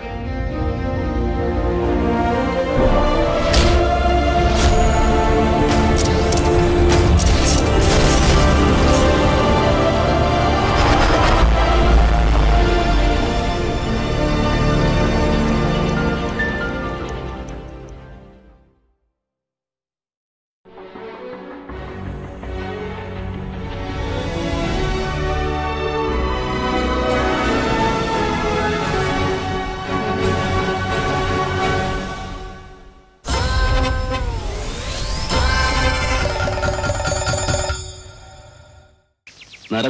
Música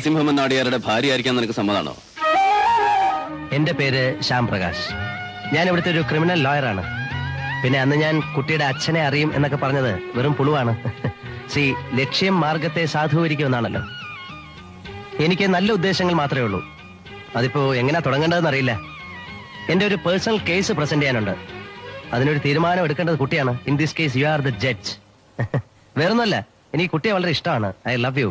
Narasimham നാടിയാരുടെ ഭാര്യ ആയിരിക്കാൻ നിനക്ക് സമ്മതാണോ? എന്റെ പേര് ശ്യാം പ്രകാശ് ഞാൻ ഇവിടുത്തെ ഒരു ക്രിമിനൽ ലോയറാണ്. പിന്നെ അന്ന് ഞാൻ കുട്ടിയുടെ അച്ഛനെ അറിയും എന്നൊക്കെ പറഞ്ഞത് വെറും പുളുവാണ്. സി ലക്ഷ്യം മാർഗത്തെ സാധൂകരിക്കുമെന്നാണല്ലോ. എനിക്ക് നല്ല ഉദ്ദേശങ്ങൾ മാത്രമേ ഉള്ളൂ. അതിപ്പോ എങ്ങനെയാ തുടങ്ങേണ്ടതെന്ന് അറിയില്ല. എന്റെ ഒരു പേഴ്സണൽ കേസ് പ്രസന്റ് ചെയ്യാനുണ്ട്. അതിനൊരു തീരുമാനം എടുക്കേണ്ടത് കുട്ടിയാണ്. In this case you are the judge. വേറൊന്നുമല്ല എനിക്ക് കുട്ടിയെ വളരെ ഇഷ്ടമാണ്. I love you.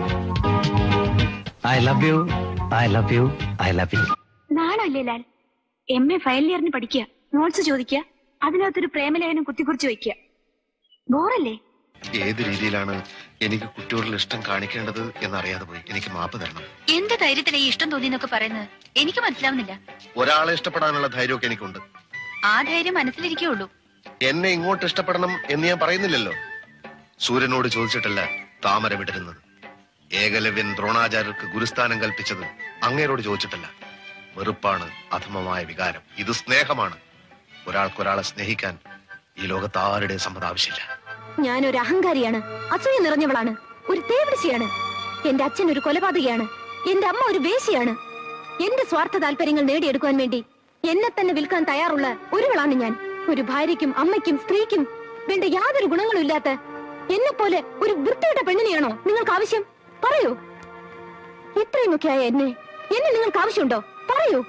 I love you I love you I love you നാണല്ലേ Lal? M A final ഇയറിന് പഠിക്കുക. നോട്ട്സ് ചോദിക്കുക. അതിനകത്തൊരു പ്രേമലേഖനം കുത്തിക്കുറിച്ച് വയ്ക്കുക. ബോറല്ലേ? ഏത് രീതിയിലാണ് എനിക്ക് കുട്ടിയോടുള്ള ഇഷ്ടം കാണിക്കേണ്ടത് എന്നറിയാതെ പോയി. എനിക്ക് മാപ്പ് തരണം. എന്ത് ധൈര്യത്തിന് ഈ ഇഷ്ടം തോന്നിയെന്നൊക്കെ പറയുന്നത്? എനിക്ക് മനസ്സിലാവുന്നില്ല. ഒരാളെ ഇഷ്ടപ്പെടാനുള്ള ധൈര്യമൊക്കെ എനിക്കുണ്ട്. ആ ധൈര്യം മനസ്സിലിരിക്കേ ഉള്ളൂ എന്നെ ഇങ്ങോട്ട് ഇഷ്ടപ്പെടണം എന്ന് ഞാൻ പറയുന്നില്ലല്ലോ. സൂര്യനോട് ചോദിച്ചിട്ടല്ല താമര വിടരുന്നത്. ഏകലവ്യൻ ദ്രോണാചാര്യർക്ക് ഗുരുസ്ഥാനം കൽപ്പിച്ചത് അങ്ങേരോട് ചോദിച്ചിട്ടല്ല. വെറുപ്പാണ് അധമമായ വികാരം. ഇത് സ്നേഹമാണ്. ഒരാൾക്കൊരാളെ സ്നേഹിക്കാൻ ഈ ലോകത്ത് ആരുടെ സമ്മതം ആവശ്യമില്ല ഞാൻ ഒരു അഹങ്കാരിയാണ്. അസൂയ നിറഞ്ഞവളാണ്. ഒരു തേവിടിശിയാണ് എന്റെ അച്ഛൻ ഒരു കൊലപാതകയാണ്. എന്റെ അമ്മ ഒരു വേശിയാണ് എന്റെ സ്വാർത്ഥ താല്പര്യങ്ങൾ നേടിയെടുക്കുവാൻ വേണ്ടി എന്നെ തന്നെ വിൽക്കാൻ തയ്യാറുള്ള ഒരുവളാണ് ഞാൻ. ഒരു ഭാര്യയ്ക്കും അമ്മയ്ക്കും സ്ത്രീക്കും വേണ്ട യാതൊരു ഗുണങ്ങളും ഇല്ലാത്ത എന്നെ പോലെ ഒരു വൃത്തിയുടെ പെണ്ണിനെയാണോ നിങ്ങൾക്ക് ആവശ്യം? പറയൂ. ഇത്രയുമൊക്കെയായ എന്നെ. എന്നെ നിങ്ങൾക്ക് ആവശ്യമുണ്ടോ? പറയൂ.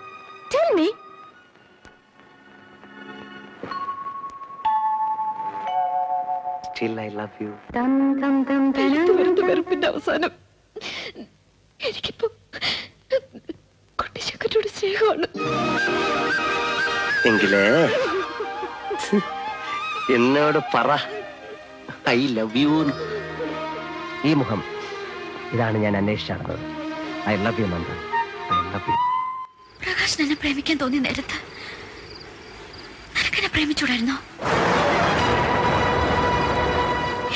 Tell me. വെറുപ്പിന്റെ അവസാനം. എനിക്കിപ്പോ കുട്ടിച്ചക്കറ്റോട് സ്നേഹമാണ്. എങ്കിലേ. എന്നോട് പറ. ഐ ലവ് യു ഈ മുഖം ഇതാണ് ഞാൻ അന്വേഷിച്ചു നടന്നത് I love you Nanda I love you Prakash എന്നെ പ്രേമിക്കാൻ തോന്നിയ നേരത്ത് നിനക്കെന്നെ പ്രേമിച്ചൂടായിരുന്നോ?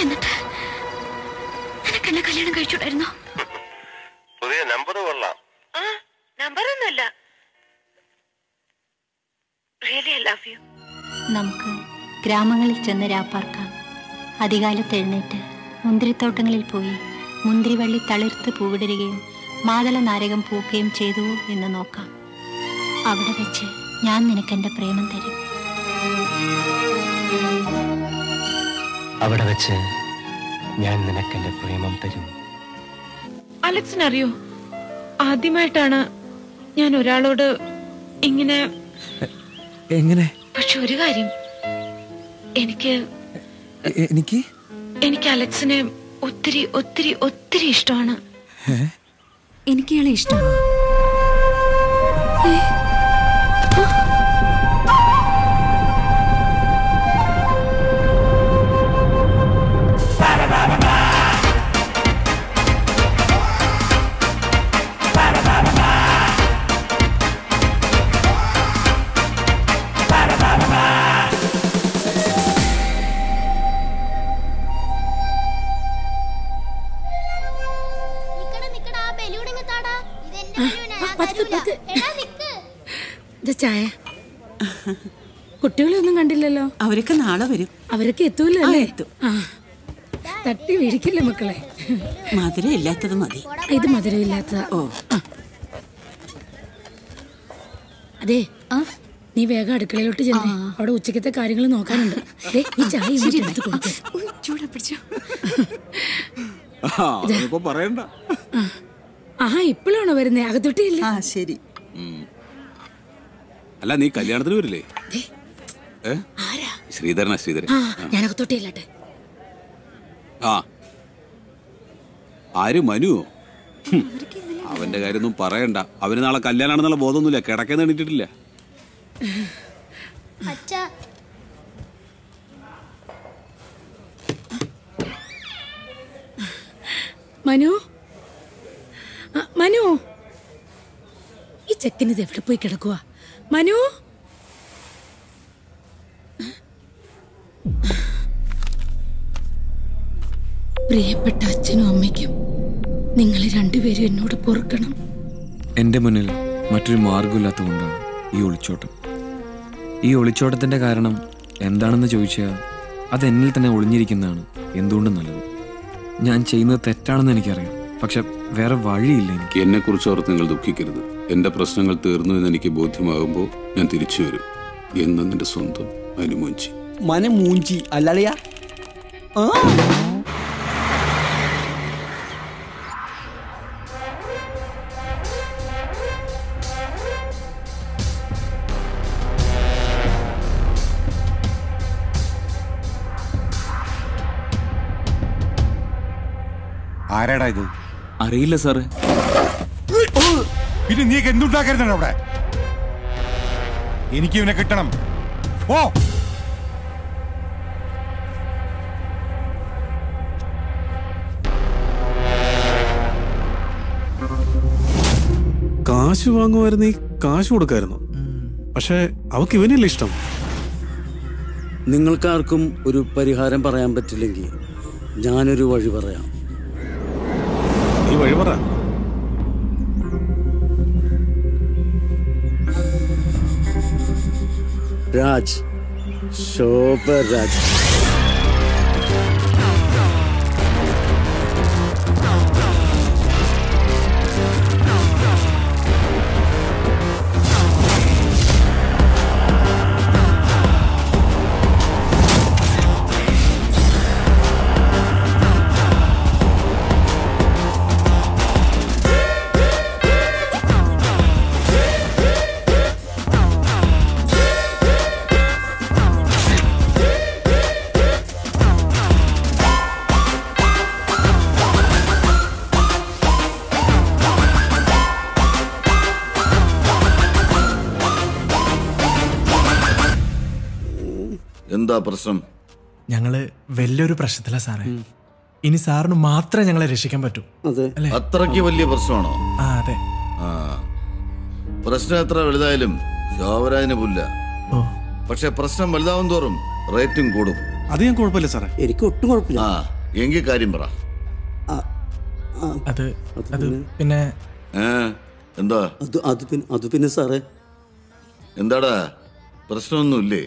എന്നിട്ട് നിനക്കെന്നെ കല്യാണം കഴിച്ചൂടായിരുന്നോ? പുതിയ നമ്പർ കൊള്ളാം. നമ്പറൊന്നുമല്ല. റിയലി ഐ ലവ് യു നമുക്ക് ഗ്രാമങ്ങളിൽ ചെന്ന് രാപ്പാർക്കാം. അധികാലത്ത് എഴുന്നേറ്റ് മുന്തിരിത്തോട്ടങ്ങളിൽ പോയി മുന്തിരിവള്ളി തളിർത്ത് പൂവിടരുകയും മാതള നാരകം പൂക്കുകയും ചെയ്തു എന്ന് നോക്കാം. അവിടെ വെച്ച് ഞാൻ നിനക്കെന്റെ പ്രേമം തരും. അവിടെ വെച്ച് ഞാൻ നിനക്കെന്റെ പ്രേമം തരും. അലക്സിനറിയോ? ആദ്യമായിട്ടാണ് ഞാൻ ഒരാളോട് ഇങ്ങനെ എങ്ങനെ? പക്ഷെ ഒരു കാര്യം. എനിക്ക് എനിക്ക്? എനിക്ക് അലക്സിനെ ഒത്തിരി ഒത്തിരി ഒത്തിരി ഇഷ്ടമാണ്. എനിക്ക് ഇയാളെ ഇഷ്ടമാണ്. അവരൊക്കെ എത്തൂല്ലോ അല്ലേ? എത്തും. തട്ടി വീഴിക്കില്ലേ മക്കളെ? മധുരം ഇല്ലാത്തത് മതി. ഇത് മധുരമില്ലാത്തതാ ഓ. അതെ ആ? നീ വേഗം അടുക്കളയിലോട്ട് ചെന്നേ. അവിടെ ഉച്ചക്കത്തെ കാര്യങ്ങൾ നോക്കാനുണ്ട്. ദേ, ഈ ചായ പിടിച്ചോ. പറയണ്ട. ആഹാ ഇപ്പോഴാണോ വരുന്നേ? അകത്തൊട്ടിയില്ല? ആ ശരി. അല്ല നീ കല്യാണത്തിന് വരില്ലേ? ശ്രീധരനാ ശ്രീധരൻ. അകത്തൊട്ടിയില്ലാട്ടെ ആ. ആര് മനുവോ അവന്റെ കാര്യമൊന്നും പറയണ്ട. അവന് നാളെ കല്യാണാണെന്നുള്ള ബോധമൊന്നുമില്ല. കിടക്കുന്ന എണീറ്റിട്ടില്ല. മനു? മനു? ഈ ചെക്കിനിത് എവിടെ പോയി കിടക്കുക മനു? പ്രിയപ്പെട്ട അച്ഛനും അമ്മയ്ക്കും നിങ്ങൾ രണ്ടുപേരും എന്നോട് പൊറുക്കണം. എന്റെ മുന്നിൽ മറ്റൊരു മാർഗമില്ലാത്തതുകൊണ്ടാണ് ഈ ഒളിച്ചോട്ടം. ഈ ഒളിച്ചോട്ടത്തിന്റെ കാരണം എന്താണെന്ന് ചോദിച്ചാൽ അത് എന്നിൽ തന്നെ ഒളിഞ്ഞിരിക്കുന്നതാണ് എന്തുകൊണ്ടും നല്ലത്. ഞാൻ ചെയ്യുന്നത് തെറ്റാണെന്ന് എനിക്കറിയാം. പക്ഷെ വേറെ വഴിയില്ല എനിക്ക്. എന്നെ കുറിച്ച് ഓർത്ത് നിങ്ങൾ ദുഃഖിക്കരുത്. എന്റെ പ്രശ്നങ്ങൾ തീർന്നു എന്ന് എനിക്ക് ബോധ്യമാകുമ്പോൾ ഞാൻ തിരിച്ചു വരും. എന്ന് നിന്റെ സ്വന്തം അനുമോഞ്ചി. മന മൂഞ്ചി. അല്ലളിയാ ആ. ആരാടാ ഇത്? അറിയില്ല സാറ്. പിന്നെ നീക്ക് എന്തുണ്ടാക്കരുതാണ് അവിടെ? എനിക്ക് ഇവനെ കിട്ടണം. ഓ കാശ് വാങ്ങുമായിരുന്നു ഈ കാശ് കൊടുക്കായിരുന്നു. പക്ഷെ അവക്ക് ഇവനില്ല ഇഷ്ടം. നിങ്ങൾക്കാർക്കും ഒരു പരിഹാരം പറയാൻ പറ്റില്ലെങ്കിൽ ഞാനൊരു വഴി പറയാം. ഈ വഴി പറ. രാജ് ശോഭ രാജ് പ്രശ്നം? ഞങ്ങൾ വലിയൊരു പ്രശ്നത്തിലാ സാറേ. ഇനി സാറിന് മാത്രമേ ഞങ്ങളെ രക്ഷിക്കാൻ പറ്റൂ. അത്രയ്ക്ക് അത്രയ്ക്ക് വലിയ പ്രശ്നമാണോ? ആ അതെ. ആ. പ്രശ്നം എത്ര വലുതായാലും ശോഭരാജിന് പുല്ല. പക്ഷെ പ്രശ്നം വലുതാവും തോറും റേറ്റും കൂടും. അത് ഞാൻ കുഴപ്പമില്ല സാറേ. എനിക്ക് ഒട്ടും കുഴപ്പമില്ല. ആ എങ്കിൽ കാര്യം പറ. അത് അത് പിന്നെ? എന്താ? അത് അത് പിന്നെ അത് പിന്നെ സാറേ. എന്താടാ? പ്രശ്നമൊന്നുമില്ലേ?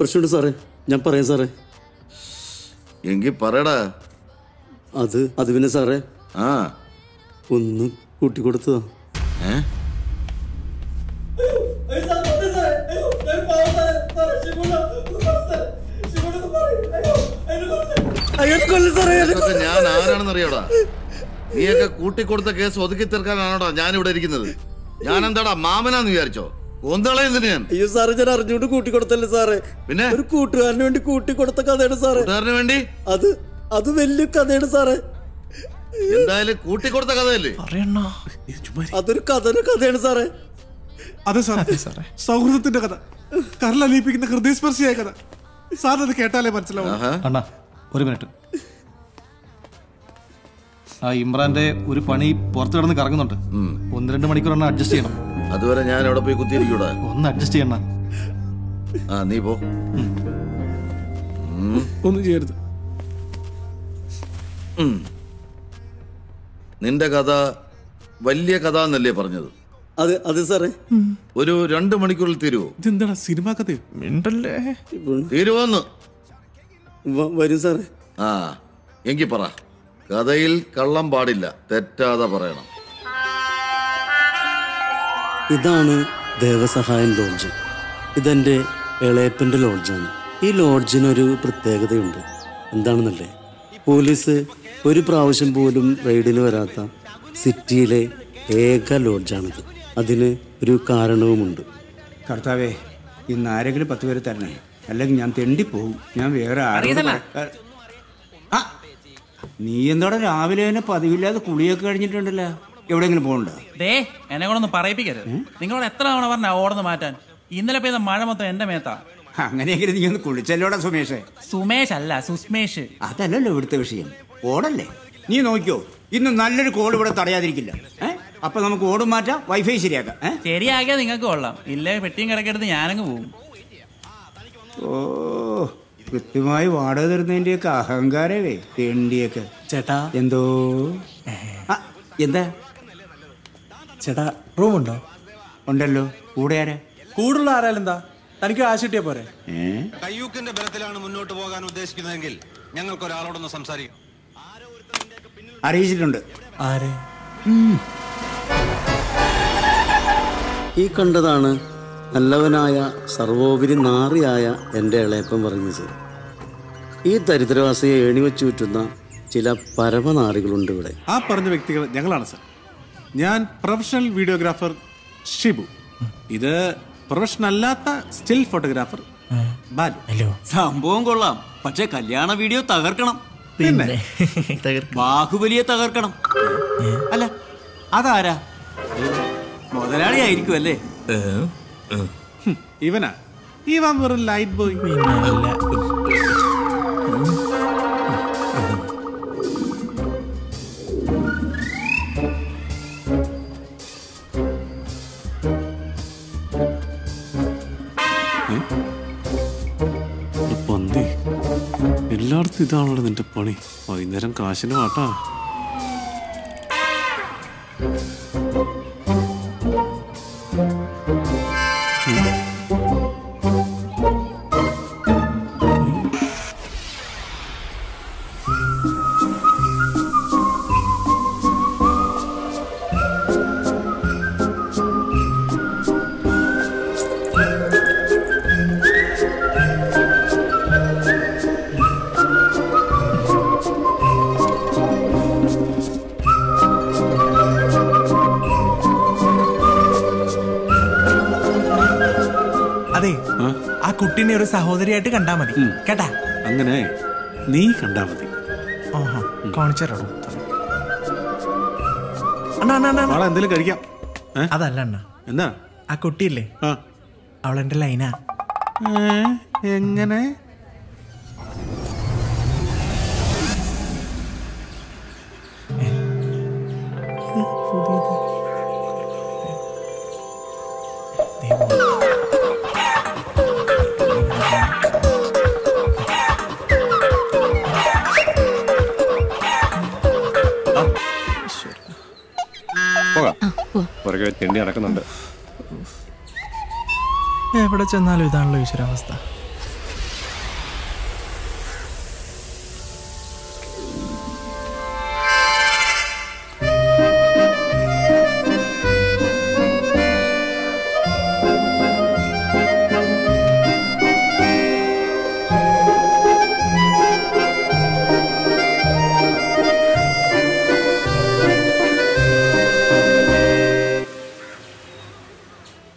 പ്രശ്നമുണ്ട് സാറേ. ഞാൻ പറയാം സാറേ. എങ്കിൽ പറയടാ. അത് അത് പിന്നെ സാറേ. ആ. ഒന്ന് കൂട്ടിക്കൊടുത്തതാ. ഏ? ഞാൻ ആരാണെന്ന് അറിയാടാ നീയൊക്കെ കൂട്ടിക്കൊടുത്ത കേസ് ഒതുക്കി തീർക്കാനാണോടാ ഞാനിവിടെ ഇരിക്കുന്നത്? ഞാൻ എന്താടാ മാമനാന്ന് വിചാരിച്ചോ? അയ്യോ സാറേ ഞാൻ അറിഞ്ഞുകൊണ്ട് കൂട്ടിക്കൊടുത്തല്ലേ സാറേ? പിന്നെ? ഒരു കൂട്ടുകാരന് വേണ്ടി കൂട്ടി കൊടുത്ത കഥയാണ് സാറേ. വേണ്ടി? അത് അത് വലിയ കഥയാണ് സാറേ. എന്തായാലും കൂട്ടി കൊടുത്ത കഥയല്ലേ അതൊരു കഥന കഥയാണ് സാറേ. അതെ സാറേ. സാറേ. സൗഹൃദത്തിന്റെ കഥ. കരളലിപ്പിക്കുന്ന ഹൃദയസ്പർശിയായ കഥ. സാർ അത് കേട്ടാലേ മനസ്സിലാവും. അണ്ണാ ഒരു മിനിറ്റ്. ആ ഇമ്രാന്റെ ഒരു പണി പുറത്തു കിടന്ന് കറങ്ങുന്നുണ്ട്. ഒന്ന് രണ്ട് മണിക്കൂർ എണ്ണം അഡ്ജസ്റ്റ് ചെയ്യണം. അതുവരെ ഞാൻ എവിടെ പോയി കുത്തിയിരിക്കൂടാ. ഒന്ന് അഡ്ജസ്റ്റ് ചെയ്യണ. ആ നീ പോ. ഒന്നും ചെയ്യരുത് നിന്റെ കഥ വലിയ കഥ എന്നല്ലേ പറഞ്ഞത്? അതെ അതെ സാറേ. ഒരു രണ്ട് മണിക്കൂറിൽ തീരുവോ? ഇതെന്താണ് സിനിമ കഥ മിണ്ടല്ലേ? തീരുവോന്ന്. വരും സാറേ. ആ എങ്കി പറ. കഥയിൽ കള്ളം പാടില്ല. തെറ്റാതെ പറയണം. ഇതാണ് ദേവസഹായം ലോഡ്ജ്. ഇതെന്റെ എളയപ്പന്റെ ലോഡ്ജാണ്. ഈ ലോഡ്ജിനൊരു പ്രത്യേകതയുണ്ട്. എന്താണെന്നല്ലേ? പോലീസ് ഒരു പ്രാവശ്യം പോലും റെയ്ഡിന് വരാത്ത സിറ്റിയിലെ ഏക ലോഡ്ജാണിത്. അതിന് ഒരു കാരണവുമുണ്ട്. കർത്താവേ ഇന്ന് ആരെങ്കിലും പത്ത് പേര് തരണേ. അല്ലെങ്കിൽ ഞാൻ തെണ്ടിപ്പോവും. ഞാൻ വേറെ. നീ എന്തോടെ രാവിലെ തന്നെ പതിവില്ലാതെ കുളിയൊക്കെ കഴിഞ്ഞിട്ടുണ്ടല്ലോ? എവിടെയെങ്കിലും പോകണ്ടോ? ദേ എന്നെ കൊണ്ടൊന്ന് പറയിപ്പിക്കരുത്. നിങ്ങളോട് എത്ര തവണ പറഞ്ഞ ഓടന്ന് മാറ്റാൻ? ഇന്നലെ പെയ്ത മഴ മൊത്തം എന്റെ മേത്താ. അങ്ങനെയെങ്കിലും നീ ഒന്ന് കുളിച്ചല്ലോടാ സുമേഷ്. സുമേഷ് അല്ല സുസ്മേഷ്. അതല്ലല്ലോ ഇവിടുത്തെ വിഷയം. ഓടല്ലേ? നീ നോക്കിയോ? ഇന്ന് നല്ലൊരു കോൾ ഇവിടെ തടയാതിരിക്കില്ല. അപ്പൊ നമുക്ക് ഓടും മാറ്റാം വൈഫൈ ശരിയാക്കാം. ശരിയാക്കിയാൽ നിങ്ങൾക്ക് കൊള്ളാം. ഇല്ലേ പെട്ടിയും കിടക്കെടുത്ത് ഞാനങ്ങ് പോകും ഓ കൃത്യമായി വാടക തരുന്നതിന്റെയൊക്കെ അഹങ്കാരവേ തേണ്ടിയൊക്കെ ചേട്ടാ. എന്തോ? എന്താ? ചേട്ടാ റൂമുണ്ടോ? ഉണ്ടല്ലോ. കൂടെ ആരാ? കൂടുള്ള ആരാലെന്താ? എന്താ തനിക്ക് ആശ കിട്ടിയാ പോരെ. കയ്യൂക്കിന്റെ ബലത്തിലാണ് മുന്നോട്ട് പോകാൻ ഉദ്ദേശിക്കുന്നതെങ്കിൽ ഞങ്ങൾക്ക് ഒരാളോടൊന്ന് സംസാരിക്കാം അറിയിച്ചിട്ടുണ്ട്. ആരെ? ഈ കണ്ടതാണ് നല്ലവനായ സർവോപരി നാറിയായ എന്റെ ഇളയപ്പൻ പറഞ്ഞത്. ഈ ദരിദ്രവാസിയെ എണിവെച്ചു ചുറ്റുന്ന ചില പരമനാറികളുണ്ട് ഇവിടെ. ആ പറഞ്ഞ വ്യക്തികൾ ഞങ്ങളാണ് സർ. ഞാൻ പ്രൊഫഷണൽ വീഡിയോഗ്രാഫർ ഷിബു. ഇത് പ്രൊഫഷണൽ അല്ലാത്ത സ്റ്റിൽ ഫോട്ടോഗ്രാഫർ ബാലു. ഹലോ. സംഭവം കൊള്ളാം. പക്ഷെ കല്യാണ വീഡിയോ തകർക്കണം. പിന്നെ? ബാഹുബലിയെ തകർക്കണം. അല്ല അതാരാ? മുതലാളി ആയിരിക്കും അല്ലേ? ഇവനാ. ഇവൻ വെറും ലൈറ്റ് ബോയ് എല്ലായിടത്തും ഇതാണല്ലോ നിന്റെ പണി. വൈകുന്നേരം കാശിന് വാട്ടാ. സഹോദരിയായിട്ട് കണ്ടാ മതി. കേട്ടാ? അങ്ങനെ നീ കണ്ടാ മതി. കാണിച്ചോ എന്തെങ്കിലും കഴിക്കാം. അതല്ല അണ്ണ. എന്താ ആ കുട്ടിയില്ലേ? അവളെന്റെ ലൈനാ. എങ്ങനെ? നടക്കുന്നുണ്ട്. എവിടെ ചെന്നാലും ഇതാണല്ലോ ഈശ്വരാവസ്ഥ.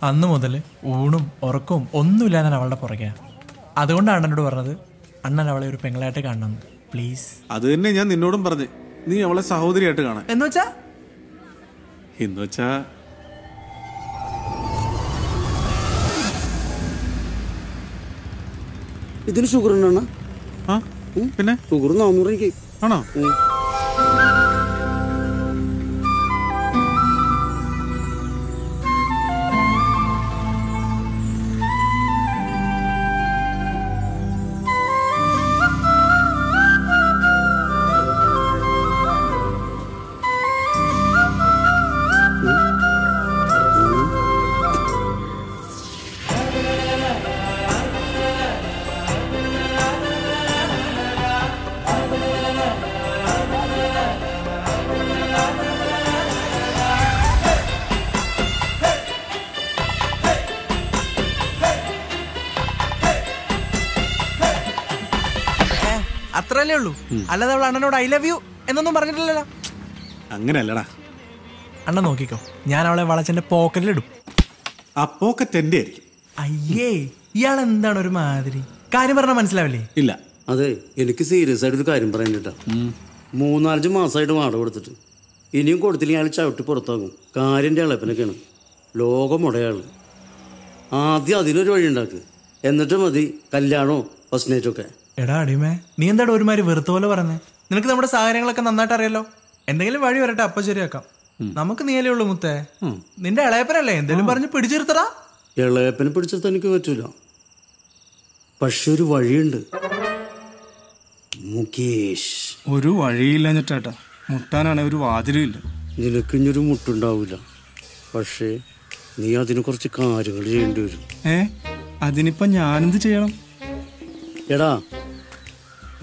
അന്ന് മുതൽ ഊണും ഉറക്കവും ഒന്നുമില്ലാതെ അവളുടെ പുറകെ. അതുകൊണ്ടാണ് അണ്ണനോട് പറഞ്ഞത് അണ്ണൻ അവളെ ഒരു പെങ്ങളായിട്ട് കാണണം. പ്ലീസ് അത് തന്നെ ഞാൻ നിന്നോടും പറഞ്ഞു. നീ അവളെ സഹോദരിയായിട്ട് കാണാൻ. എന്ന് വെച്ചാ? എന്ന് വെച്ചാ? ഇതിന് ഷുഗർ ഉണ്ടോ പിന്നെ? ഷുഗർ നാന്നൂറ് ആണോ? അത്രല്ലേ ഉള്ളൂ. അല്ലാതെ അവൾ അണ്ണനോട് ഐ ലവ് യു എന്നൊന്നും പറഞ്ഞിട്ടില്ലല്ലോ. അങ്ങനെയല്ലടാ. അണ്ണൻ നോക്കിക്കോ. ഞാൻ അവളെ വളച്ചെന്റെ പോക്കറ്റിലിടും ആ പോക്കറ്റ് എന്റെ ആയിരിക്കും. അയ്യേ ഇയാൾ എന്താണ് ഒരു മാതിരി? കാര്യം പറഞ്ഞാൽ മനസ്സിലാവില്ലേ? ഇല്ല. അതെ എനിക്ക് സീരിയസ് ആയിട്ട് ഒരു കാര്യം പറയാൻ കേട്ടാ. മൂന്നാലഞ്ച് മാസമായിട്ട് വാടക കൊടുത്തിട്ട്. ഇനിയും കൊടുത്തില്ലെങ്കിൽ അയാൾ ചവിട്ടി പുറത്താകും. കാര്യം എന്റെ ഇളപ്പനൊക്കെയാണ് ലോകം ഉടയാൾ ആദ്യം അതിനൊരു വഴി ഉണ്ടാക്ക് എന്നിട്ട് മതി കല്യാണോ ഫസ്റ്റ് നൈറ്റ് ഒക്കെ. എടാ അടിമേ നീ എന്താടാ ഒരുമാതിരി വെറുത്ത പോലെ പറഞ്ഞേ നിനക്ക് നമ്മുടെ സാഹചര്യങ്ങളൊക്കെ നന്നായിട്ട് അറിയാലോ? എന്തെങ്കിലും വഴി വരട്ടെ അപ്പൊ ശരിയാക്കാം. നമുക്ക് നീയല്ലേ ഉള്ളൂ മുത്തേ? നിന്റെ ഇളയപ്പനല്ലേ? എന്തെങ്കിലും പറഞ്ഞ് പിടിച്ചിരുത്തടാ. ഇളയപ്പനെ പിടിച്ചിട്ട് എനിക്ക് പറ്റൂല. പക്ഷെ ഒരു വഴിയുണ്ട്. മുകേഷ്. ഒരു വഴിയില്ലാഞ്ഞിട്ടാ മുട്ടാനാണ് ഒരു വാതിലും ഇല്ല നിനക്ക് ഇനിയൊരു മുട്ടുണ്ടാവില്ല പക്ഷേ നീ അതിന് കുറച്ച് കാര്യങ്ങൾ ചെയ്യേണ്ടി വരും. ഏ? അതിനിപ്പോ ഞാനെന്ത് ചെയ്യണം? എടാ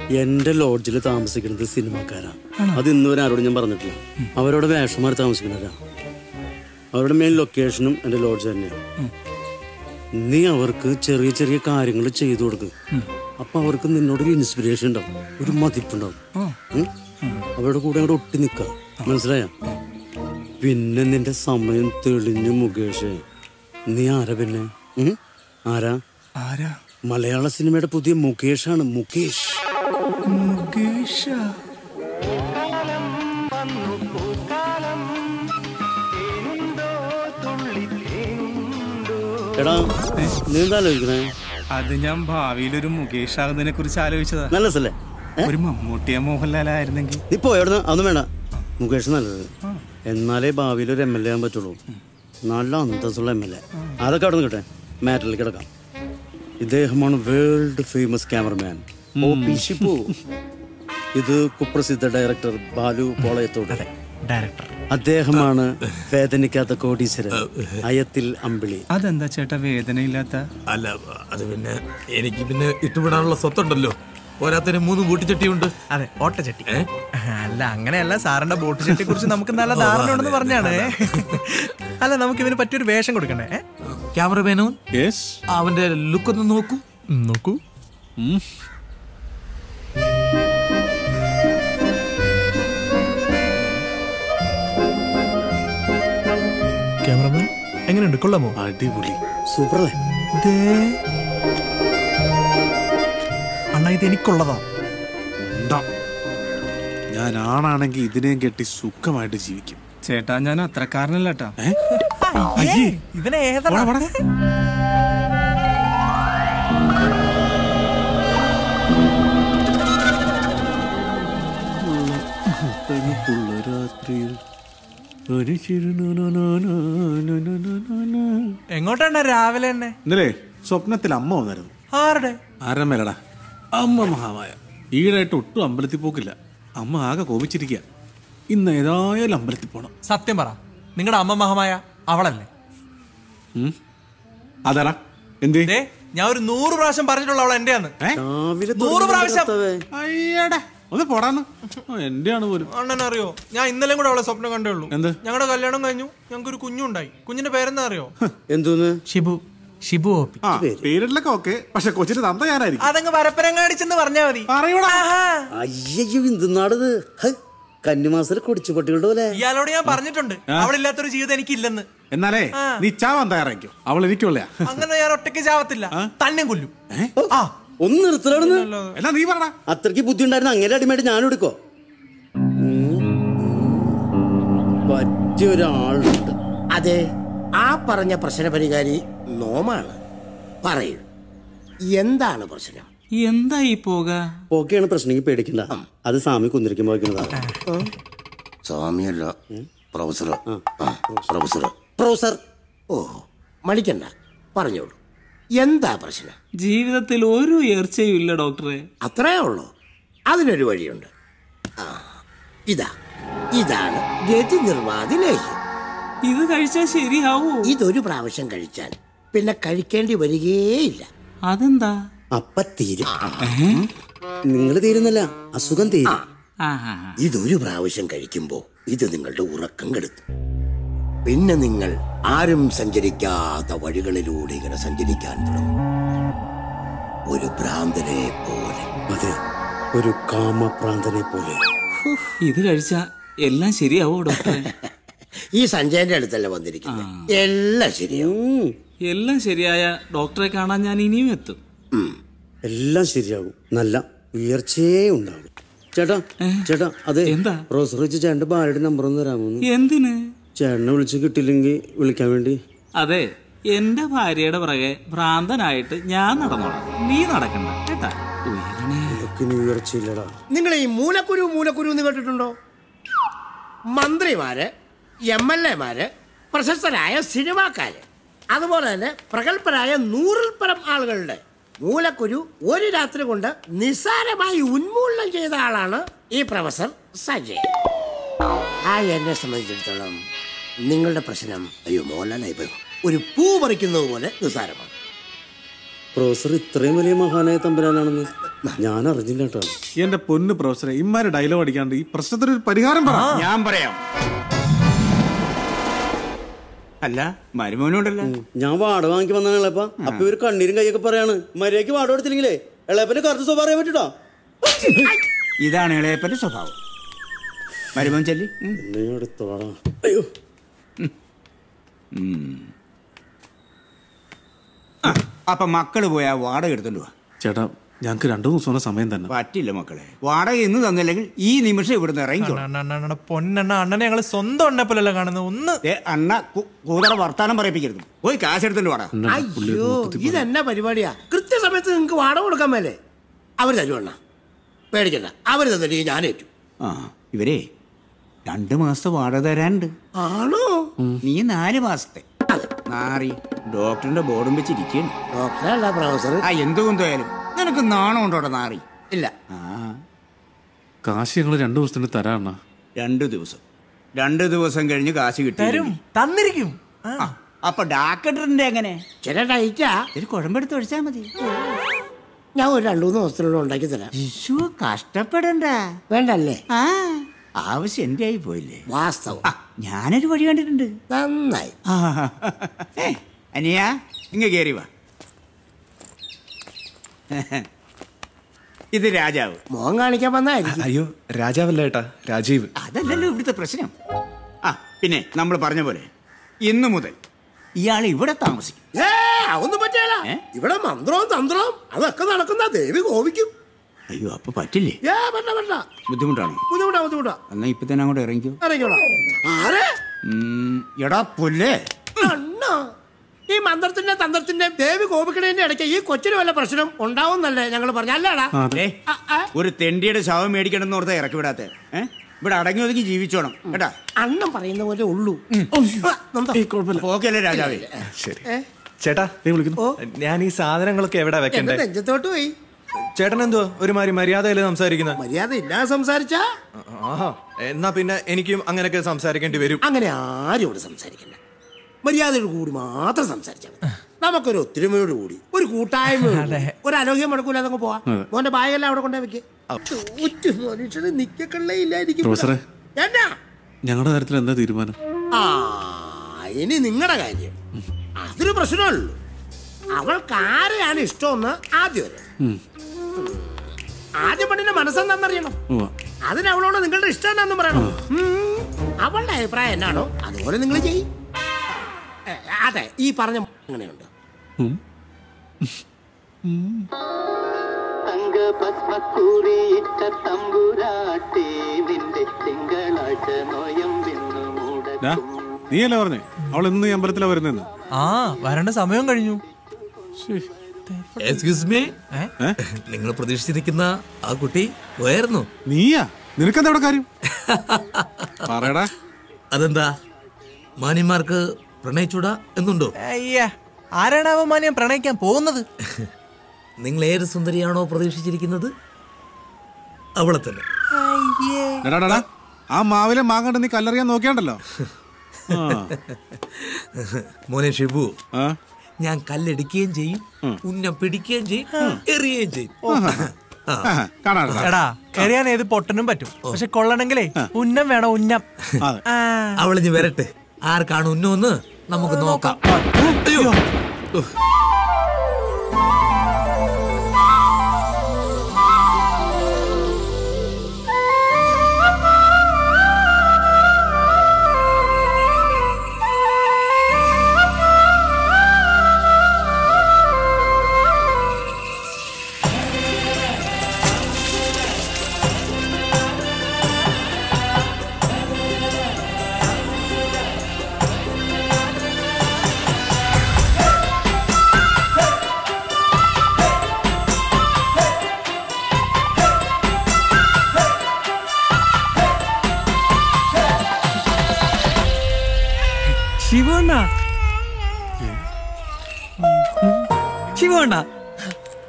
എന്റെ ലോഡ്ജിൽ താമസിക്കുന്നത് സിനിമാക്കാരാ. അത് ഇന്നുവരെ ആരോടും ഞാൻ പറഞ്ഞിട്ടില്ല. അവരോട് വേഷമാർ താമസിക്കുന്നവരാ. അവരുടെ മെയിൻ ലൊക്കേഷനും എന്റെ ലോഡ്ജ് തന്നെയാണ് നീ അവർക്ക് ചെറിയ ചെറിയ കാര്യങ്ങൾ ചെയ്തു കൊടുക്ക്. അപ്പൊ അവർക്ക് നിന്നോട് ഒരു ഇൻസ്പിരേഷൻ ഉണ്ടാവും. ഒരു മതിപ്പുണ്ടാവും? അവരുടെ കൂടെ അങ്ങോട്ട് ഒട്ടി നിക്ക. മനസ്സിലായ? പിന്നെ നിന്റെ സമയം തെളിഞ്ഞു മുകേഷ്. നീ ആരാ പിന്നെ? ആരാ? ആരാ? മലയാള സിനിമയുടെ പുതിയ മുകേഷാണ് മുകേഷ് മുകേഷ. എടാ അത് ഞാൻ ഭാവിയിൽ ഒരു മുകേഷ് ആകുന്നതിനെ കുറിച്ച് ആലോചിച്ചതാ. നല്ല ഒരു മമ്മൂട്ടിയ മോഹൻലാലായിരുന്നെങ്കിൽ ഇപ്പൊ എവിടെ അതൊന്നും വേണ്ട. മുകേഷ് നല്ലത്. എന്നാലേ ഭാവിയിൽ ഒരു എം എൽ എ ആകാൻ പറ്റുള്ളൂ. നല്ല അന്തസ്സുള്ള എം എൽ എ. അതൊക്കെ അവിടെ കിട്ടേ മാറ്ററിൽ കിടക്കാം. ഇദ്ദേഹമാണ് world famous cameraman O P. Shippu ഇത് കുപ്രസിദ്ധ ഡയറക്ടർ ബാലു പോളയത്തോട് ഡയറക്ടർ. അദ്ദേഹമാണ് വേദനിക്കാത്ത കോടീശ്വരൻ. അയത്തിൽ അമ്പിളി. അതെന്താ ചേട്ടാ വേദനയില്ലാത്ത? അല്ല അത് പിന്നെ എനിക്ക് പിന്നെ ഇട്ടുവിടാനുള്ള സ്വത്തുണ്ടല്ലോ. പോരാത്തിന് മൂന്ന് കൂട്ടിച്ചട്ടിയുണ്ട് അതെ ഓട്ടച്ചട്ടി അല്ല അങ്ങനെയല്ല സാറിന്റെ ബോട്ടിച്ചട്ടിയെ കുറിച്ച് നമുക്ക് നല്ല ധാരണ ഉണ്ടെന്ന് പറഞ്ഞാണ്. അല്ല നമുക്ക് ഇവന് പറ്റിയൊരു വേഷം കൊടുക്കണേ? ക്യാമറമാനോ? അവന്റെ ലുക്ക് ഒന്ന് നോക്കൂ. നോക്കൂ. ക്യാമറമാൻ എങ്ങനെയുണ്ട് കൊള്ളാമോ അടിപൊളി സൂപ്പറല്ലേ ദേ. അണ്ണാ ഇത് എനിക്കുള്ളതാ. ഞാൻ ആണാണെങ്കിൽ ഇതിനെയും കെട്ടി സുഖമായിട്ട് ജീവിക്കും ചേട്ടാ ഞാൻ കേട്ടാ അയ്യേ, ഇവനെ ഏതാ രാത്രിയിൽ എങ്ങോട്ടാണ് രാവിലെ തന്നെ? ഇന്നലെ സ്വപ്നത്തിൽ അമ്മ വന്നായിരുന്നു. ആരുടെ? ആരമ്മേലടാ അമ്മ മഹാമായ. ഈടായിട്ട് ഒട്ടും അമ്പലത്തിൽ പോക്കില്ല. അമ്മ ആകെ കോപിച്ചിരിക്കുക ഇന്ന് ഏതായാലും അമ്പലത്തിൽ പോണം. സത്യം പറ. നിങ്ങളുടെ അമ്മ മഹാമായ അവളല്ലേ? അതാ അതാടാ എന്തേ? ദേ, ഞാൻ ഒരു നൂറ് പ്രാവശ്യം പറഞ്ഞിട്ടുള്ള അവൾ എന്റെയാന്ന്. നൂറ് പ്രാവശ്യം. അയ്യടാ. ഒന്ന് പോടാന്ന്. എന്റെയാണ് പോലും. അണ്ണൻ അറിയോ ഞാൻ ഇന്നലെയും കൂടെ അവളെ സ്വപ്നം കണ്ടേ ഉള്ളൂ. എന്ത്? ഞങ്ങളുടെ കല്യാണം കഴിഞ്ഞു. ഞങ്ങൾക്ക് ഒരു കുഞ്ഞുണ്ടായി. കുഞ്ഞിന്റെ പേരെന്താ അറിയോ എന്തോന്ന്? ഷിബു. ഷിബു ഓപ്പി. പേരിലൊക്കെ ഓക്കെ. പക്ഷെ കൊച്ചിന് തന്ത ഞാനായിരിക്കും. അതങ്ങ് പരപ്പരങ്ങാടിച്ചെന്ന് പറഞ്ഞാ മതി. അയ്യോ എന്തുന്നാടത് കന്നിമാസത്തിൽ കുടിച്ചു പട്ടികളുടെ പോലെ. ഇയാളോട് ഞാൻ പറഞ്ഞിട്ടുണ്ട്. അവളില്ലാത്തൊരു ജീവിതം എനിക്കില്ലെന്ന്. എന്നാലേ. നീ ചാവാൻ തയ്യാറായിക്കോ. അവൾ എനിക്കുള്ള അങ്ങനെ ഞാൻ ഒറ്റയ്ക്ക് ചാവത്തില്ല. തന്നെ കൊല്ലും. ആ. ഒന്ന് നിർത്തലാണെന്ന്? എന്നാ നീ പറ അത്രയ്ക്ക് ബുദ്ധി ഉണ്ടായിരുന്ന അങ്ങനെ അടിമയായിട്ട് ഞാനും എടുക്കോ പറ്റിയൊരാളുണ്ട്. അതെ ആ പറഞ്ഞ പ്രശ്നപരിഹാരി നോമാണ് പറയൂ എന്താണ് പ്രശ്നം? എന്താ ഈ പോക? ഓക്കെയാണ് പ്രശ്നം പേടിക്കണ്ട. അത് സ്വാമി കുന്തിരിക്കും വയ്ക്കുന്നതാണ് സ്വാമിയല്ല പ്രൊഫസറോ. പ്രൊഫസറോ. പ്രൊഫസർ ഓ മടിക്കണ്ട പറഞ്ഞോളൂ. എന്താ പ്രശ്നം? ജീവിതത്തിൽ ഒരു ഉയർച്ചയും ഇല്ല ഡോക്ടറെ. അത്രേ ഉള്ളൂ. അതിനൊരു വഴിയുണ്ട്. ആ ഇതാ. ഇതാണ് ഗതി നിർവാതി ലേഹ്യം ഇത് കഴിച്ചാൽ ശരിയാവൂ. ഇതൊരു പ്രാവശ്യം കഴിച്ചാൽ പിന്നെ കഴിക്കേണ്ടി വരികയേയില്ല. അതെന്താ? അപ്പ തീരും. നിങ്ങൾ തീരുന്നല്ല അസുഖം തീരും. ഇതൊരു പ്രാവശ്യം കഴിക്കുമ്പോ ഇത് നിങ്ങളുടെ ഉറക്കം കെടുത്തും. പിന്നെ നിങ്ങൾ ആരും സഞ്ചരിക്കാത്ത വഴികളിലൂടെ ഇങ്ങനെ സഞ്ചരിക്കാൻ തുടങ്ങും. ഒരു ഭ്രാന്തനെ പോലെ. അതെ ഒരു കാമഭ്രാന്തനെ പോലെ. ഇത് കഴിച്ച എല്ലാം ശരിയാവോ ഡോക്ടറെ? ഈ സഞ്ജയന്റെ അടുത്തല്ല വന്നിരിക്കുന്നത്. എല്ലാം ശരിയാവും. എല്ലാം ശരിയായ ഡോക്ടറെ കാണാൻ ഞാൻ ഇനിയും എത്തും. എല്ലാം ശരിയാകും നല്ല ഉയർച്ചയേ ഉണ്ടാകും ചേട്ടാ ചേട്ടാ അതെ. എന്താ? റോസ് വെച്ച് ചേട്ടന്റെ ഭാര്യയുടെ നമ്പർ ഒന്ന്? തരാമോ എന്തിന്? ചേട്ടനെ വിളിച്ച് കിട്ടിയില്ലെങ്കിൽ വിളിക്കാൻ വേണ്ടി. അതെ എന്റെ ഭാര്യയുടെ പുറകെ ഭ്രാന്തനായിട്ട് ഞാൻ നടന്നോളാം. നീ നടക്കണ്ട കേട്ടാ. ഉയർച്ചയില്ലടാ നിങ്ങൾ ഈ മൂലക്കുരു മൂലക്കുരു എന്ന് കേട്ടിട്ടുണ്ടോ? മന്ത്രിമാര് എം എൽ എമാര് പ്രശസ്തരായ സിനിമാക്കാര് അതുപോലെ തന്നെ പ്രഗത്ഭരായ നൂറിൽ പരം ആളുകളുടെ മൂലക്കുരു ഒരു രാത്രി കൊണ്ട് നിസ്സാരമായി ഉന്മൂലനം ചെയ്ത ആളാണ് ഈ പ്രൊഫസർ സജയ്. ആ എന്നെ സംബന്ധിച്ചിടത്തോളം നിങ്ങളുടെ പ്രശ്നം അയ്യോ മോഹൻലാലായി പോയി. ഒരു പൂ പറിക്കുന്നത് പോലെ നിസ്സാരമാണ്. പ്രൊഫസർ ഇത്രയും വലിയ മഹാനായ തമ്പുരാനാണെന്ന് ഞാൻ അറിഞ്ഞില്ല കേട്ടോ. എന്റെ പൊന്ന് പ്രൊഫസറെ ഇമ്മാര് ഡയലോഗ് അടിക്കാണ്ട് ഈ പ്രശ്നത്തിന് ഒരു പരിഹാരം പറ. ഞാൻ പറയാം. അല്ല മരുമോനുണ്ടല്ലോ ഞാൻ വാട വാങ്ങി വന്നാണ് ഇളപ്പ അപ്പൊ ഇവർ കണ്ണീരും കൈയൊക്കെ പറയാണ്. മര്യാദയ്ക്ക് വാട കൊടുത്തില്ലെങ്കിലേ ഇളപ്പന്റെ കറുത്ത സ്വഭാവം അറിയാൻ പറ്റൂട്ടോ? ഇതാണ് ഇളയപ്പന്റെ സ്വഭാവം. മരുമോൻ ചെല്ലി. അയ്യോ. അപ്പൊ മക്കൾ പോയാ വാടക എടുത്തോണ്ട് ചേട്ടാ ഞങ്ങൾക്ക് രണ്ടു ദിവസം സമയം തന്നെ. പറ്റില്ല മക്കളെ. വാടക ഇന്ന് തന്നില്ലെങ്കിൽ ഈ നിമിഷം ഇവിടുന്ന് അണ്ണ, പൊന്നണ്ണ അണ്ണനെ ഞങ്ങൾ സ്വന്തം അണ്ണപ്പല്ലല്ലോ കാണുന്നത്? ഒന്ന് അണ്ണ കൂതറ വർത്താനം പറയിപ്പിക്കരുത്. പോയി കാശ് എടുത്തോണ്ട് വാടക അയ്യോ ഇതെന്നാ പരിപാടിയാ? കൃത്യസമയത്ത് നിങ്ങൾക്ക് വാടക കൊടുക്കാൻ മേലെ. അവർ തരുവണ്ണ പേടിക്കണ്ട. അവർ തന്നിട്ട് ഞാൻ ഏറ്റു. ആ ഇവരെ രണ്ട് മാസത്തെ വാടക തരാനുണ്ട്. ആണോ? നീ നാല് മാസത്തെ. നാറി ഡോക്ടറിന്റെ ബോർഡും വെച്ചിരിക്കുന്നു ഡോക്ടറല്ല പ്രൊഫസർ ആ എന്തുകൊണ്ടായാലും നിനക്ക് നാണം ഉണ്ടോ നാറി ഇല്ല. ആ. കാശ് ഞങ്ങൾ രണ്ടു ദിവസത്തിന് തരാണ രണ്ടു ദിവസം. രണ്ടു ദിവസം കഴിഞ്ഞ് കാശ് കിട്ടും തരും. തന്നിരിക്കും. അപ്പൊ ഡാക്ടറിന്റെ എങ്ങനെ? ചില ഡൈറ്റാ. ഒരു കുഴമ്പെടുത്ത് ഒഴിച്ചാ മതി. ഞാൻ ഒരു രണ്ടു മൂന്ന് ദിവസത്തിനുള്ളിൽ ഉണ്ടാക്കി തരാം. കഷ്ടപ്പെടണ്ട. വേണ്ടല്ലേ? ആ. ആവശ്യം എന്റെ ആയി പോയില്ലേ? വാസ്തവം. ഞാനൊരു വഴി കണ്ടിട്ടുണ്ട്. നന്നായി. ഏ, അനിയ ഇങ്ങ കേറി വാ. ഇത് രാജാവ്. മോൻ കാണിക്കാൻ വന്നായിരിക്കും. അയ്യോ രാജാവല്ല ഏട്ടാ രാജീവ്. അതല്ലല്ലോ ഇവിടുത്തെ പ്രശ്നം. ആ പിന്നെ നമ്മൾ പറഞ്ഞ പോലെ ഇന്നു മുതൽ ഇയാൾ ഇവിടെ താമസിക്കും. ഏ അതൊന്നും പറ്റില്ല. ഇവിടെ മന്ത്രവും തന്ത്രവും അതൊക്കെ നടക്കുന്ന ദേവി കോപിക്കും അയ്യോ അപ്പൊ പറ്റില്ലേ? ഏ പറ്റ പറ്റ ബുദ്ധിമുട്ടാണോ? ബുദ്ധിമുട്ടാ ബുദ്ധിമുട്ടാ. എന്നാ ഇപ്പൊ തന്നെ അങ്ങോട്ട് ഇറങ്ങിക്കോ. ഇറങ്ങിക്കോളാം. ആരെ? ഉം, എടാ പുല്ലേ? അണ്ണാ ഈ മന്ത്രത്തിന്റെ തന്ത്രത്തിന്റെ ദേവി കോപിക്കണേന്റെ ഇടയ്ക്ക് ഈ കൊച്ചിന് വല്ല പ്രശ്നം ഉണ്ടാവുന്നല്ലേ ഞങ്ങൾ പറഞ്ഞ. അല്ലേടാ. ഒരു തെണ്ടിയുടെ ശവം മേടിക്കണം എന്ന് ഓർത്താ ഇറക്കി വിടാത്തെ. ഏ? ഇവിടെ അടങ്ങി ഒതുങ്ങി ജീവിച്ചോണം. കേട്ടാ? അണ്ണം പറയുന്ന പോലെ ഉള്ളൂ. ഓക്കെ അല്ലേ രാജാവേ? ശരി. ചേട്ടാ നീ വിളിക്കുന്നു. ഞാൻ ഈ സാധനങ്ങളൊക്കെ എവിടെ എന്റെ വെക്കണ്ടേ നെഞ്ചത്തോട്ട് പോയി. ചേട്ടൻ എന്തോ ഒരുമാതിരി മര്യാദയിൽ സംസാരിക്കുന്നത് മര്യാദ ഇല്ലാതെ സംസാരിച്ചാ? ആഹാ എന്നാ പിന്നെ എനിക്കും അങ്ങനെയൊക്കെ സംസാരിക്കേണ്ടി വരും. അങ്ങനെ ആരും ഇവിടെ സംസാരിക്കണ്ട. മര്യാദയോട് കൂടി മാത്രം സംസാരിച്ചാൽ നമുക്കൊരു ഒത്തൊരുമയോട് കൂടി ഒരു കൂട്ടായ്മ ഒരു അലോഹ്യം മുടക്കൂല അതങ്ങ് പോവാ. മോന്റെ ബാഗെല്ലാം അവിടെ കൊണ്ടേ വെക്ക്. ഒറ്റ മനുഷ്യന് നിക്കക്കള്ളേ ഇല്ലായിരിക്കും എന്നാ? ഞങ്ങളുടെ കാര്യത്തിൽ എന്താ തീരുമാനം? ആ ഇനി നിങ്ങളുടെ കാര്യം. അതൊരു പ്രശ്നമല്ലോ അവൾക്ക് ആരെയാണ് ഇഷ്ടമെന്ന് ആദ്യം. ആദ്യം പെണ്ണിന്റെ മനസ്സെന്താണെന്നറിയണം അതിനവളോട് അതിന് അവളോട് നിങ്ങളുടെ ഇഷ്ടം എന്താണെന്ന് പറയണം അവളുടെ അഭിപ്രായം എന്നാണോ? അതുപോലെ നിങ്ങൾ ചെയ്യും. അതെ ഈ പറഞ്ഞ അങ്ങനെയുണ്ട് തമ്പുരാട്ടി നിന്റെ തിങ്കളാഴ്ച നോയമ്പിന്നു മൂട ഡാ, നീയല്ലേ പറഞ്ഞേ? അവൾ ഇന്ന് ഈ അമ്പലത്തിലാ വരുന്നെന്ന് ആ വരേണ്ട സമയം കഴിഞ്ഞു. എക്സ്ക്യൂസ് മീ നിങ്ങൾ പ്രതീക്ഷിച്ചിരിക്കുന്ന ആ കുട്ടി പോയായിരുന്നു. നീയാ? നിനക്കെന്താ ഇവിടെ കാര്യം? പറയടാ. അതെന്താ? മാന്യന്മാർക്ക് പ്രണയിച്ചൂടാ എന്നുണ്ടോ? ആരാണാവോ മാന്യം പ്രണയിക്കാൻ പോകുന്നത്? നിങ്ങൾ ഏത് സുന്ദരിയാണോ പ്രതീക്ഷിച്ചിരിക്കുന്നത്? അവളെ തന്നെ. ആ മാവിലെ മാങ്ങണ്ട നീ കല്ലറിയാൻ നോക്കിയാണ്ടല്ലോ. മോനെ ഷിബു ഞാൻ കല്ലെടുക്കുകയും ചെയ്യും ഉന്നം പിടിക്കുകയും ചെയ്യും എറിയുകയും ചെയ്യും. ആ. എടാ എറിയാൻ ഏത് പൊട്ടനും പറ്റും. പക്ഷെ കൊള്ളണെങ്കിലേ ഉന്നം വേണം ഉന്നം. ആ. അവളിഞ്ഞ് വരട്ടെ. ആർക്കാണ് ഉന്നോന്ന് നമുക്ക് നോക്കാം. അയ്യോ.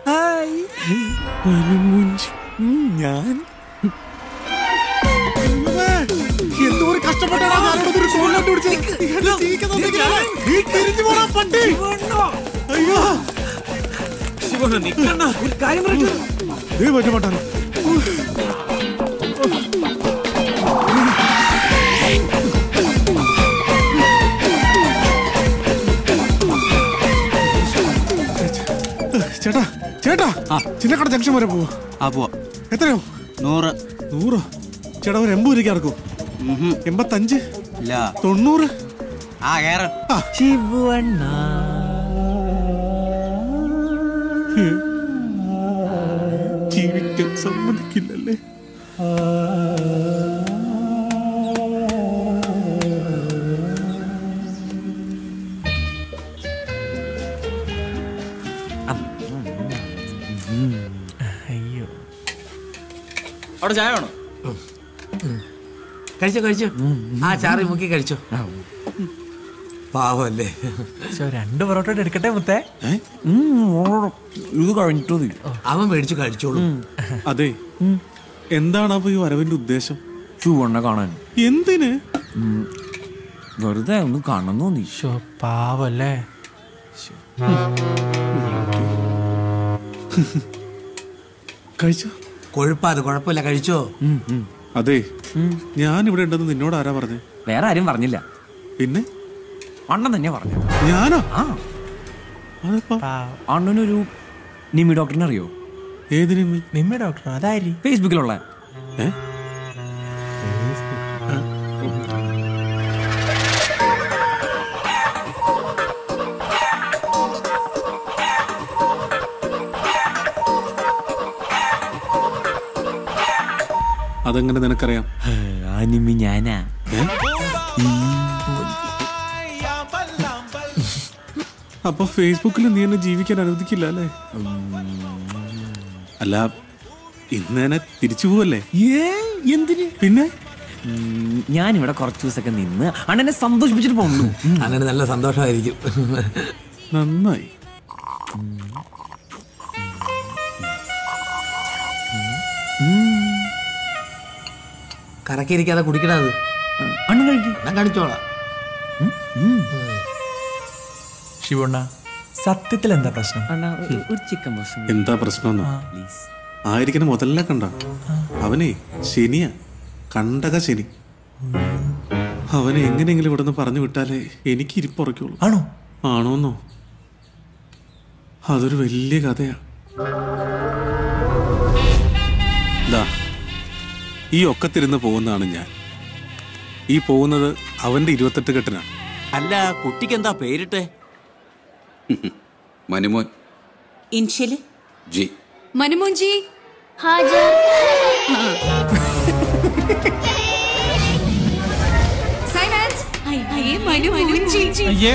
ഹായ്. ഞാൻ. എന്തോരം കഷ്ടപ്പെട്ടാണ് ഞാനിവിടെ ഒരു കോളിലോട്ട് പിടിച്ചത് എന്നെ ജീവിക്കുന്നത് എന്തെങ്കിലുമല്ലേ? പറ്റുമാട്ടാണ് ചേട്ടാ ആ. ചിന്നക്കട ജംഗ്ഷൻ വരെ പോവോ? ആ പോവാ. എത്രയോ? നൂറ്. നൂറ്? ചേട്ടാ ഒരു എൺപത് രൂപയ്ക്ക് ഇറക്കും. എൺപത്തഞ്ച്? ഇല്ല. തൊണ്ണൂറ്? ആ കേറ. ശിവണ്ണ ജീവിക്കാൻ സമ്മതിക്കില്ലല്ലേ? അവിടെ ചായ വേണോ? കഴിച്ചോ കഴിച്ചോ. ആ ചാറി മുക്കി കഴിച്ചോ. പാവല്ലേ. രണ്ട് പൊറോട്ട എടുക്കട്ടെ മുത്തേ? ഇത് കഴിഞ്ഞിട്ടോ അവൻ മേടിച്ചു കഴിച്ചോളൂ. അതെ. എന്താണ് അപ്പൊ ഈ വരവിന്റെ ഉദ്ദേശം? ചൂവണ്ണ കാണാൻ. എന്തിന്? വെറുതെ ഒന്ന് കാണണം തോന്നി പാവല്ലേ. കഴിച്ചോ? കൊഴുപ്പാ അത് കുഴപ്പമില്ല കഴിച്ചോ അതെ. ഞാൻ ഇവിടെ ഉണ്ടെന്ന് നിന്നോട് ആരാ പറഞ്ഞു? വേറെ ആരും പറഞ്ഞില്ല. പിന്നെ? അണ്ണൻ തന്നെ പറഞ്ഞു ഞാനോ? ആ. അണ്ണനൊരു നിമി ഡോക്ടറിനെ അറിയോ? ഏത് നിമി നിമ്മ ഡോക്ടർ അതായിരിക്കും ഫേസ്ബുക്കിലുള്ള. ഏ? അതെങ്ങനെ നിനക്കറിയാം? ആനിമി നിമി ഞാനാ അപ്പൊ ഫേസ്ബുക്കിൽ നീ എന്നെ ജീവിക്കാൻ അനുവദിക്കില്ല അല്ലേ? അല്ല ഇന്ന് എന്നെ തിരിച്ചു പോവല്ലേ? എന്തിന്? പിന്നെ? ഞാനിവിടെ കുറച്ച് ദിവസമൊക്കെ നിന്ന് അണ്ണനെ സന്തോഷിപ്പിച്ചിട്ട് പോകുന്നു അങ്ങനെ നല്ല സന്തോഷമായിരിക്കും. നന്നായി. കറക്കിയിരിക്കാതെ കുടിക്കണത് അണ്ണൻ കഴിക്കും. ഞാൻ കാണിച്ചോളാം. ശിവണ്ണ സത്യത്തിൽ എന്താ പ്രശ്നം? അണ്ണ ഒരു ചിക്കൻ എന്താ പ്രശ്നം ആയിരിക്കണം മുതലല്ല കണ്ട. അവനെ ശനിയാ കണ്ടക ശനി. അവനെ എങ്ങനെയെങ്കിലും ഇവിടെ നിന്ന് പറഞ്ഞു വിട്ടാലേ എനിക്ക് ഇരിപ്പുറയ്ക്കുള്ളൂ. ആണോ? ആണോന്നോ? അതൊരു വലിയ കഥയാ. ദാ ഈ ഒക്കത്തിരുന്ന് പോകുന്നതാണ് ഞാൻ. ഈ പോകുന്നത് അവന്റെ ഇരുപത്തെട്ട് കെട്ടിനാണ് അല്ല കുട്ടിക്ക് എന്താ പേരിട്ടെ? മനുമോൻ. ഇൻഷ്യൽ? ജി. മനുമോൻജി? ഹാജർ സൈലൻസ് അയ്യേ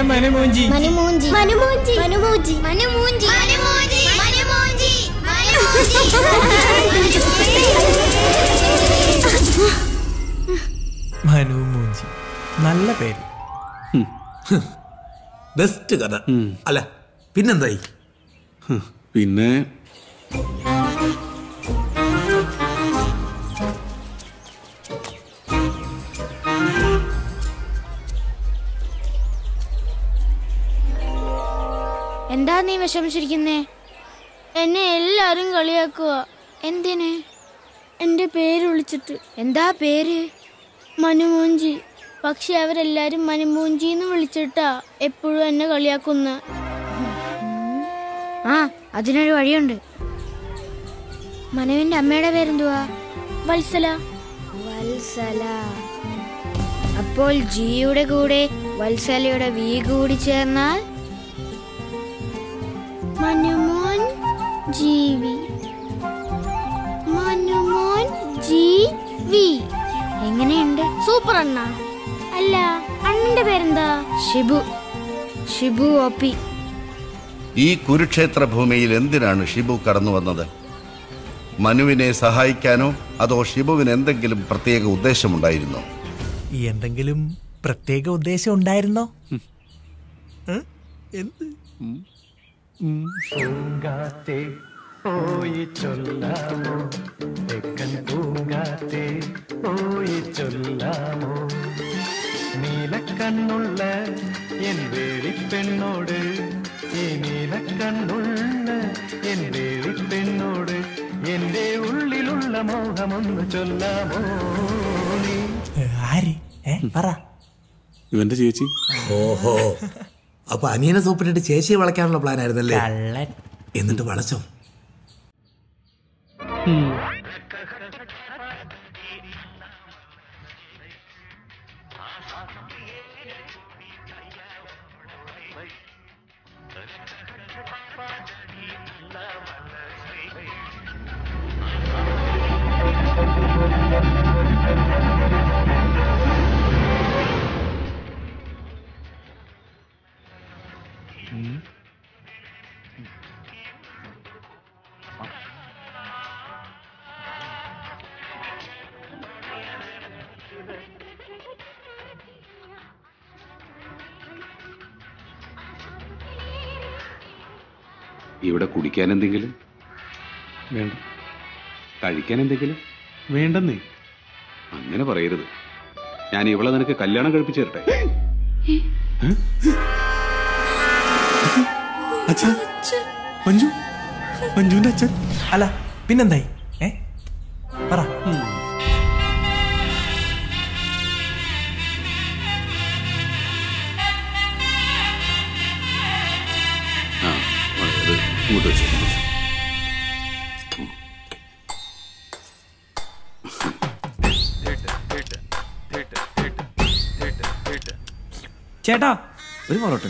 മനുമൂഞ്ചി മനുമൂഞ്ചി നല്ല പേര്. ബെസ്റ്റ് കഥ. അല്ല പിന്നെന്തായി? പിന്നെ? എന്താ നീ വിഷമിച്ചിരിക്കുന്നേ? എന്നെ എല്ലാരും കളിയാക്കുക എന്തിന്? എന്റെ പേര് വിളിച്ചിട്ട്. എന്താ പേര്? മനുമൂഞ്ചി. പക്ഷെ അവരെല്ലാരും മനുമൂഞ്ചി എന്ന് വിളിച്ചിട്ടാ എപ്പോഴും എന്നെ കളിയാക്കുന്ന. ആ അതിനൊരു വഴിയുണ്ട്. മനുവിന്റെ അമ്മയുടെ പേരെന്തുവാ? വത്സല. വത്സല. അപ്പോൾ ജിയുടെ കൂടെ വത്സലയുടെ വി കൂടി ചേർന്നാൽ? മനുമോൻ ജീവി. മനുമോൻ വി. എങ്ങനെയുണ്ട്? സൂപ്പർ അണ്ണ. അല്ല അണ്ണന്റെ പേരെന്താ? ഷിബു. ഷിബു ഒപ്പി ഈ കുരുക്ഷേത്ര ഭൂമിയിൽ എന്തിനാണ് ഷിബു കടന്നു വന്നത്? മനുവിനെ സഹായിക്കാനോ അതോ ഷിബുവിന് എന്തെങ്കിലും പ്രത്യേക ഉദ്ദേശമുണ്ടായിരുന്നോ? ഈ എന്തെങ്കിലും പ്രത്യേക ഉദ്ദേശം ഉണ്ടായിരുന്നോ? എന്ത്? പോയി ചൊല്ലാമോ തെക്കൻ പൂങ്കാറ്റേ പോയി ചൊല്ലാമോ നീലക്കണ്ണുള്ള എൻ വേളിപ്പെണ്ണോട് ഈ നീലക്കണ്ണുള്ള എൻ വേളിപ്പെണ്ണോട് എന്റെ ഉള്ളിലുള്ള മോഹമൊന്ന് ചൊല്ലാമോ നീ? ആര്? പറ. ഇവന്റെ ചേച്ചി? ഓഹോ. അപ്പൊ അനിയനെ സൂപ്പറിട്ട് ചേച്ചിയെ വളയ്ക്കാനുള്ള പ്ലാൻ ആയിരുന്നല്ലേ? എന്നിട്ട് വളച്ചോ. 嗯。ഇവിടെ കുടിക്കാൻ എന്തെങ്കിലും? വേണ്ട. കഴിക്കാൻ എന്തെങ്കിലും? വേണ്ടെന്നേ. അങ്ങനെ പറയരുത്. ഞാൻ ഇവളെ നിനക്ക് കല്യാണം കഴിപ്പിച്ചു തരട്ടെ. അച്ഛാ മഞ്ജു. മഞ്ജുവിന്റെ അച്ഛൻ. അല്ല പിന്നെന്തായി? ഏ? പറ. ഇങ്ങോട്ട് വെച്ചു ചേട്ടാ ഒരു പൊറോട്ട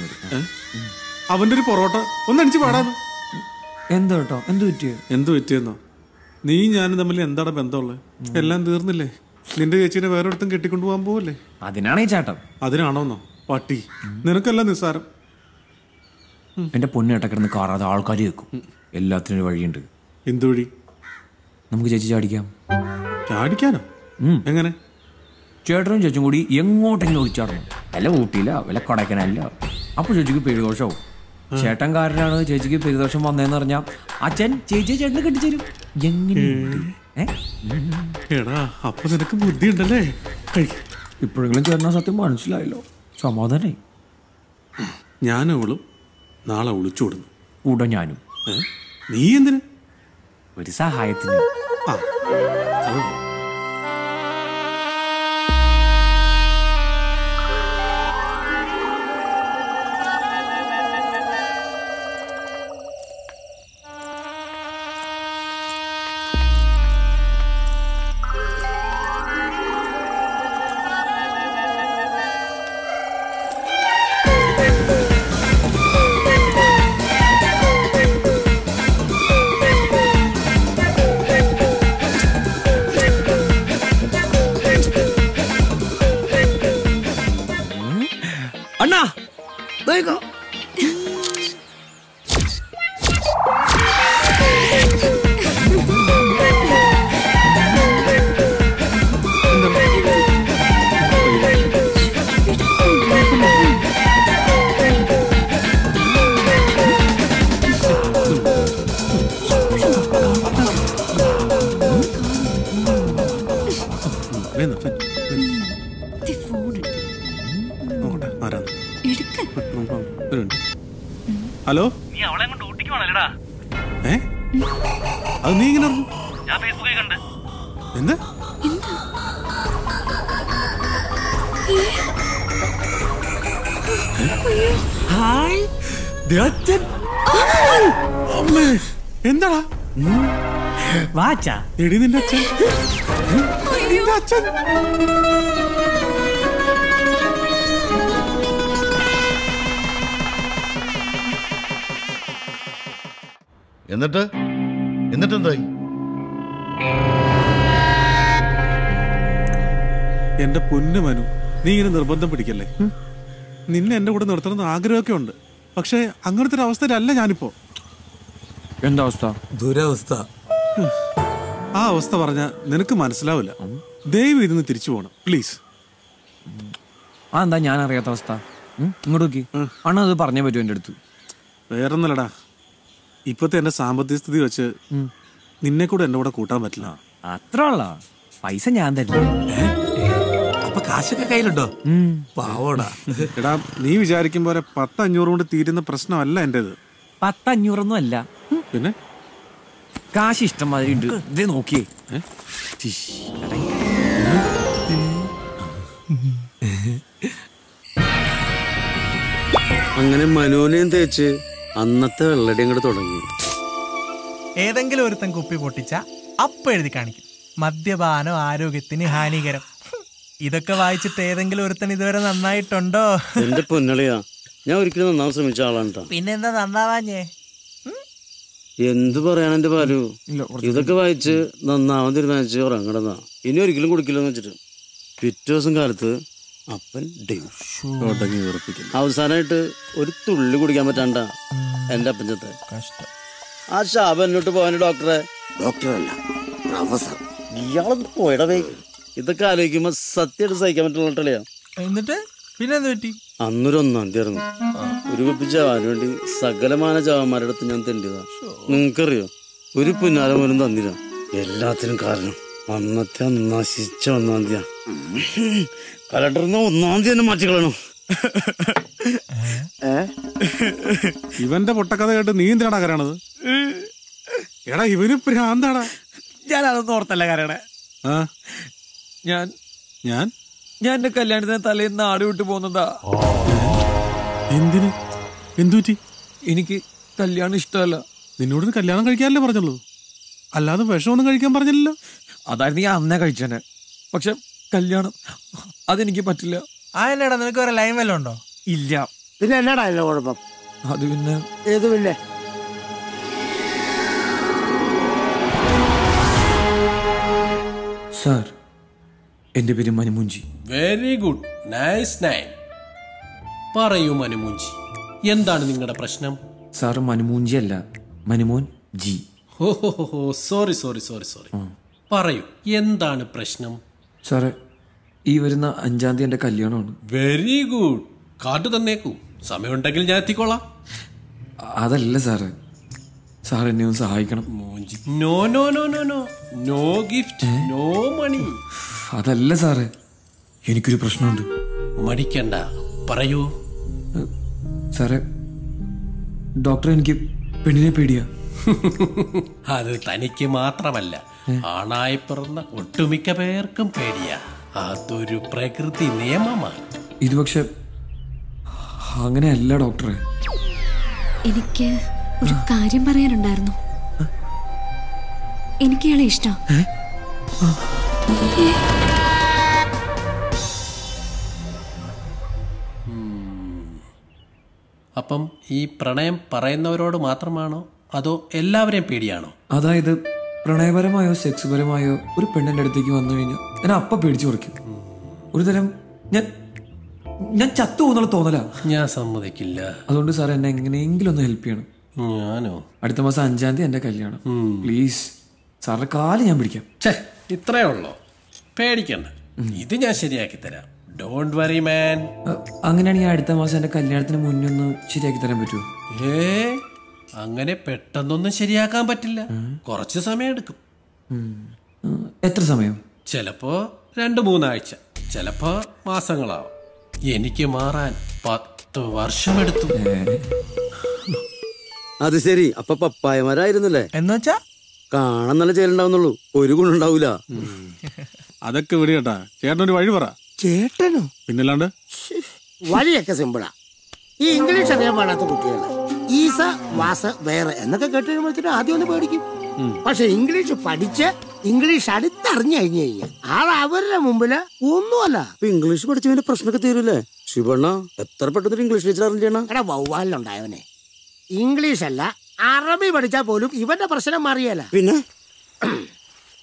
അവന്റെ ഒരു പൊറോട്ട. ഒന്ന് അടിച്ച് പാടാന്ന് എന്തോ കേട്ടോ എന്ത് പറ്റിയോ? എന്ത് പറ്റിയെന്നോ? നീ ഞാനും തമ്മിൽ എന്താണ് ബന്ധമുള്ളത് എല്ലാം തീർന്നില്ലേ? നിന്റെ ചേച്ചീനെ വേറൊരിടത്തും കെട്ടിക്കൊണ്ടു പോകാൻ പോവല്ലേ? അതിനാണ് ഈ ചാട്ടം അതിനാണോന്നോ? പട്ടി. നിനക്കല്ല നിസ്സാരം. എന്റെ പൊന്നു കിടന്ന് കാറാതെ ആൾക്കാർ വെക്കും എല്ലാത്തിനും ഒരു വഴിയുണ്ട്. എന്ത് വഴി? നമുക്ക് ചേച്ചി ചാടിക്കാം. ചാടിക്കാനോ? എങ്ങനെ? ചേട്ടനും ചേച്ചും കൂടി എങ്ങോട്ടെങ്കിലും ഒളിച്ചാടണം. വല്ല ഊട്ടിയില്ല വല്ല കൊടൈക്കനാലില്ല അപ്പൊ ചേച്ചിക്ക് പെരുദോഷവും. ചേട്ടൻ കാരനാണ് ചേച്ചിക്ക് പെരുദോഷം വന്നതെന്ന് പറഞ്ഞാ അച്ഛൻ ചേച്ചിയെ ചേട്ടന് കെട്ടിച്ചേരും? എടാ അപ്പൊ നിനക്ക് ബുദ്ധി ഉണ്ടല്ലേ ഇപ്പോഴെങ്കിലും ചേട്ടനാ സത്യം മനസ്സിലായല്ലോ. സമാധാനായി. ഞാനവളും നാളെ ഒളിച്ചോടുന്നു കൂടെ ഞാനും. നീ എന്തിന്? ഒരു സഹായത്തിന്. ആ വാച്ചാ. എടി നിന്റെ അച്ഛൻ. ഏ? നിന്റെ അച്ഛൻ. എന്നിട്ട്? എന്നിട്ട് എന്തായി എന്റെ പൊന്നു മനു നീ ഇങ്ങനെ നിർബന്ധം പിടിക്കല്ലേ? നിന്നെ എന്റെ കൂടെ നിർത്തണമെന്ന് ആഗ്രഹമൊക്കെ ഉണ്ട്. പക്ഷെ അങ്ങനത്തെ ഒരു അവസ്ഥയിലല്ല ഞാനിപ്പോ. എന്താ അവസ്ഥ? ദുരവസ്ഥ. ആ അവസ്ഥ പറഞ്ഞ നിനക്ക് മനസ്സിലാവില്ല. ദയവ് ഇതിന് തിരിച്ചു പോകണം പ്ലീസ് ആ എന്താ ഞാൻ അറിയാത്ത അവസ്ഥ ഇങ്ങോട്ട് നോക്കി. അണ്ണ അത് പറഞ്ഞേ പറ്റൂ എന്റെ അടുത്ത്. വേറൊന്നല്ലടാ ഇപ്പത്തെ എന്റെ സാമ്പത്തിക സ്ഥിതി വെച്ച് നിന്നെ കൂടെ എന്റെ കൂടെ കൂട്ടാൻ പറ്റില്ല. അത്ര പൈസ ഞാൻ തരില്ല അപ്പൊ കാശൊക്കെ കയ്യിലുണ്ടോ? പാവോടാ. എടാ നീ വിചാരിക്കും പോലെ പത്തഞ്ഞൂറ് കൊണ്ട് തീരുന്ന പ്രശ്നമല്ല എന്റേത് പത്തഞ്ഞൂറൊന്നും അല്ല. പിന്നെ? കാശ് ഇഷ്ടം മാതിരി ഉണ്ട് ഇതേ നോക്കിയേ അങ്ങനെ മനോനെയും തേച്ച് അന്നത്തെ വെള്ളടി കൂടെ തുടങ്ങി. ഏതെങ്കിലും ഒരുത്തൻ കുപ്പി പൊട്ടിച്ച അപ്പ എഴുതി കാണിക്കും. മദ്യപാനം ആരോഗ്യത്തിന് ഹാനികരം. ഇതൊക്കെ വായിച്ചിട്ട് ഏതെങ്കിലും ഒരുത്തൻ ഇതുവരെ നന്നായിട്ടുണ്ടോ? എന്റെ പൊന്നളിയാ ഞാൻ ഒരിക്കലും നന്നാവാൻ ശ്രമിച്ച ആളാണ്. പിന്നെന്താ നന്നാവാഞ്ഞേ? എന്ത് പറയാൻ എന്റെ പാലു? ഇതൊക്കെ വായിച്ച് നന്നാവാൻ തീരുമാനിച്ച് ഉറങ്ങണ ഇനി ഒരിക്കലും കുടിക്കില്ലെന്ന് വെച്ചിട്ട്. പിറ്റേ ദിവസം കാലത്ത് അപ്പൻ ഡെയ്. തുടങ്ങി അവസാനമായിട്ട് ഒരു തുള്ളി കുടിക്കാൻ പറ്റാണ്ട എന്റെ അപ്പൻ ചത്തെ. കഷ്ടം. ആ ശാപം എന്നോട്ട് പോവാന് ഡോക്ടറെ. ഡോക്ടറല്ല പ്രൊഫസർ. ഇയാളൊന്ന് പോയടവേ ഇതൊക്കെ ആലോചിക്കുമ്പോ സത്യമായിട്ട് സഹിക്കാൻ പറ്റുള്ള എന്നിട്ട്? പിന്നെന്ത് പറ്റി? അന്നൊരു ഒന്നാം തീയതി ഒരു കുപ്പി ചാവാൻ വേണ്ടി സകലമാന ചാവന്മാരുടെ അടുത്ത് ഞാൻ തെണ്ടിയതാ. നിങ്ങൾക്കറിയോ? ഒരു പുന്നാല പോലും തന്നില്ല. എല്ലാത്തിനും കാരണം. അന്നത്തെ നശിച്ച ഒന്നാം തീയ കലണ്ടറിന്ന് ഒന്നാം തീയതി തന്നെ മാറ്റിക്കളയണം ഇവന്റെ പൊട്ടക്കഥ കേട്ട് നീ എന്തിനാടാ കരയണത്? എടാ ഇവന് ഭ്രാന്താടാ. ഞാൻ അതൊന്നും ഓർത്തല്ല കരയണേ. ഞാൻ ഞാൻ? ഞാൻ എന്റെ കല്യാണത്തിന് തലേന്ന് നാട് വിട്ടു പോകുന്നതാ. എന്തിന്? എന്തുപറ്റി? എനിക്ക് കല്യാണം ഇഷ്ടമല്ല. നിന്നോട് കല്യാണം കഴിക്കാനല്ലേ പറഞ്ഞുള്ളൂ. അല്ലാതെ വിഷമൊന്നും കഴിക്കാൻ പറഞ്ഞില്ലല്ലോ. അതായിരുന്നു ഞാൻ അന്നേ കഴിച്ചേനെ പക്ഷെ കല്യാണം അതെനിക്ക് പറ്റില്ല. ആ എന്നാടാ നിനക്ക് വേറെ ലൈൻ വല്ലതും ഉണ്ടോ? ഇല്ല. പിന്നെ എന്നാടാ അതിന്റെ കുഴപ്പം? അത് പിന്നെ ഏത് പിന്നെ? സാർ എന്റെ പേര് Manumunchi. Very good nice nine പറയൂ മനുമുഞ്ചി എന്താണ് നിങ്ങളുടെ പ്രശ്നം? സാർ മനുമൂഞ്ചി അല്ല. മനുമോൻ ജി. ഹോ ഹോ ഹോ, ഹോ സോറി സോറി സോറി സോറി പറയൂ എന്താണ് പ്രശ്നം? സാറേ ഈ വരുന്ന അഞ്ചാം തീയതി എന്റെ കല്യാണമാണ്. വെരി ഗുഡ് കാർഡ് തന്നേക്കൂ. സമയമുണ്ടെങ്കിൽ ഞാൻ എത്തിക്കോളാം. അതല്ല സാറ് സാർ എന്നെ ഒന്ന് സഹായിക്കണം. No no no no no no gift no money അതല്ല സാറ് എനിക്കൊരു പ്രശ്നമുണ്ട്. മടിക്കണ്ട. പറയൂ. സാറേ ഡോക്ടർ എനിക്ക് പെണ്ണിനെ പേടിയാ. അത് തനിക്ക് മാത്രമല്ല ആണായി പിറന്ന ഒട്ടുമിക്ക പേർക്കും പേടിയാ. അതൊരു പ്രകൃതി നിയമമാണ്. ഇത് പക്ഷെ അങ്ങനെയല്ല ഡോക്ടറെ. എനിക്ക് ഒരു കാര്യം പറയാനുണ്ടായിരുന്നു. എനിക്ക് ഇയാളെ ഇഷ്ടം. അപ്പം ഈ പ്രണയം പറയുന്നവരോട് മാത്രമാണോ? അതോ എല്ലാവരെയും പേടിയാണോ? അതായത് പ്രണയപരമായോ സെക്സ് പരമായോ ഒരു പെണ്ണിന്റെ അടുത്തേക്ക് വന്നു കഴിഞ്ഞാൽ ഞാൻ അപ്പ പേടിച്ചു കുറയ്ക്കും ഒരു തരം ഞാൻ ഞാൻ ചത്തു പോകുന്നുള്ള തോന്നല. ഞാൻ സമ്മതിക്കില്ല. അതുകൊണ്ട് സാർ എന്നെ എങ്ങനെയെങ്കിലും ഒന്ന് ഹെൽപ്പ് ചെയ്യണം. ഞാനോ? അടുത്ത മാസം അഞ്ചാം തീയതി എന്റെ കല്യാണം. പ്ലീസ് സാറിന്റെ കാൽ ഞാൻ പിടിക്കാം. ഛേ ഇത്രേ ഉള്ളോ. പേടിക്കണ്ട. ഇത് ഞാൻ ശരിയാക്കി തരാം. ഡോണ്ട് വറി മാൻ അ- അങ്ങനെയാണെങ്കിൽ അടുത്ത മാസം എന്റെ കല്യാണത്തിന് മുന്നേ ഒന്ന് ശരിയാക്കി തരാൻ പറ്റുമോ? ഏ അങ്ങനെ പെട്ടെന്നൊന്നും ശരിയാക്കാൻ പറ്റില്ല. കുറച്ച് സമയം എടുക്കും. എത്ര സമയം? ചിലപ്പോ രണ്ട് മൂന്നാഴ്ച ചിലപ്പോ മാസങ്ങളാവും. എനിക്ക് മാറാൻ പത്ത് വർഷമെടുത്തു. അത് ശരി. അപ്പൊ പപ്പായമാരായിരുന്നല്ലേ? എന്നുവെച്ചാ കാണാൻ നല്ല ചേലുണ്ടാവുന്നുള്ളൂ. ഒരു ഗുണുണ്ടാവൂല അതൊക്കെ വിടുകേട്ടാ ചേട്ടനൊരു വഴി പറ. ചേട്ടനോ? പിന്നല്ലാണ്ട്? വഴിയൊക്കെ സിമ്പിളാ ഈ ഇംഗ്ലീഷ് അറിയാൻ പാടാത്ത കുട്ടികൾ ഈസ വാസ വേറെ എന്നൊക്കെ കേട്ട് കഴിയുമ്പോഴത്തേനും ആദ്യം ഒന്ന് പേടിക്കും. പക്ഷെ ഇംഗ്ലീഷ് പഠിച്ച് ഇംഗ്ലീഷ് അടുത്തറിഞ്ഞു കഴിഞ്ഞു കഴിഞ്ഞാൽ ആൾ അവരുടെ മുമ്പിൽ ഒന്നുമല്ല. ഇംഗ്ലീഷ് പഠിച്ചവന്റെ പ്രശ്നമൊക്കെ തീരൂലേ ശിവണ്ണ എത്ര പെട്ടെന്ന് ഇംഗ്ലീഷ് ടീച്ചർ അറിഞ്ഞാണ് എടാ വവ്വാലുണ്ടായവനെ ഇംഗ്ലീഷ് അല്ല അറബി പഠിച്ചാൽ പോലും ഇവന്റെ പ്രശ്നം മാറിയല്ല പിന്നെ?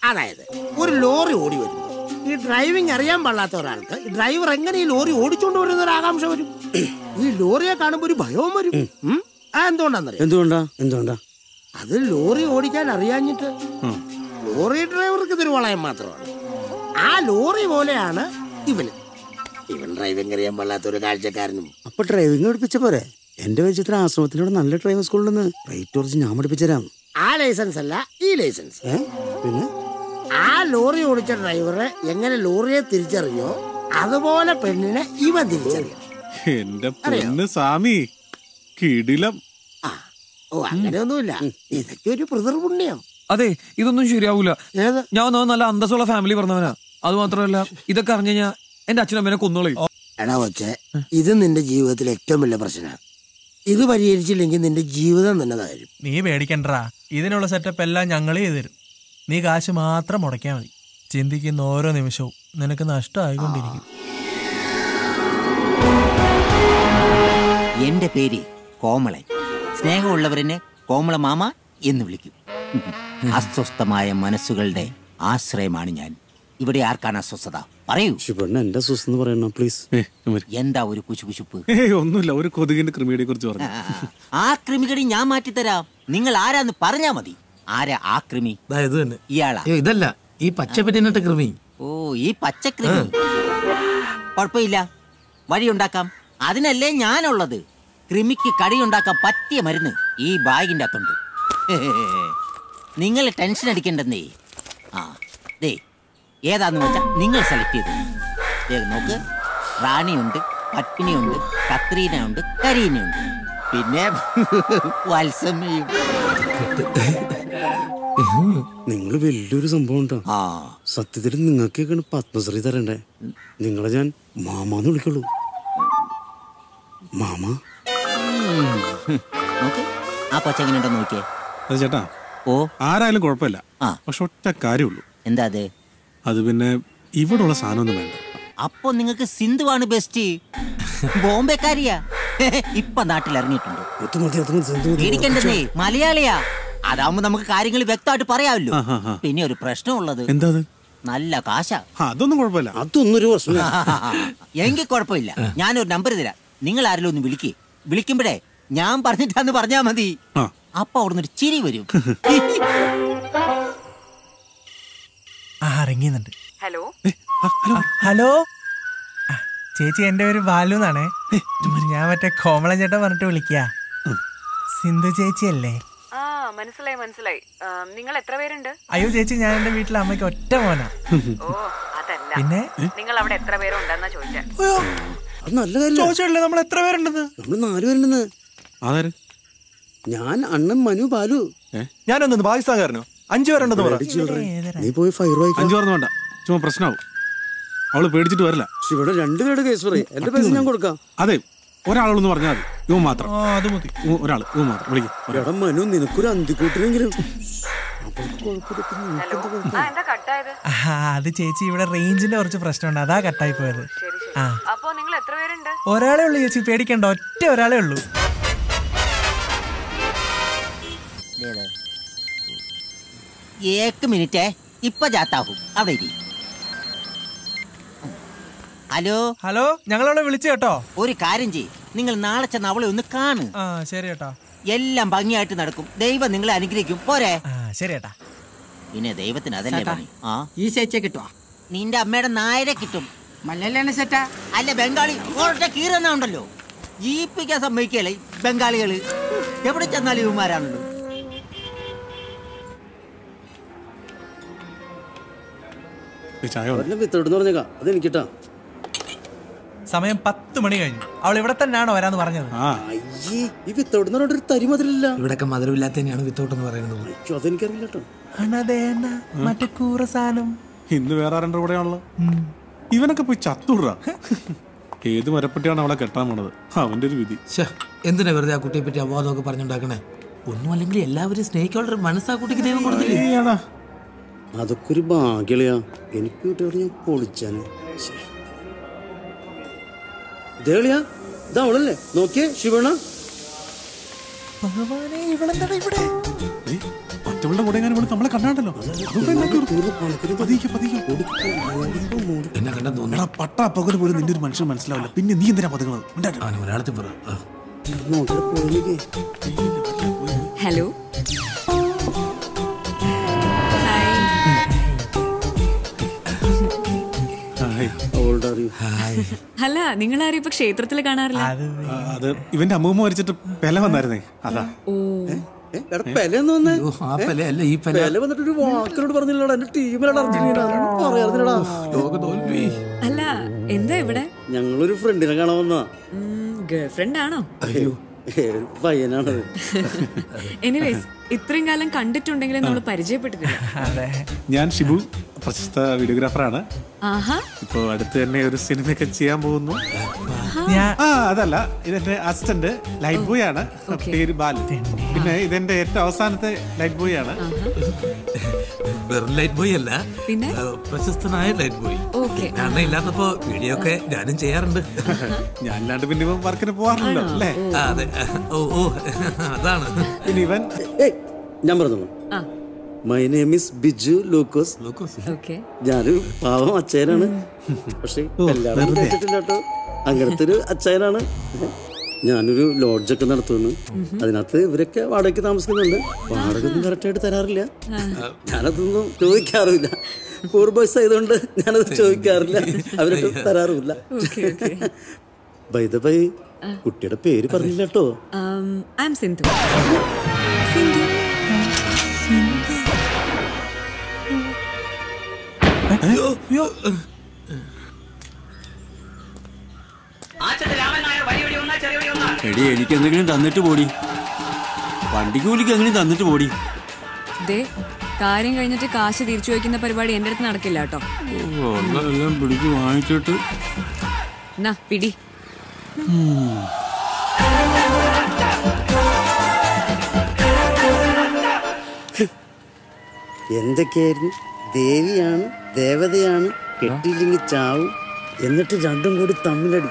അതായത് ഒരു ലോറി ഓടി വരുന്നു ഈ ഡ്രൈവിംഗ് അറിയാൻ പാടാത്ത ഒരാൾക്ക് ഡ്രൈവർ എങ്ങനെ ഈ ലോറി ഓടിച്ചോണ്ട് വരുന്ന ഒരു ആകാംക്ഷ വരും? ഈ ലോറിയെ കാണുമ്പോ ഒരു ഭയവും വരും? ആ എന്തുകൊണ്ടാന്നറിയാം? എന്തുകൊണ്ടാ? എന്തുകൊണ്ടാ? അത് ലോറി ഓടിക്കാൻ അറിയാഞ്ഞിട്ട്. ലോറി ഡ്രൈവർക്ക് ഇതൊരു വളയം മാത്രമാണ്. ആ ലോറി പോലെയാണ് ഇവന്. ഇവൻ ഡ്രൈവിംഗ് അറിയാൻ പാടാത്ത ഒരു കാഴ്ചക്കാരനും. അപ്പൊ ഡ്രൈവിംഗ് പഠിപ്പിച്ച പോരെ. എന്റെ വെച്ചിട്ട് ആശ്രമത്തിനോട് നല്ല ഡ്രൈവിംഗ് സ്കൂളിൽ നിന്ന് റേറ്റ് കുറച്ച് ഞാൻ പഠിപ്പിച്ചു തരാം ആ ലൈസൻസ് അല്ല ഈ ലൈസൻസ് പിന്നെ? ആ ലോറി ഓടിച്ച ഡ്രൈവറ് എങ്ങനെ ലോറിയെ തിരിച്ചറിയോ? അതുപോലെ പെണ്ണിനെ ഇവൻ തിരിച്ചറിയോ. എന്റെ പെണ്ണ് സ്വാമി കിടിലം. ഓ അങ്ങനെയൊന്നുമില്ല. ഇതൊക്കെ ഒരു പ്രതിർപുണ്യം അതെ ഇതൊന്നും ശരിയാവൂല. ഞാൻ നല്ല അന്തസ്സുള്ള ഫാമിലി പറഞ്ഞവനാ. അത് മാത്രമല്ല ഇതൊക്കെ അറിഞ്ഞു കഴിഞ്ഞാൽ എന്റെ അച്ഛനമ്മേനെ കൊന്നോളയും എടാ കൊച്ചെ ഇത് നിന്റെ ജീവിതത്തിലെ ഏറ്റവും വലിയ പ്രശ്നമാണ് ഇത് പരിഹരിച്ചില്ലെങ്കിൽ നിന്റെ ജീവിതം തന്നെ നീ പേടിക്കണ്ടാ ഇതിനുള്ള സെറ്റപ്പ് എല്ലാം ഞങ്ങൾ ചെയ്തു തരും നീ കാശ് മാത്രം മുടക്കിയാൽ മതി ചിന്തിക്കുന്ന ഓരോ നിമിഷവും നിനക്ക് നഷ്ടമായിക്കൊണ്ടിരിക്കും എന്റെ പേര് കോമളൻ സ്നേഹമുള്ളവരെന്നെ കോമള മാമ എന്ന് വിളിക്കും അസ്വസ്ഥമായ മനസ്സുകളുടെ ആശ്രയമാണ് ഞാൻ ഇവിടെ ആർക്കാണ് അസ്വസ്ഥത പറയൂ എന്റെ അസ്വസ്ഥ എന്ന് പറയണം പ്ലീസ് എന്താ ഒരു കുശുകുശുപ്പ് കുശുപ്പ് ഒന്നുമില്ല ഒരു കൊതുകിന്റെ കൃമിയെ കുറിച്ച് പറഞ്ഞു ആ കൃമികടി ഞാൻ മാറ്റിത്തരാം നിങ്ങൾ ആരാന്ന് പറഞ്ഞാ മതി ആരാ ആ കൃമി? ഇത് തന്നെ. ഇയാളാ? ഇതല്ല. ഈ പച്ചപ്പറ്റിനിട്ട കൃമി. ഓ ഈ പച്ചക്കൃമി. കുഴപ്പമില്ല. വഴിയുണ്ടാക്കാം. അതിനല്ലേ ഞാനുള്ളത്. കൃമിക്ക് കടിയുണ്ടാക്കാൻ പറ്റിയ മരുന്ന് ഈ ബാഗിന്റെ അകത്തുണ്ട്. നിങ്ങൾ ടെൻഷൻ അടിക്കണ്ടെന്നേ. ആ ദേ ഏതാന്ന് വെച്ചാ നിങ്ങൾ സെലക്ട് ചെയ്തു. നോക്ക്. റാണിയുണ്ട് പത്മിനിയുണ്ട് കത്രീനയുണ്ട് കരീനയുണ്ട്. പിന്നെ വത്സമ്മയും. നിങ്ങൾ വലിയൊരു സംഭവം ഉണ്ടോ? സത്യത്തിൽ നിങ്ങൾക്കൊക്കെയാണ് പത്മശ്രീ തരണ്ടേ. നിങ്ങളെ ഞാൻ മാമാന്ന് വിളിക്കുള്ളൂ. മാമ? ആ കൊച്ചെങ്ങനെയുണ്ടോ നോക്കിയേ? അത് ചേട്ടാ ഓ. ആരായാലും കുഴപ്പമില്ല. പക്ഷെ ഒറ്റ കാര്യമുള്ളൂ. എന്താ അത്? അത് പിന്നെ ഇവിടെ ഉള്ള സാധനമൊന്നും വേണ്ട. അപ്പൊ നിങ്ങൾക്ക് സിന്ധുവാണ് ബെസ്റ്റ്. ബോംബെക്കാരിയാ. ഇപ്പൊ നാട്ടിൽ ഇറങ്ങിയിട്ടുണ്ട് മലയാളിയാ. അതാവുമ്പോ നമുക്ക് കാര്യങ്ങൾ വ്യക്തമായിട്ട് പറയാമല്ലോ. പിന്നെ ഒരു പ്രശ്നമുള്ളത്. എന്താ നല്ല കാശ. അതൊന്നും കുഴപ്പമില്ല. അതൊന്നും ഒരു പ്രശ്നം എങ്കിൽ കുഴപ്പമില്ല. ഞാനൊരു നമ്പർ തരാം. നിങ്ങൾ ആരെങ്കിലും ഒന്ന് വിളിക്കേ. വിളിക്കുമ്പോഴേ ഞാൻ പറഞ്ഞിട്ടാന്ന് പറഞ്ഞാ മതി. അപ്പൊ അവിടുന്ന് ഒരു ചിരി വരും. ഇറങ്ങിയുന്നുണ്ട് ഹലോ? ഹലോ. ചേച്ചി എന്റെ പേര് ബാലു എന്നാണേ. ഞാൻ മറ്റേ കോമളൻ ചേട്ടൻ പറഞ്ഞിട്ട് വിളിക്കുക സിന്ധു ചേച്ചി അല്ലേ ആ മനസ്സിലായി മനസ്സിലായി. നിങ്ങൾ എത്ര പേരുണ്ട്? അയ്യോ ചേച്ചി ഞാൻ എന്റെ വീട്ടിലെ അമ്മയ്ക്ക് ഒറ്റ മോനാ. ഓ അതല്ല. പിന്നെ? നിങ്ങൾ അവിടെ എത്ര പേരുണ്ടെന്നാ ചോദിച്ചേ. അത് നല്ല കാര്യം ചോദിച്ചല്ലേ നമ്മൾ എത്ര പേരുണ്ടെന്ന്? നമ്മൾ നാല് പേരുണ്ടെന്ന്. ആധാര് ഞാൻ അണ്ണൻ മനു ബാലു. ഞാനൊന്നു പാകിസ്ഥാൻകാരനോ? അഞ്ചു പേരുണ്ടെന്ന് പറ. നീ പോയി ഫയർ അഞ്ചു പറഞ്ഞു വേണ്ട. ചുമ്മാ പ്രശ്നമാവും അവൾ പേടിച്ചിട്ട് വരില്ല. ഇവിടെ രണ്ടുപേരുടെ കേസ് പറയും. എന്റെ പേര് ഞാൻ കൊടുക്കാം. അതെ ഒരാളൊന്ന് പറഞ്ഞാൽ മതി. ഇവൻ മാത്രം. അത് മതി. ഒരാൾ ഇവൻ മാത്രം. വിളിക്കും. എടാ മനു നിനക്കൊരു അന്തിക്കൂട്ടിനെങ്കിലും ആ എന്താ കട്ടായത്? ആ, അത് ചേച്ചി ഇവിടെ റേഞ്ചിന്റെ കുറച്ച് പ്രശ്നമുണ്ട്. അതാ കട്ടായി പോയത്. ആ. അപ്പോ നിങ്ങൾ എത്ര പേരുണ്ട്? ഒരാളേ ഉള്ളൂ ചേച്ചി പേടിക്കണ്ട. ഒറ്റ ഒരാളെ ഉള്ളൂ. ഏക്ക് മിനിറ്റേ ഇപ്പൊ ജാത്താവും അവിടെ ഇരി. ഹലോ ഹലോ ഞങ്ങളവിടെ വിളിച്ചു കേട്ടോ ഒരു കാര്യം ചെയ് നിങ്ങൾ നാളെ ചെന്ന് അവളെ ഒന്ന് കാണു ആ ശരി കേട്ടോ എല്ലാം ഭംഗിയായിട്ട് നടക്കും ദൈവം നിങ്ങളെ അനുഗ്രഹിക്കും പോരെ ആ ശരി കേട്ടാ പിന്നെ ദൈവത്തിന് അതല്ലേ പണി ആ ഈ ചേച്ചിയെ കിട്ടുവാ നിന്റെ അമ്മയുടെ നായരെ കിട്ടും മലയാളിയാണ് ചേട്ടാ അല്ല ബംഗാളി കീറുന്നുണ്ടല്ലോ ജീപ്പിക്കാൻ സമ്മതിക്കല്ലേ ബംഗാളികൾ എവിടെ ചെന്നാലും ഇവന്മാരാണല്ലോ ചായ വിത്തോട്ടെന്ന് പറഞ്ഞേക്കാം അത് എനിക്കിട്ടാ സമയം പത്ത് മണി കഴിഞ്ഞു. അവൾ ഇവിടെ തന്നെയാണോ വരാന്ന് പറഞ്ഞത്? ഈ വിത്തോട്ടെന്ന് പറഞ്ഞിട്ട് ഒരു തരി മതിലില്ല ഇവിടൊക്കെ മധുരമില്ലാത്ത തന്നെയാണ് വിത്തോട്ട് എന്ന് പറയുന്നത്. അയ്യോ അതെനിക്കറിയില്ല കേട്ടോ. അണതേന മറ്റേ കൂറ സാധനം ഇന്ന് വേറെ ആരുടെ കൂടെയാണല്ലോ? ഇവനൊക്കെ പോയി ചത്തുവിടുക ഏത് മരപ്പെട്ടിയാണ് അവളെ കെട്ടാൻ പോണത്? അവന്റെ ഒരു വിധി. എന്തിനാ വെറുതെ ആ കുട്ടിയെ പറ്റി അവാദമൊക്കെ പറഞ്ഞുണ്ടാക്കണേ? ഒന്നും അല്ലെങ്കിൽ എല്ലാവരും സ്നേഹിക്കാനുള്ള മനസ്സാ കുട്ടിക്ക് ദൈവം കൊടുത്തില്ലേ? അതൊക്കെ ഒരു ഭാഗ്യളയാ. എനിക്ക് കിട്ടിയവിടെ ഞാൻ പൊളിച്ചാന്. ശ്ശേ. ദേളിയാ? ഇതാ അവളല്ലേ? നോക്കിയേ ശിവണ ഭഗവാനെ ഇവളെന്താണ് ഇവിടെ. മറ്റവളുടെ കൂടെ എങ്ങാനും ഇവിടെ നമ്മളെ കണ്ടാണ്ടല്ലോ? പതിയെ പതിയെ. എന്നെ കണ്ടെന്ന് തോന്നുന്നു. എടാ പട്ടാ പകൽ പോലും നിന്റെ ഒരു മനുഷ്യൻ മനസ്സിലാവില്ല. പിന്നെ നീ എന്തിനാ പതുങ്ങുന്നത് മലയാളത്തിൽ പറ. ഹലോ? അല്ല നിങ്ങൾ ആരും ഇപ്പൊ ക്ഷേത്രത്തിൽ കാണാറില്ല? അത് ഇവന്റെ അമ്മൂമ്മ മരിച്ചിട്ട് പെല വന്നായിരുന്നേ. അതാ. ആ പെലയല്ല, ഈ പെല. പെല ഒരു വാക്കിനോട് പറഞ്ഞില്ലടാ എന്റെ ടീമിലാണ് അർജന്റീന. അതിനോട് പറയാറുന്നില്ലടാ ലോക അല്ല എന്താ ഇവിടെ? ഞങ്ങളൊരു ഫ്രണ്ടിനെ കാണാൻ വന്നാ ഗേൾ ഫ്രണ്ട് ആണോ? അയ്യോ. പയ്യനാണത്. എനിവേസ് ഇത്രയും കാലം കണ്ടിട്ടുണ്ടെങ്കിലും നമ്മൾ പരിചയപ്പെട്ടിട്ടില്ല. ഞാൻ ഷിബു പ്രശസ്ത വീഡിയോഗ്രാഫറാണ്. ആഹാ. ഇപ്പൊ അടുത്ത് തന്നെ ഒരു സിനിമയൊക്കെ ചെയ്യാൻ പോകുന്നു. ആ അതല്ല. ഇതെന്റെ അസിസ്റ്റന്റ് ലൈറ്റ് ബോയ് ആണ്. പേര് ബാലു. പിന്നെ ഇതെന്റെ ഏറ്റവും അവസാനത്തെ ലൈറ്റ് ബോയ് ആണ്. വെറും ലൈറ്റ് ബോയ് അല്ല. പിന്നെ? പ്രശസ്തനായ ലൈറ്റ് ബോയ്. ഓക്കെ. അണ്ണ ഇല്ലാത്തപ്പോ വീഡിയോ ഒക്കെ ഞാനും ചെയ്യാറുണ്ട്. ഞാൻ ഞാനില്ലാണ്ട് പിന്നെ ഇവൻ വർക്കിന് പോവാറുണ്ടല്ലോ അല്ലേ? അതെ. ഓ ഓ. അതാണ്. പിന്നെ ഇവൻ ഞാൻ പറഞ്ഞു. My name is Biju Lukose okay ഞാനൊരു പാവം അച്ഛനാണ്. പക്ഷെ എല്ലാവരും കേട്ടിട്ടില്ല കേട്ടോ. അങ്ങനത്തെ ഒരു അച്ഛനാണ്. ഞാനൊരു ലോഡ്ജൊക്കെ നടത്തുന്നു. അതിനകത്ത് ഇവരൊക്കെ വാടകയ്ക്ക് താമസിക്കുന്നുണ്ട്. വാടക ഒന്നും കറക്റ്റ് ആയിട്ട് തരാറില്ല. ഞാനതൊന്നും ചോദിക്കാറില്ല. കൂർ ബോയ്സ് ആയതുകൊണ്ട് ഞാനത് ചോദിക്കാറില്ല. അവരൊക്കെ തരാറുമില്ല. ബൈ കുട്ടിയുടെ പേര് പറഞ്ഞില്ല കേട്ടോ. സിന്ധു സിന്ധു എടി എനിക്ക് എന്തെങ്കിലും തന്നിട്ട് പോടി. വണ്ടിക്ക് കൂലിക്ക് എന്തെങ്കിലും തന്നിട്ട് പോടി. ദേ കാര്യം കഴിഞ്ഞിട്ട് കാശ് തിരിച്ചു വയ്ക്കുന്ന പരിപാടി എന്റെ അടുത്ത് നടക്കില്ല കേട്ടോ. പിടിച്ച് വാങ്ങിച്ചിട്ട്. പിടി. എന്തൊക്കെയായിരുന്നു? ദേവിയാണ്. ദേവതയാണ് കെട്ടിയില്ലെങ്കിൽ ചാവും. എന്നിട്ട് രണ്ടും കൂടി തമ്മിലടി.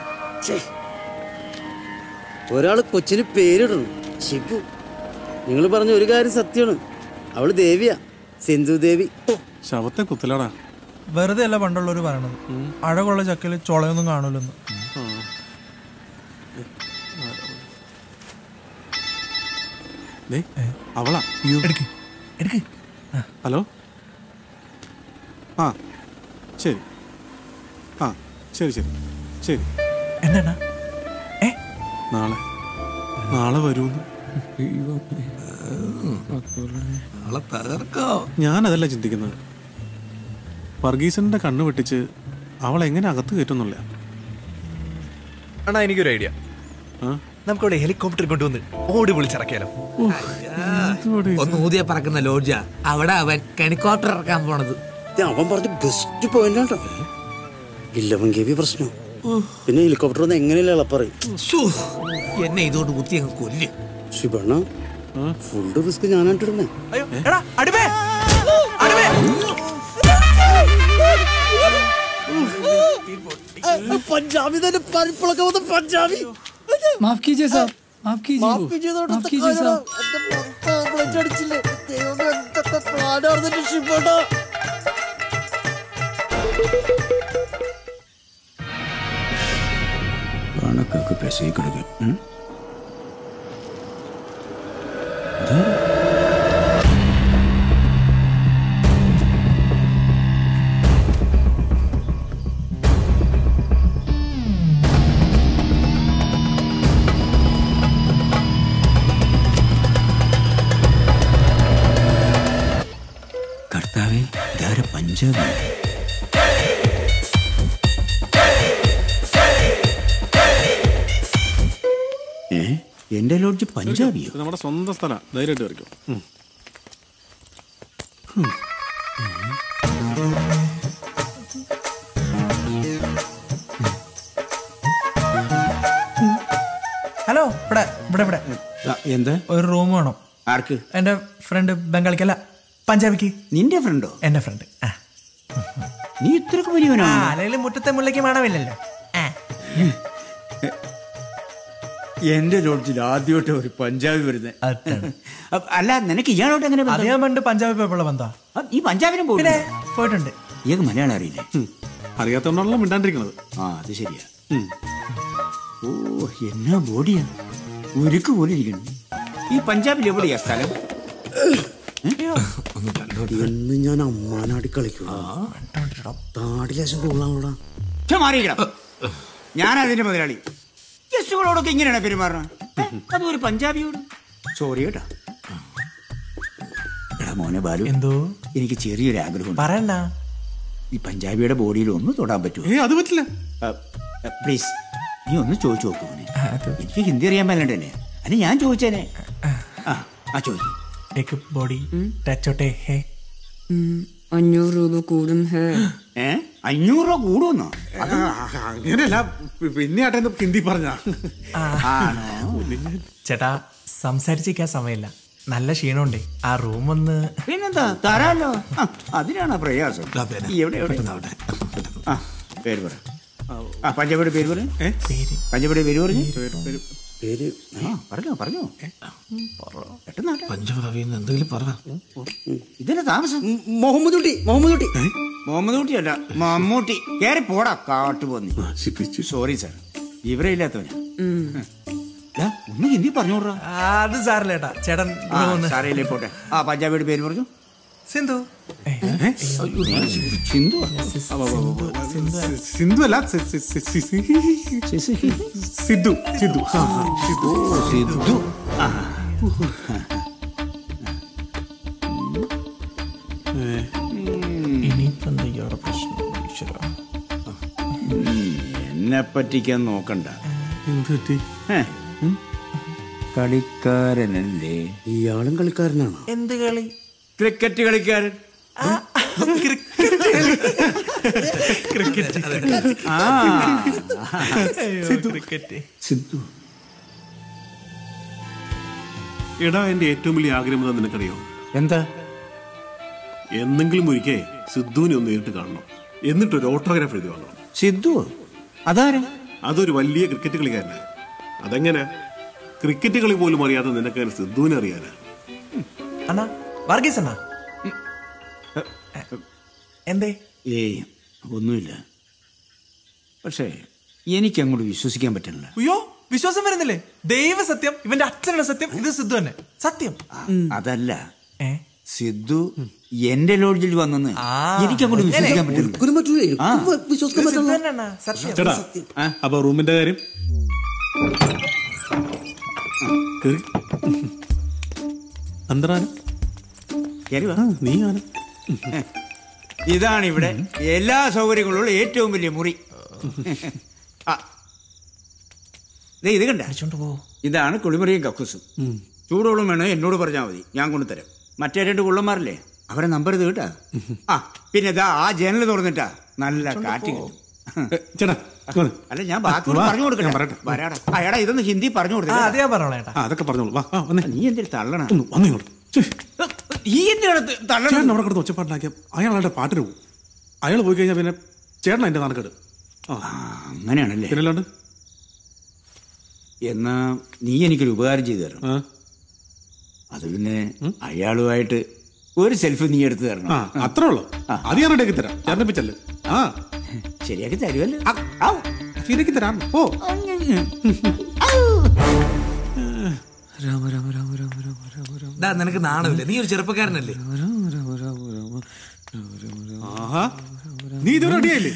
ഒരാൾ കൊച്ചിന് പേരിടണം ശിവു നിങ്ങൾ പറഞ്ഞ ഒരു കാര്യം സത്യമാണ്. അവൾ ദേവിയാ. സിന്ധു ദേവി. ശവത്തെ കുത്തലാടാ. വെറുതെ അല്ല പണ്ടുള്ളവർ പറയണത്. അഴകുള്ള ചക്കയിൽ ചുളയൊന്നും കാണൂലെന്ന്. അവളാ. ഹലോ? ആ ശരി. ആ ശരി ശരി. ശരി. എന്താണ്? നാളെ. നാളെ വരൂന്ന് നാളെ തകർക്കോ? ഞാനതല്ല ചിന്തിക്കുന്നത്. വർഗീസന്റെ കണ്ണ് വെട്ടിച്ച് അവൾ എങ്ങനെ അകത്ത് കയറ്റുന്നില്ല അണ്ണാ എനിക്കൊരു ഐഡിയ. നമുക്കവിടെ ഹെലികോപ്റ്റർ കൊണ്ടുവന്ന് ഓടി വിളിച്ചിറക്കിയാലോ. ഒന്ന് ഊതിയ പറക്കുന്ന ലോഡ്ജ. അവിടെ അവൻ ഹെലികോപ്റ്റർ ഇറക്കാൻ പോണത്. അവൻ പറഞ്ഞ ബെസ്റ്റ് പോയിന്റ് കേട്ടോ ഇല്ലവൻ കെ പ്രശ്നം. പിന്നെ ഹെലികോപ്റ്റർ ഒന്ന് എങ്ങനെയല്ല ഇളപ്പറയും എന്നെ ഇതുകൊണ്ട് കുത്തി അങ്ങ് ശിവണ്ണ ഫുൾ റിസ്ക് ഞാനായിട്ടിരുന്നേ പഞ്ചാബി തന്നെ പരിപ്പിളൊക്കെ വന്ന പഞ്ചാബി. മാഫ് കീജിയേ സാർ മാഫ് കീജിയേ മാഫ് കീജിയേ മാഫ് കീജിയേ സാർ. അടിച്ചില്ലേ ദൈവമേ എന്തൊക്കെ പ്ലാൻ ആർന്നിട്ട് ശിവണ്ണ. കണക്കൊക്കെ പെസേ കിടക്കും കർത്താവേ ഇതാര പഞ്ചാബി ലോഡ്ജ് പഞ്ചാബിയോ? നമ്മുടെ സ്വന്തം സ്ഥലം. ധൈര്യമായിട്ട് വരയ്ക്കും. ഹലോ ഇവിടെ ഇവിടെ ഇവിടെ. എന്താ? ഒരു റൂം വേണം? ആർക്ക്? എന്റെ ഫ്രണ്ട് ബംഗാളിക്കല്ല. പഞ്ചാബിക്ക്. നിന്റെ ഫ്രണ്ടോ? എന്റെ ഫ്രണ്ട്. നീ ഇത്രക്ക് വലിയവനാ അല്ലെങ്കിൽ മുറ്റത്തെ മുല്ലയ്ക്ക് മണമില്ലല്ലോ. ആ. എന്റെ ലോഡ്ജിൽ ആദ്യമായിട്ട് ഒരു പഞ്ചാബി വരുന്നത് അല്ല നിനക്ക് ഇയാളോട്ട് എങ്ങനെ ഞാൻ പണ്ട് പഞ്ചാബി പോയപ്പോഴുള്ള ബന്ധാ. ഈ പഞ്ചാബിനും പോയിട്ടുണ്ട്. ഇയാൾക്ക് മലയാളം അറിയില്ലേ? അറിയാത്തോണ്ടല്ലോ മിണ്ടാണ്ടിരിക്കുന്നത് ആ അത് ശരിയാ. ഓ എന്നാ ബോഡിയാ. ഉരുക്ക് പോലെ ഇരിക്കുന്നു. ഈ പഞ്ചാബിൽ എവിടെയാ സ്ഥലം? എന്ന് ഞാൻ അമ്മാനാടി കളിക്കും. താടി ലേശം ഞാൻ അതിന്റെ മുതലാളി. ഗസ്റ്റുകളോടൊക്കെ ഇങ്ങനെയാണ് പെരുമാറണം അതും ഒരു പഞ്ചാബിയോട്. സോറി കേട്ടാ. എടാ മോനെ ബാലു എന്തോ? എനിക്ക് ചെറിയൊരു ആഗ്രഹം പറയണ്ട. ഈ പഞ്ചാബിയുടെ ബോഡിയിൽ ഒന്ന് തൊടാൻ പറ്റുമോ? അത് പറ്റില്ല. പ്ലീസ് നീ ഒന്ന് ചോദിച്ചു നോക്കൂ എനിക്ക് ഹിന്ദി അറിയാൻ മേലണ്ടല്ലേ? അല്ല ഞാൻ ചോദിച്ചേനെ. ആ ആ. ചോദിക്കും. ബോഡി ടച്ചോട്ടെ ഹേ. അഞ്ഞൂറ് രൂപ കൂടും ഹേ. ഏ? അഞ്ഞൂറ് രൂപ കൂടുമെന്നോ? അത് അങ്ങനെയല്ല പിന്നെ ആട്ടെ ഹിന്ദി പറഞ്ഞ. ചേട്ടാ സംസാരിച്ചിരിക്കാൻ സമയമില്ല. നല്ല ക്ഷീണമുണ്ടേ. ആ റൂം ഒന്ന് പിന്നെന്താ? തരാലോ. അതിനാണ് പ്രയാസം? എവിടെ എവിടെ? ആ പേര് പറ. ആ പഞ്ചാബിയുടെ പേര് പറ പഞ്ചാബിയുടെ പേര് പറഞ്ഞു? പേര് ആ പറഞ്ഞോ പറഞ്ഞോ. പെട്ടെന്നാട്ടെ. പഞ്ചഭാവി എന്തെങ്കിലും പറ. ഇതിന്റെ താമസം മുഹമ്മദ് കുട്ടി മുഹമ്മദ് കുട്ടി മുഹമ്മദ് കുട്ടി അല്ല മമ്മൂട്ടി. കേറി പോടാ കാട്ടു പോന്നി. സോറി സാർ ഇവരെ ഇല്ലാത്തവനാ. ഒന്ന് ഹിന്ദി പറഞ്ഞോടാ അത് സാറില്ല ചേട്ടാ ചേട്ടൻ room പോട്ടെ. ആ പഞ്ചാബിയുടെ പേര് പറഞ്ഞു. സിന്ധു. സിന്ധു. സിന്ധു അല്ല. സിദ്ധു സിദ്ധു. സിദ്ധു. എന്നെ പറ്റിക്കാൻ നോക്കണ്ട. കളിക്കാരനല്ലേ? ഇയാളും കളിക്കാരനാണ്? എന്ത് കളി? ക്രിക്കറ്റ് കളിക്കാരൻ. ആ. ക്രിക്കറ്റ് സിദ്ധു. എടാ എന്റെ ഏറ്റവും വലിയ ആഗ്രഹം എന്താ നിനക്കറിയോ? എന്താ? എന്നെങ്കിലും ഒരിക്കേ സിദ്ധുവിനെ ഒന്ന് നേരിട്ട് കാണണം. എന്നിട്ട് ഒരു ഓട്ടോഗ്രാഫ് എഴുതി വാങ്ങണം. സിദ്ധു? അതാരാ? അതൊരു വലിയ ക്രിക്കറ്റ് കളിക്കാരനാ. അതെങ്ങനെ? ക്രിക്കറ്റ് കളി പോലും അറിയാതെ നിനക്ക് സിദ്ധുവിനെ അറിയാനാ. അണ്ണാ വർഗീസ് എന്നാ എന്തേ? ഏയ് ഒന്നുമില്ല. പക്ഷേ എനിക്ക് അങ്ങോട്ട് വിശ്വസിക്കാൻ പറ്റുന്നില്ല അയ്യോ വിശ്വാസം വരുന്നില്ലേ? ദൈവ സത്യം ഇവന്റെ അച്ഛനുള്ള സത്യം ഇത് സിദ്ധു തന്നെ. സത്യം. അതല്ല. സിദ്ധു എന്റെ ലോഡ്ജിൽ വന്നെന്ന് എനിക്ക് അങ്ങോട്ട് വിശ്വസിക്കാൻ അപ്പൊ റൂമിന്റെ കാര്യം? കേറി. നീ ഇതാണ് ഇവിടെ എല്ലാ സൗകര്യങ്ങളുള്ള ഏറ്റവും വലിയ മുറി. ഇത് കണ്ട? ഇതാണ് കുളിമുറിയും കക്കൂസും. ചൂടോളം വേണോ എന്നോട് പറഞ്ഞാൽ മതി. ഞാൻ കൊണ്ടുതരാം. മറ്റേ രണ്ട് കുള്ളന്മാരല്ലേ? അവരെ നമ്പർ ഇത് കേട്ടാ? ആ പിന്നെ ഇതാ ആ ജനൽ തുറന്നിട്ടാ നല്ല കാറ്റ് കിട്ടും. അല്ല ഞാൻ ബാക്കി പറഞ്ഞു കൊടുക്കട്ടെ. പറയട്ടെ. വരാടാ. ആ ഇതൊന്ന് ഹിന്ദി പറഞ്ഞു കൊടുത്തേ. അതൊക്കെ പറഞ്ഞോളൂ നീ എന്തിനു തള്ളണോ? വന്നേ ഈ ചേട്ടൻ അവിടെ കിടന്ന് ഒച്ചപ്പാട്ടിലാക്കിയ അയാൾ അയാളുടെ പാട്ടിന് പോകും അയാൾ പോയി കഴിഞ്ഞാൽ പിന്നെ ചേട്ടൻ എന്റെ നാണക്കേട്. ആ അങ്ങനെയാണല്ലേ. പിന്നല്ലാണ്ട് എന്നാ നീ എനിക്കൊരു ഉപകാരം ചെയ്തു തരണം. അത് പിന്നെ അയാളുമായിട്ട് ഒരു സെൽഫി നീ എടുത്തു തരണം. അത്രേ ഉള്ളൂ. അത് ഞാൻ റെഡിയാക്കി തരാം. ചേർന്നിപ്പിച്ചല്ലേ പിച്ചല്ലേ ആ. ശരിയാക്കി തരുമല്ലോ. ശരിയാക്കി തരാം. ഓ നിനക്ക് നാണമില്ല നീ ഒരു ചെറുപ്പക്കാരനല്ലേ ആഹാ നീ ഇതുവരെ റെഡിയായില്ലേ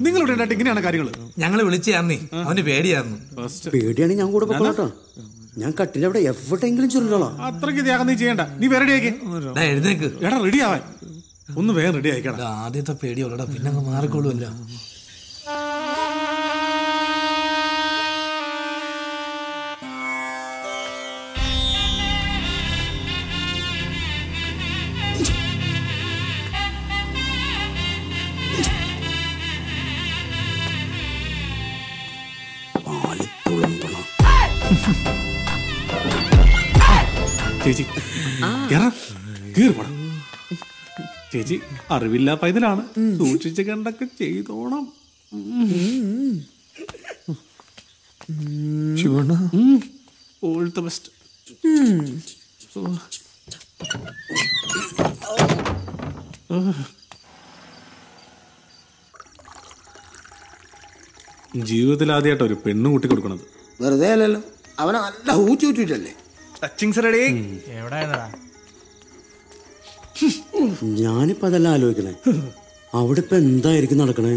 നിങ്ങളിവിടെ ഉണ്ടായിട്ട് ഇങ്ങനെയാണ് കാര്യങ്ങൾ ഞങ്ങൾ വിളിച്ചാന്നേ അവന് പേടിയായിരുന്നു പേടിയാണെങ്കിൽ ഞാൻ കൂടെ പൊക്കോളാട്ടോ ഞാൻ കട്ടിൽ അവിടെ എവിടെയെങ്കിലും ചുരുളോളാം അത്രയ്ക്ക് ത്യാഗം നീ ചെയ്യണ്ട നീ വേറെ എഴുന്നേക്ക് എടാ റെഡി ആവാൻ ഒന്ന് വേഗം റെഡി ആയിക്കണം ആദ്യത്തെ പേടിയുള്ളടാ പിന്നെ അങ്ങ് മാറിക്കോളുമല്ലോ ചേച്ചി. പോടാ. ചേച്ചി അറിവില്ല പൈതലാണ്. സൂക്ഷിച്ച് കണ്ടൊക്കെ ചെയ്തോണം. ഓൾ ദ ബെസ്റ്റ് ജീവിതത്തിൽ ആദ്യമായിട്ട് ഒരു പെണ്ണ് കൂട്ടി കൊടുക്കണത് വെറുതെ അല്ലല്ലോ. അവനെ നല്ല ഊറ്റി ഊറ്റിട്ടല്ലേ എവിടെയാ ഞാനിപ്പോ അതെല്ലാം ആലോചിക്കണേ അവിടെ ഇപ്പൊ എന്തായിരിക്കും നടക്കണേ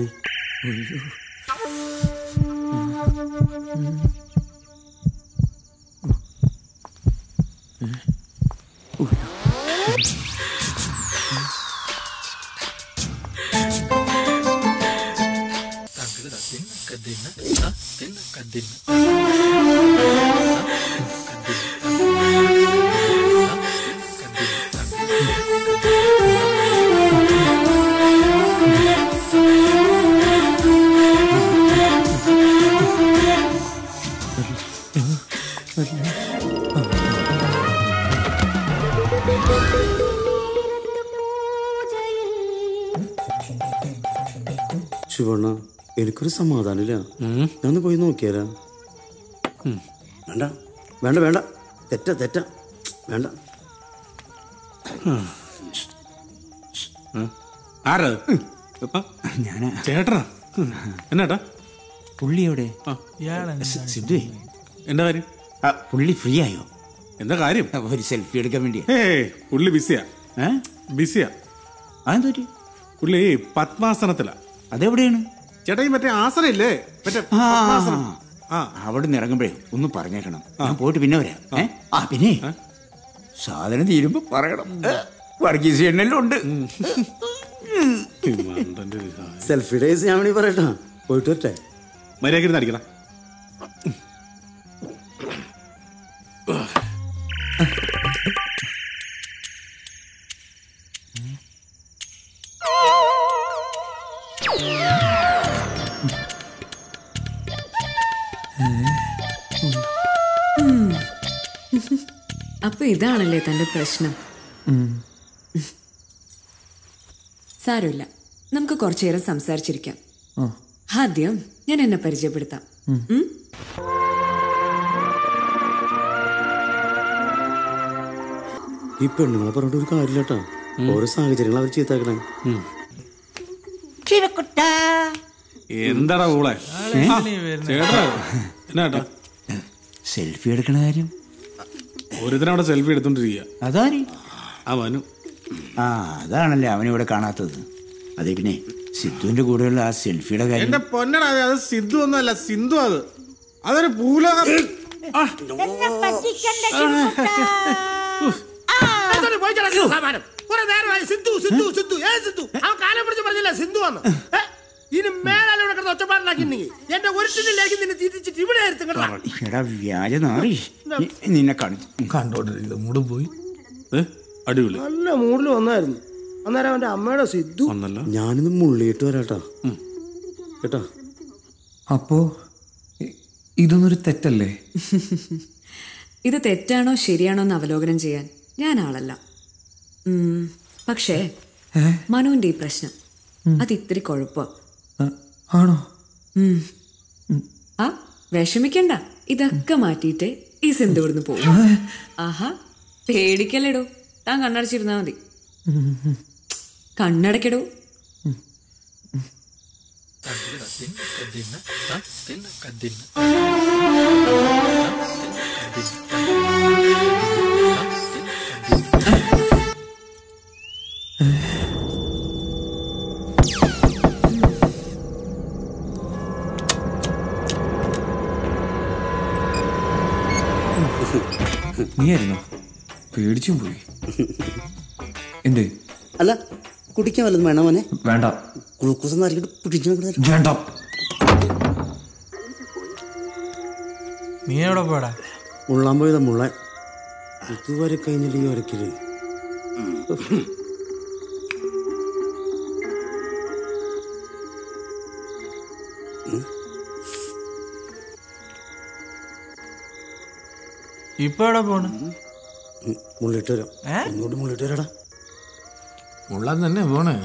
ശിവണ്ണ എനിക്കൊരു സമാധാനമില്ല. ഞാൻ പോയി നോക്കിയാലാ? വേണ്ട. വേണ്ട വേണ്ട. തെറ്റ തെറ്റ. വേണ്ട. ആരാ ചേട്ടനാ? എന്നാട്ടാ? പുള്ളി എവിടെ? സിദ്ധു. എന്താ കാര്യം? പുള്ളി ഫ്രീ ആയോ? എന്താ കാര്യം? ഒരു സെൽഫി എടുക്കാൻ വേണ്ടി പുള്ളി ബിസിയാ. ബിസിയാ. അതെന്തൊരു പുള്ളി പത്മാസനത്തിലാ. അതെവിടെയാണ്? ചേട്ടാ ഈ മറ്റേ ആസനം ഇല്ലേ മറ്റേ ആ, പത്മാസനം. ആ. അവിടെ നിന്ന് ഇറങ്ങുമ്പോഴേ ഒന്ന് പറഞ്ഞേക്കണം. ഞാൻ പോയിട്ട് പിന്നെ വരാം. ഏ? ആ പിന്നെ സാധനം തീരുമ്പോ പറയണം. ഏ, വർഗീസ് എണ്ണെല്ലാം ഉണ്ട് സെൽഫി ഡേയ്സ് ഞാൻ വേണമെങ്കിൽ പറയട്ടോ. പോയിട്ട് വരട്ടെ. മര്യാദ അടിക്കണം അപ്പൊ ഇതാണല്ലേ തന്റെ പ്രശ്നം? സാരമില്ല. നമുക്ക് കുറച്ചു നേരം സംസാരിച്ചിരിക്കാം ആദ്യം ഞാൻ എന്നെ പരിചയപ്പെടുത്താം? ഈ പെണ്ണുങ്ങളെ പറഞ്ഞിട്ട് ഒരു കാര്യമില്ല കേട്ടാ. ഓരോ സാഹചര്യങ്ങൾ അവർ ചീത്താക്കണേ എന്താടാ ചേട്ടാ സെൽഫി എടുക്കണ കാര്യം? ഒരുത്തനവിടെ സെൽഫി എടുത്തോണ്ടിരിക്കുക അതാരി? ആ മനു. ആ അതാണല്ലേ അവനിവിടെ കാണാത്തത്. അതെ പിന്നെ സിദ്ധുവിന്റെ കൂടെയുള്ള ആ സെൽഫിയുടെ കാര്യം എന്റെ പൊന്നടാ അത് സിദ്ധു ഒന്നല്ല ഒന്നുമല്ല സിന്ധു അത്. അതൊരു ഭൂലോക. ആ, സാമാനം. കുറെ നേരമായി സിന്ധു സിന്ധു സിന്ധു. ഏ സിന്ധു? അവൻ കാലം പിടിച്ച് പറഞ്ഞില്ല സിന്ധു വന്ന്? ഇനി മേലാലും ഇവിടെ കിടന്ന് ഒച്ചപ്പാടിലാക്കിണ്ടെങ്കിൽ എന്റെ ഒരുത്തിനിലേക്ക് നിന്നെ തിരിച്ചിട്ട് ഇവിടെ ആയിരുന്നു കേട്ടോ. എടാ വ്യാജ നാറി. നിന്നെ കാണിച്ചു കണ്ടോണ്ടിരിക്കുന്നത് മൂടും പോയി. അടിപൊളി. നല്ല മൂടിൽ വന്നായിരുന്നു. അന്നേരം അവന്റെ അമ്മയുടെ സിദ്ധു ഞാനിന്ന് മുള്ളിയിട്ട് വരാട്ടാ. കേട്ടാ? അപ്പോ ഇതൊന്നൊരു തെറ്റല്ലേ? ഇത് തെറ്റാണോ ശരിയാണോ എന്ന് അവലോകനം ചെയ്യാൻ ഞാൻ ആളല്ല. പക്ഷേ മനുവിന്റെ ഈ പ്രശ്നം അത് ഇത്തിരി കുഴപ്പം. ആണോ? ആ വിഷമിക്കണ്ട. ഇതൊക്കെ മാറ്റിയിട്ട് ഈ സിന്ധു ഇവിടുന്ന് പോകും ആഹാ പേടിക്കല്ലേടോ? താൻ കണ്ണടച്ചിരുന്നാ മതി. കണ്ണടക്കടോ നീയായിരുന്നോ? പേടിച്ചും പോയി. എന്തേ? അല്ല കുടിക്കാൻ വല്ലതും വേണം മോനെ? വേണ്ട. ഗ്ലൂക്കോസ് പിടിച്ചു വേണ്ട. നീ എവിടെ പോടാ മുള്ളാൻ പോയതാ മുള്ളാൻ. ഇതുവരെ കഴിഞ്ഞില്ല ഈ ഇപ്പൊ എവിടെ പോണ്? മുള്ളിട്ട് വരാം ഒന്നുകൂടി മുള്ളിട്ട് വരാടാ മുള്ളാൻ തന്നെ പോണേ.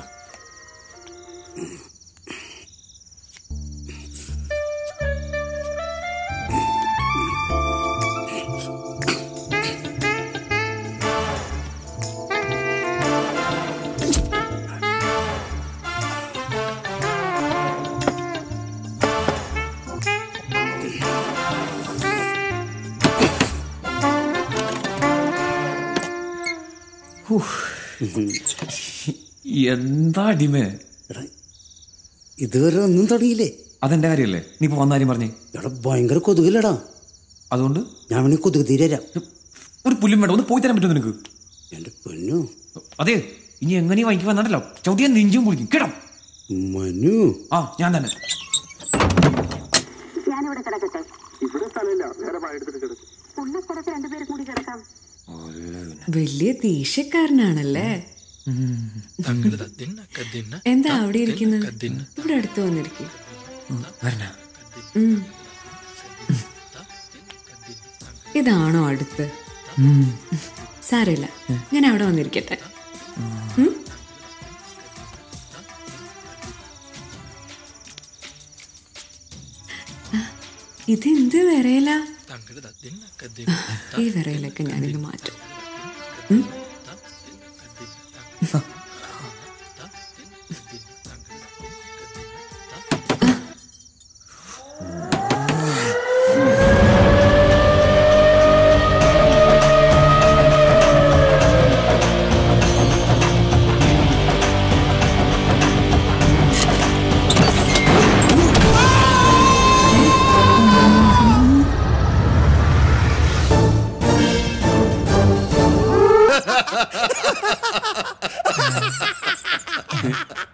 എന്താ അടിമേ? ഇതുവരെ ഒന്നും തുടങ്ങിയില്ലേ? അതെന്റെ കാര്യമല്ലേ നീ ഇപ്പൊ വന്ന കാര്യം പറഞ്ഞേ. എടാ ഭയങ്കര കൊതുകില്ലടാ. അതുകൊണ്ട്? ഞാൻ വേണമെങ്കിൽ കൊതുക് തീരെ ഒരു പുല്ലും വേണ്ട ഒന്ന് പോയി തരാൻ പറ്റുമോ നിനക്ക്? എന്റെ പൊന്നു. അതെ ഇനി എങ്ങനെ വാങ്ങിക്ക് വന്നാണ്ടല്ലോ? ചവിട്ടിയാൻ നെഞ്ചും പൊളിക്കും. കേട്ടോ? മനു. ആ ഞാൻ തന്നെ. ഞാനിവിടെ കിടക്കട്ടെ. ഇവിടെ സ്ഥലമില്ല. വേറെ പണിയെടുത്തിട്ട് കിടക്കും. ഉള്ള സ്ഥലത്ത് രണ്ടുപേരും കൂടി കിടക്കാം. വലിയ ദേഷ്യക്കാരനാണല്ലേ? എന്താ അവിടെ ഇരിക്കുന്നത്? ഇവിടെ അടുത്ത് വന്നിരിക്കും. ഇതാണോ അടുത്ത്? സാരമില്ല. ഞാൻ അവിടെ വന്നിരിക്കട്ടെ. ഇത് എന്ത് ഇതെന്ത് വിറയല? ഈ വരയിലൊക്കെ ഞാനിത് മാറ്റും. 嗯 哼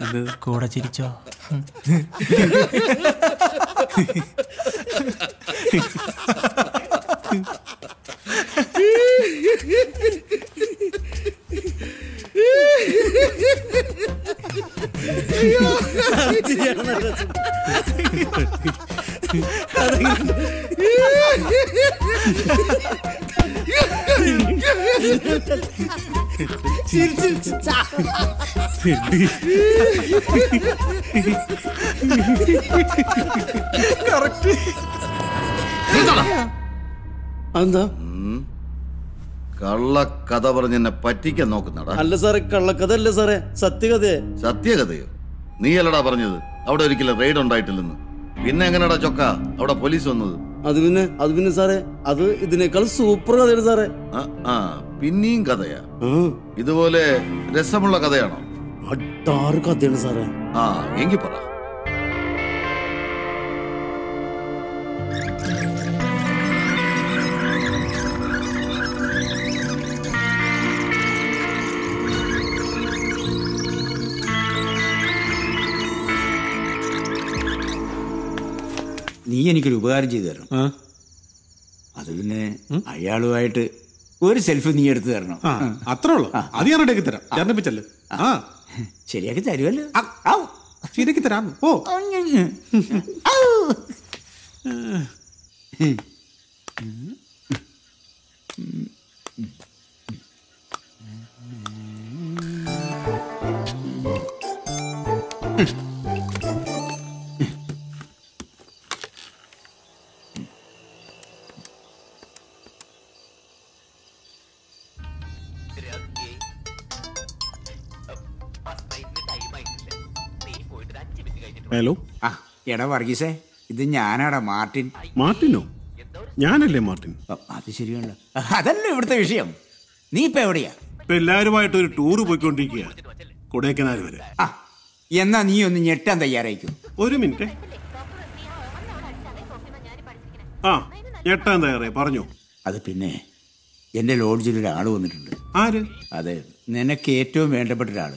ഉം? കൂടെ ചിരിച്ചോ എന്താ? കള്ളക്കഥ കഥ പറഞ്ഞ് എന്നെ പറ്റിക്കാൻ നോക്കുന്നടാ. അല്ല സാറേ കള്ളക്കഥ അല്ല സാറേ സത്യകഥയെ. സത്യകഥയോ? നീ അല്ലടാ പറഞ്ഞത്. അവിടെ ഒരിക്കലും റെയ്ഡ് ഉണ്ടായിട്ടില്ലെന്ന്. പിന്നെ എങ്ങനെയാടാ ചൊക്ക? അവിടെ പോലീസ് വന്നത്? അത് പിന്നെ അത് പിന്നെ സാറേ അത് ഇതിനേക്കാൾ സൂപ്പർ കഥയാണ് സാറേ. ആ. പിന്നെയും കഥയാ. ഇതുപോലെ രസമുള്ള കഥയാണോ? അട്ടാറ് കഥയാണ് സാറേ. ആ എങ്കി പറ. നീ എനിക്കൊരു ഉപകാരം ചെയ്തു തരണം. അത് പിന്നെ അയാളുമായിട്ട് ഒരു സെൽഫി നീ എടുത്തു തരണം? അത്രേ ഉള്ളൂ അത് ഞാൻ റെഡിയാക്കി തരാം. ചേർന്നിപ്പിച്ചല്ലേ ആ. ശരിയാക്കി തരുമല്ലോ. ശരിയാക്കി തരാം. ഓ ഹലോ ആ എടാ വർഗീസേ ഇത് ഞാനാടാ മാർട്ടിൻ. മാർട്ടിനോ? ഞാനല്ലേ മാർട്ടിൻ. അത് ശരിയാണ് അതല്ല ഇവിടുത്തെ വിഷയം. നീ ഇപ്പൊ എവിടെയാ? ഇപ്പൊ എല്ലാവരുമായിട്ട് ഒരു ടൂർ പോയിക്കൊണ്ടിരിക്കുക കൊടൈക്കനാൽ വരെ. ആ എന്നാ നീ ഒന്ന് ഞെട്ടാൻ തയ്യാറായിക്കും. ഒരു മിനിറ്റ്. ആ ഞെട്ടാൻ തയ്യാറായി. പറഞ്ഞു. അത് പിന്നെ എന്റെ ലോഡ്ജിൽ ഒരാൾ വന്നിട്ടുണ്ട്. ആര്? അതെ നിനക്ക് ഏറ്റവും വേണ്ടപ്പെട്ട ഒരാൾ.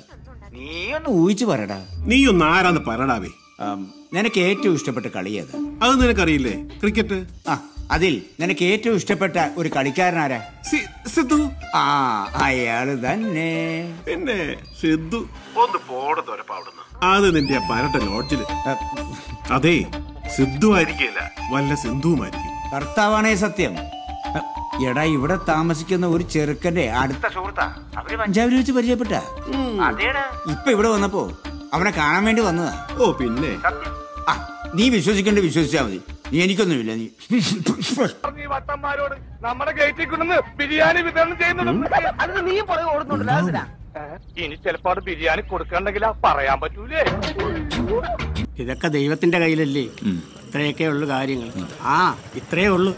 നീ ഒന്ന് ഊഹിച്ചു പറയടാ. നീ ഒന്ന് ആരാന്ന് പറടാവേ നിനക്ക് ഏറ്റവും ഇഷ്ടപ്പെട്ട കളി ഏത്? അത് നിനക്കറിയില്ലേ? ക്രിക്കറ്റ് ആ അതിൽ നിനക്ക് ഏറ്റവും ഇഷ്ടപ്പെട്ട ഒരു കളിക്കാരനാരാ സിദ്ധു. ആ അയാൾ തന്നെ. പിന്നെ സിദ്ധു. ഒന്ന് പോടത്തോരപ്പാവിടുന്ന് അത് നിന്റെ ആ പരട്ട ലോഡ്ജിൽ അതെ സിദ്ധു ആയിരിക്കില്ല വല്ല സിന്ധുവുമായിരിക്കും. കർത്താവാണേ സത്യം. എടാ ഇവിടെ താമസിക്കുന്ന ഒരു ചെറുക്കന്റെ അടുത്ത സുഹൃത്താ. അവർ പഞ്ചാബിൽ വെച്ച് പരിചയപ്പെട്ട? ഇപ്പൊ ഇവിടെ വന്നപ്പോ അവനെ കാണാൻ വേണ്ടി വന്നതാ. ഓ പിന്നെ. ആ നീ വിശ്വസിക്കേണ്ട വിശ്വസിച്ചാ മതി. നീ എനിക്കൊന്നുമില്ല നീ. വട്ടന്മാരോട് നമ്മുടെ ഗേറ്റിൽ കൊണ്ടുവന്ന് ബിരിയാണി വിതരണം ചെയ്യുന്നുണ്ട്. അത് നീ പുറകെ ഓടുന്നുണ്ടല്ലോ? ഇനി ചിലപ്പോ അത് ബിരിയാണി കൊടുക്കണ്ടെങ്കിൽ പറയാൻ പറ്റൂലേ? ഇതൊക്കെ ദൈവത്തിന്റെ കയ്യിലല്ലേ? ഇത്രയൊക്കെ ഉള്ളു കാര്യങ്ങൾ. ആ ഇത്രയേ ഉള്ളു.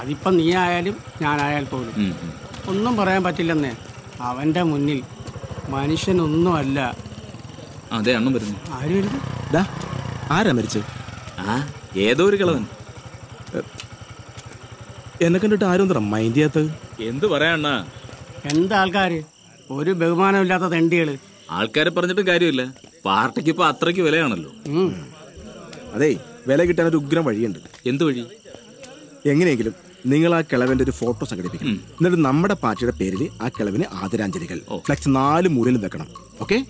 അതിപ്പം നീ ആയാലും ഞാനായാൽ പോലും. ഒന്നും പറയാൻ പറ്റില്ലെന്നേ. അവന്റെ മുന്നിൽ മനുഷ്യനൊന്നുമല്ല. അതെ അണ്ണൻ വരുന്നു. ആര് വരുന്നു? ആരാ മരിച്ചത് ആ ഏതോ ഒരു കിളവൻ. എന്നെ കണ്ടിട്ട് ആരും എന്താ മൈൻഡ് ചെയ്യാത്തത്. എന്ത് പറയാണ്ണാ എന്താ ആൾക്കാര്? ഒരു ബഹുമാനമില്ലാത്ത തെണ്ടികൾ. ആൾക്കാര് പറഞ്ഞിട്ടും കാര്യമില്ല. പാർട്ടിക്ക് ഇപ്പൊ അത്രയ്ക്ക് വിലയാണല്ലോ. അതെ വില കിട്ടാൻ ഒരു ഉഗ്രം വഴിയുണ്ട്. എന്ത് വഴി? എങ്ങനെയെങ്കിലും നിങ്ങൾ ആ കിളവന്റെ ഒരു ഫോട്ടോ സംഘടിപ്പിക്കണം. എന്നിട്ട് നമ്മുടെ പാർട്ടിയുടെ പേരിൽ ആ കിളവിന് ആദരാഞ്ജലികൾ. ഫ്ലക്സ് നാല് മൂലയിലും വെക്കണം. ഓക്കെ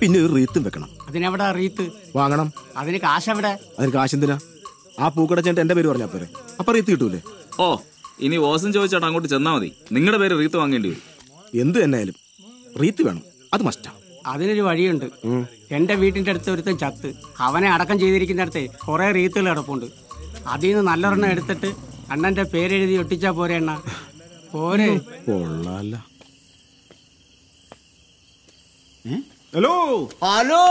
പിന്നെ ഒരു റീത്തും വെക്കണം. അതിനെവിടെ റീത്ത് വാങ്ങണം. അതിന് കാശ് എവിടെ അതിന് കാശ് എന്തിനാ ആ പൂക്കട ചേട്ടൻ എന്റെ പേര് പറഞ്ഞാ പോരെ. അപ്പൊ റീത്ത് കിട്ടൂലേ? ഓ ഇനി ഓസം ചോദിച്ചാട്ട് അങ്ങോട്ട് ചെന്നാ മതി. നിങ്ങളുടെ പേര് റീത്ത് വാങ്ങേണ്ടി വരും. എന്ത് തന്നെയാലും. റീത്ത് വേണം. അത് മസ്റ്റാ അതിനൊരു വഴിയുണ്ട്. എന്റെ വീട്ടിന്റെ അടുത്ത് ഒരുത്തൻ ചത്ത്. അവനെ അടക്കം ചെയ്തിരിക്കുന്നിടത്തെ കുറെ റീത്തുകൾ കിടപ്പുണ്ട്. അതിൽ നിന്ന് നല്ലൊരെണ്ണം എടുത്തിട്ട് അണ്ണന്റെ പേരെഴുതി ഒട്ടിച്ചാ പോരെ അണ്ണ. പോരെ. കൊള്ളാല്ല ഹലോ? ഹലോ?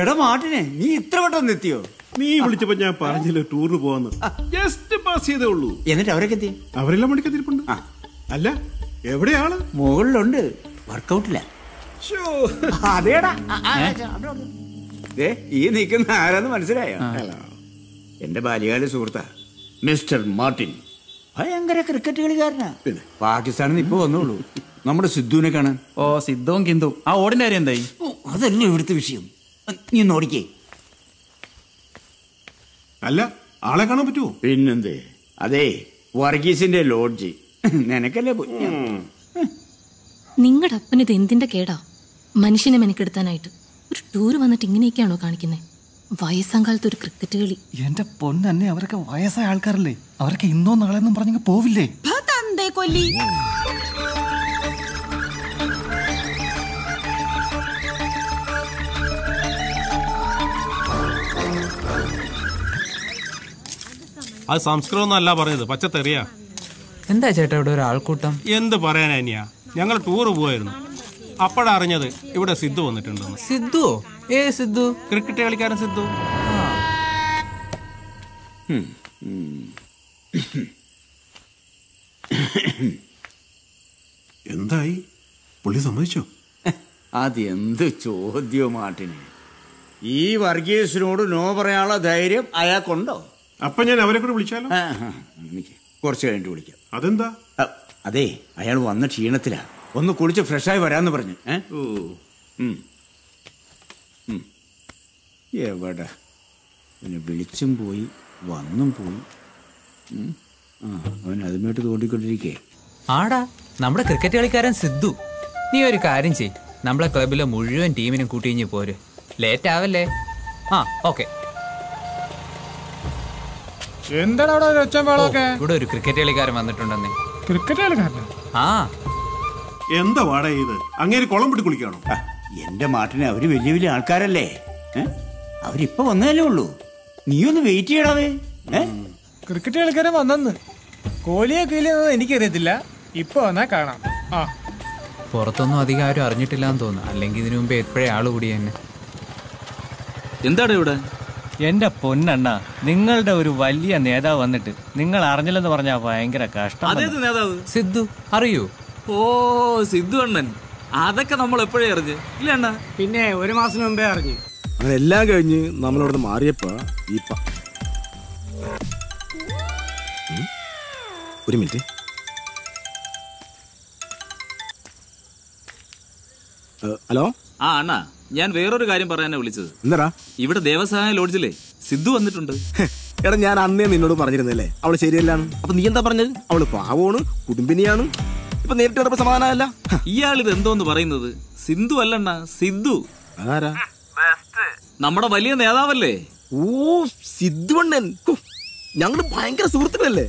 എടാ മാട്ടിനെ നീ ഇത്ര പെട്ടെന്ന് എത്തിയോ? നീ വിളിച്ചപ്പോ ഞാൻ പറഞ്ഞില്ല ടൂറിന് പോവാന്ന്. ജസ്റ്റ് പാസ് ചെയ്തേ ഉള്ളൂ. എന്നിട്ട് അവരൊക്കെ എത്തി അവരെല്ലാം മണിക്കത്തിരിപ്പുണ്ട് അല്ല എവിടെയാൾ? മുകളിലുണ്ട്. വർക്കൗട്ടില്ല അതേടാ. ആ, ആ, അവിടെ ദേ, ഈ നിൽക്കുന്ന ആരാന്ന് മനസ്സിലായോ? എന്റെ ബാല്യകാല സുഹൃത്താ. Mister Martin. ഭയങ്കര ക്രിക്കറ്റ് കളിക്കാരനാ. പിന്നെ പാകിസ്ഥാനിൽ നിന്ന് ഇപ്പൊ വന്നോളൂ. നമ്മുടെ സിദ്ധുവിനെ കാണാൻ. ഓ സിദ്ധവും കിന്ദു ആ ഓടിന്റെ കാര്യം എന്തായി? ഓ, അതല്ലേ ഇവിടുത്തെ വിഷയം. നീ നോടിക്കേ ഓടിക്കേ. അല്ല ആളെ കാണാൻ പറ്റുമോ പിന്നെന്തേ? അതെ വർഗീസിന്റെ ലോഡ്ജ്. നിനക്കല്ലേ പോയി നിങ്ങളുടെ അപ്പനിത് ഇത് എന്തിന്റെ കേടാ? മനുഷ്യനെ മെനക്കെടുത്താനായിട്ട്. ഒരു ടൂർ വന്നിട്ട് ഇങ്ങനെയൊക്കെയാണോ കാണിക്കുന്നത് വയസ്സാം കാലത്ത് ഒരു ക്രിക്കറ്റ് കളി. എന്റെ പൊന്നെ അവരൊക്കെ വയസ്സായ ആൾക്കാരല്ലേ? അവരൊക്കെ ഇന്നോ നാളെ ഒന്നും പറഞ്ഞു പോവില്ലേ? തന്തേ കൊല്ലി. അത് സംസ്കൃതം അല്ല പറഞ്ഞത് പച്ചത്തെറിയാ എന്താ ചേട്ടാ ഇവിടെ ഒരു ആൾക്കൂട്ടം എന്ത് പറയാനാ ഞങ്ങൾ ടൂറ് പോവായിരുന്നു അപ്പോഴാ അറിഞ്ഞത് ഇവിടെ സിദ്ധു വന്നിട്ടുണ്ടെന്ന്. സിദ്ധുവോ? ഏ സിദ്ധു? ക്രിക്കറ്റ് കളിക്കാരൻ സിദ്ധു. എന്തായി? പുള്ളി സമ്മതിച്ചോ? അതെന്ത് ചോദ്യോ മാട്ടിന് ഈ വർഗീസിനോട് നോ പറയാനുള്ള ധൈര്യം അയാൾക്കുണ്ടോ? അപ്പൊ ഞാൻ അവരെ കൂടെ വിളിച്ചാലോ. കുറച്ച് കഴിഞ്ഞിട്ട് വിളിക്കാം. അതെന്താ? അതെ അയാൾ വന്ന ക്ഷീണത്തിലാ. ഒന്ന് കുളിച്ച് ഫ്രഷായി വരാന്ന് പറഞ്ഞു. ഏ. എവിടെ? പിന്നെ വിളിച്ചും പോയി വന്നും പോയി. ആ അവൻ അതുമായിട്ട് തോണ്ടിക്കൊണ്ടിരിക്കേ. ആടാ നമ്മുടെ ക്രിക്കറ്റ് കളിക്കാരൻ സിദ്ധു. നീ ഒരു കാര്യം ചെയ്. നമ്മളെ ക്ലബിലെ മുഴുവൻ ടീമിനും കൂട്ടിഞ്ഞ് പോര്. ലേറ്റ് ആവല്ലേ? ആ ഓക്കെ. എന്താണ് അവിടെ ഒരു ഒച്ച ഇവിടെ ഒരു ക്രിക്കറ്റ് കളിക്കാരൻ വന്നിട്ടുണ്ടെന്നേ. ക്രിക്കറ്റ് കളിക്കാരൻ ആ. എന്താ വാടക ഇത്? അങ്ങേര് കുളം വിട്ട് കുളിക്കാണോ എന്റെ മാട്ടിന് അവർ വലിയ വലിയ ആൾക്കാരല്ലേ? അവരിപ്പൊ വന്നതല്ലേ ഉള്ളൂ. നീ ഒന്ന് വെയിറ്റ് ചെയ്യണവേ ക്രിക്കറ്റ് കളിക്കാരൻ വന്നെന്ന്. കോഹ്ലിയോ കീലിയെന്നത് എനിക്കറിയത്തില്ല. ഇപ്പൊ വന്നാ കാണാം. ആ. പുറത്തൊന്നും അധികം ആരും അറിഞ്ഞിട്ടില്ല എന്ന് തോന്നുന്നു. അല്ലെങ്കിൽ ഇതിനു മുമ്പ് എപ്പോഴേ ആൾ കൂടി തന്നെ എന്താണ് ഇവിടെ? എന്റെ പൊന്നണ്ണ നിങ്ങളുടെ ഒരു വലിയ നേതാവ് വന്നിട്ട് നിങ്ങൾ അറിഞ്ഞില്ലെന്ന് പറഞ്ഞാ ഭയങ്കര കഷ്ടം സിദ്ധു അറിയൂ. ഓ സിദ്ധു അണ്ണൻ. അതൊക്കെ നമ്മൾ എപ്പോഴേ അറിഞ്ഞ് ഇല്ല അണ്ണ? പിന്നെ ഒരു മാസം മുമ്പേ അറിഞ്ഞു അങ്ങനെ എല്ലാം കഴിഞ്ഞ് നമ്മളിവിടെ മാറിയപ്പോ ഈ ഒരു മിനിറ്റ്. ഹലോ? ആ അണ്ണാ ഞാൻ വേറൊരു കാര്യം പറയാനാ വിളിച്ചത്. എന്താടാ? ഇവിടെ ദേവസഹായ ലോഡ്ജിലെ സിദ്ധു വന്നിട്ടുണ്ട്. എടാ ഞാൻ അന്നേ നിന്നോട് പറഞ്ഞിരുന്നല്ലേ അവൾ ശരിയല്ലാണ്. അപ്പൊ നീ എന്താ പറഞ്ഞത്? അവൾ പാവമാണ് കുടുംബിനിയാണ്. ഇപ്പൊ നേരിട്ട് കണ്ടപ്പോ സമാധാനമല്ല? ഇയാൾ ഇത് എന്തോന്ന് പറയുന്നത്? സിന്ധു അല്ലണ്ണ സിദ്ധു ആരാ? നമ്മുടെ വലിയ നേതാവല്ലേ? ഓ സിദ്ധുവണ്ണൻ ഞങ്ങൾ ഞങ്ങൾ ഭയങ്കര സുഹൃത്തുക്കളല്ലേ?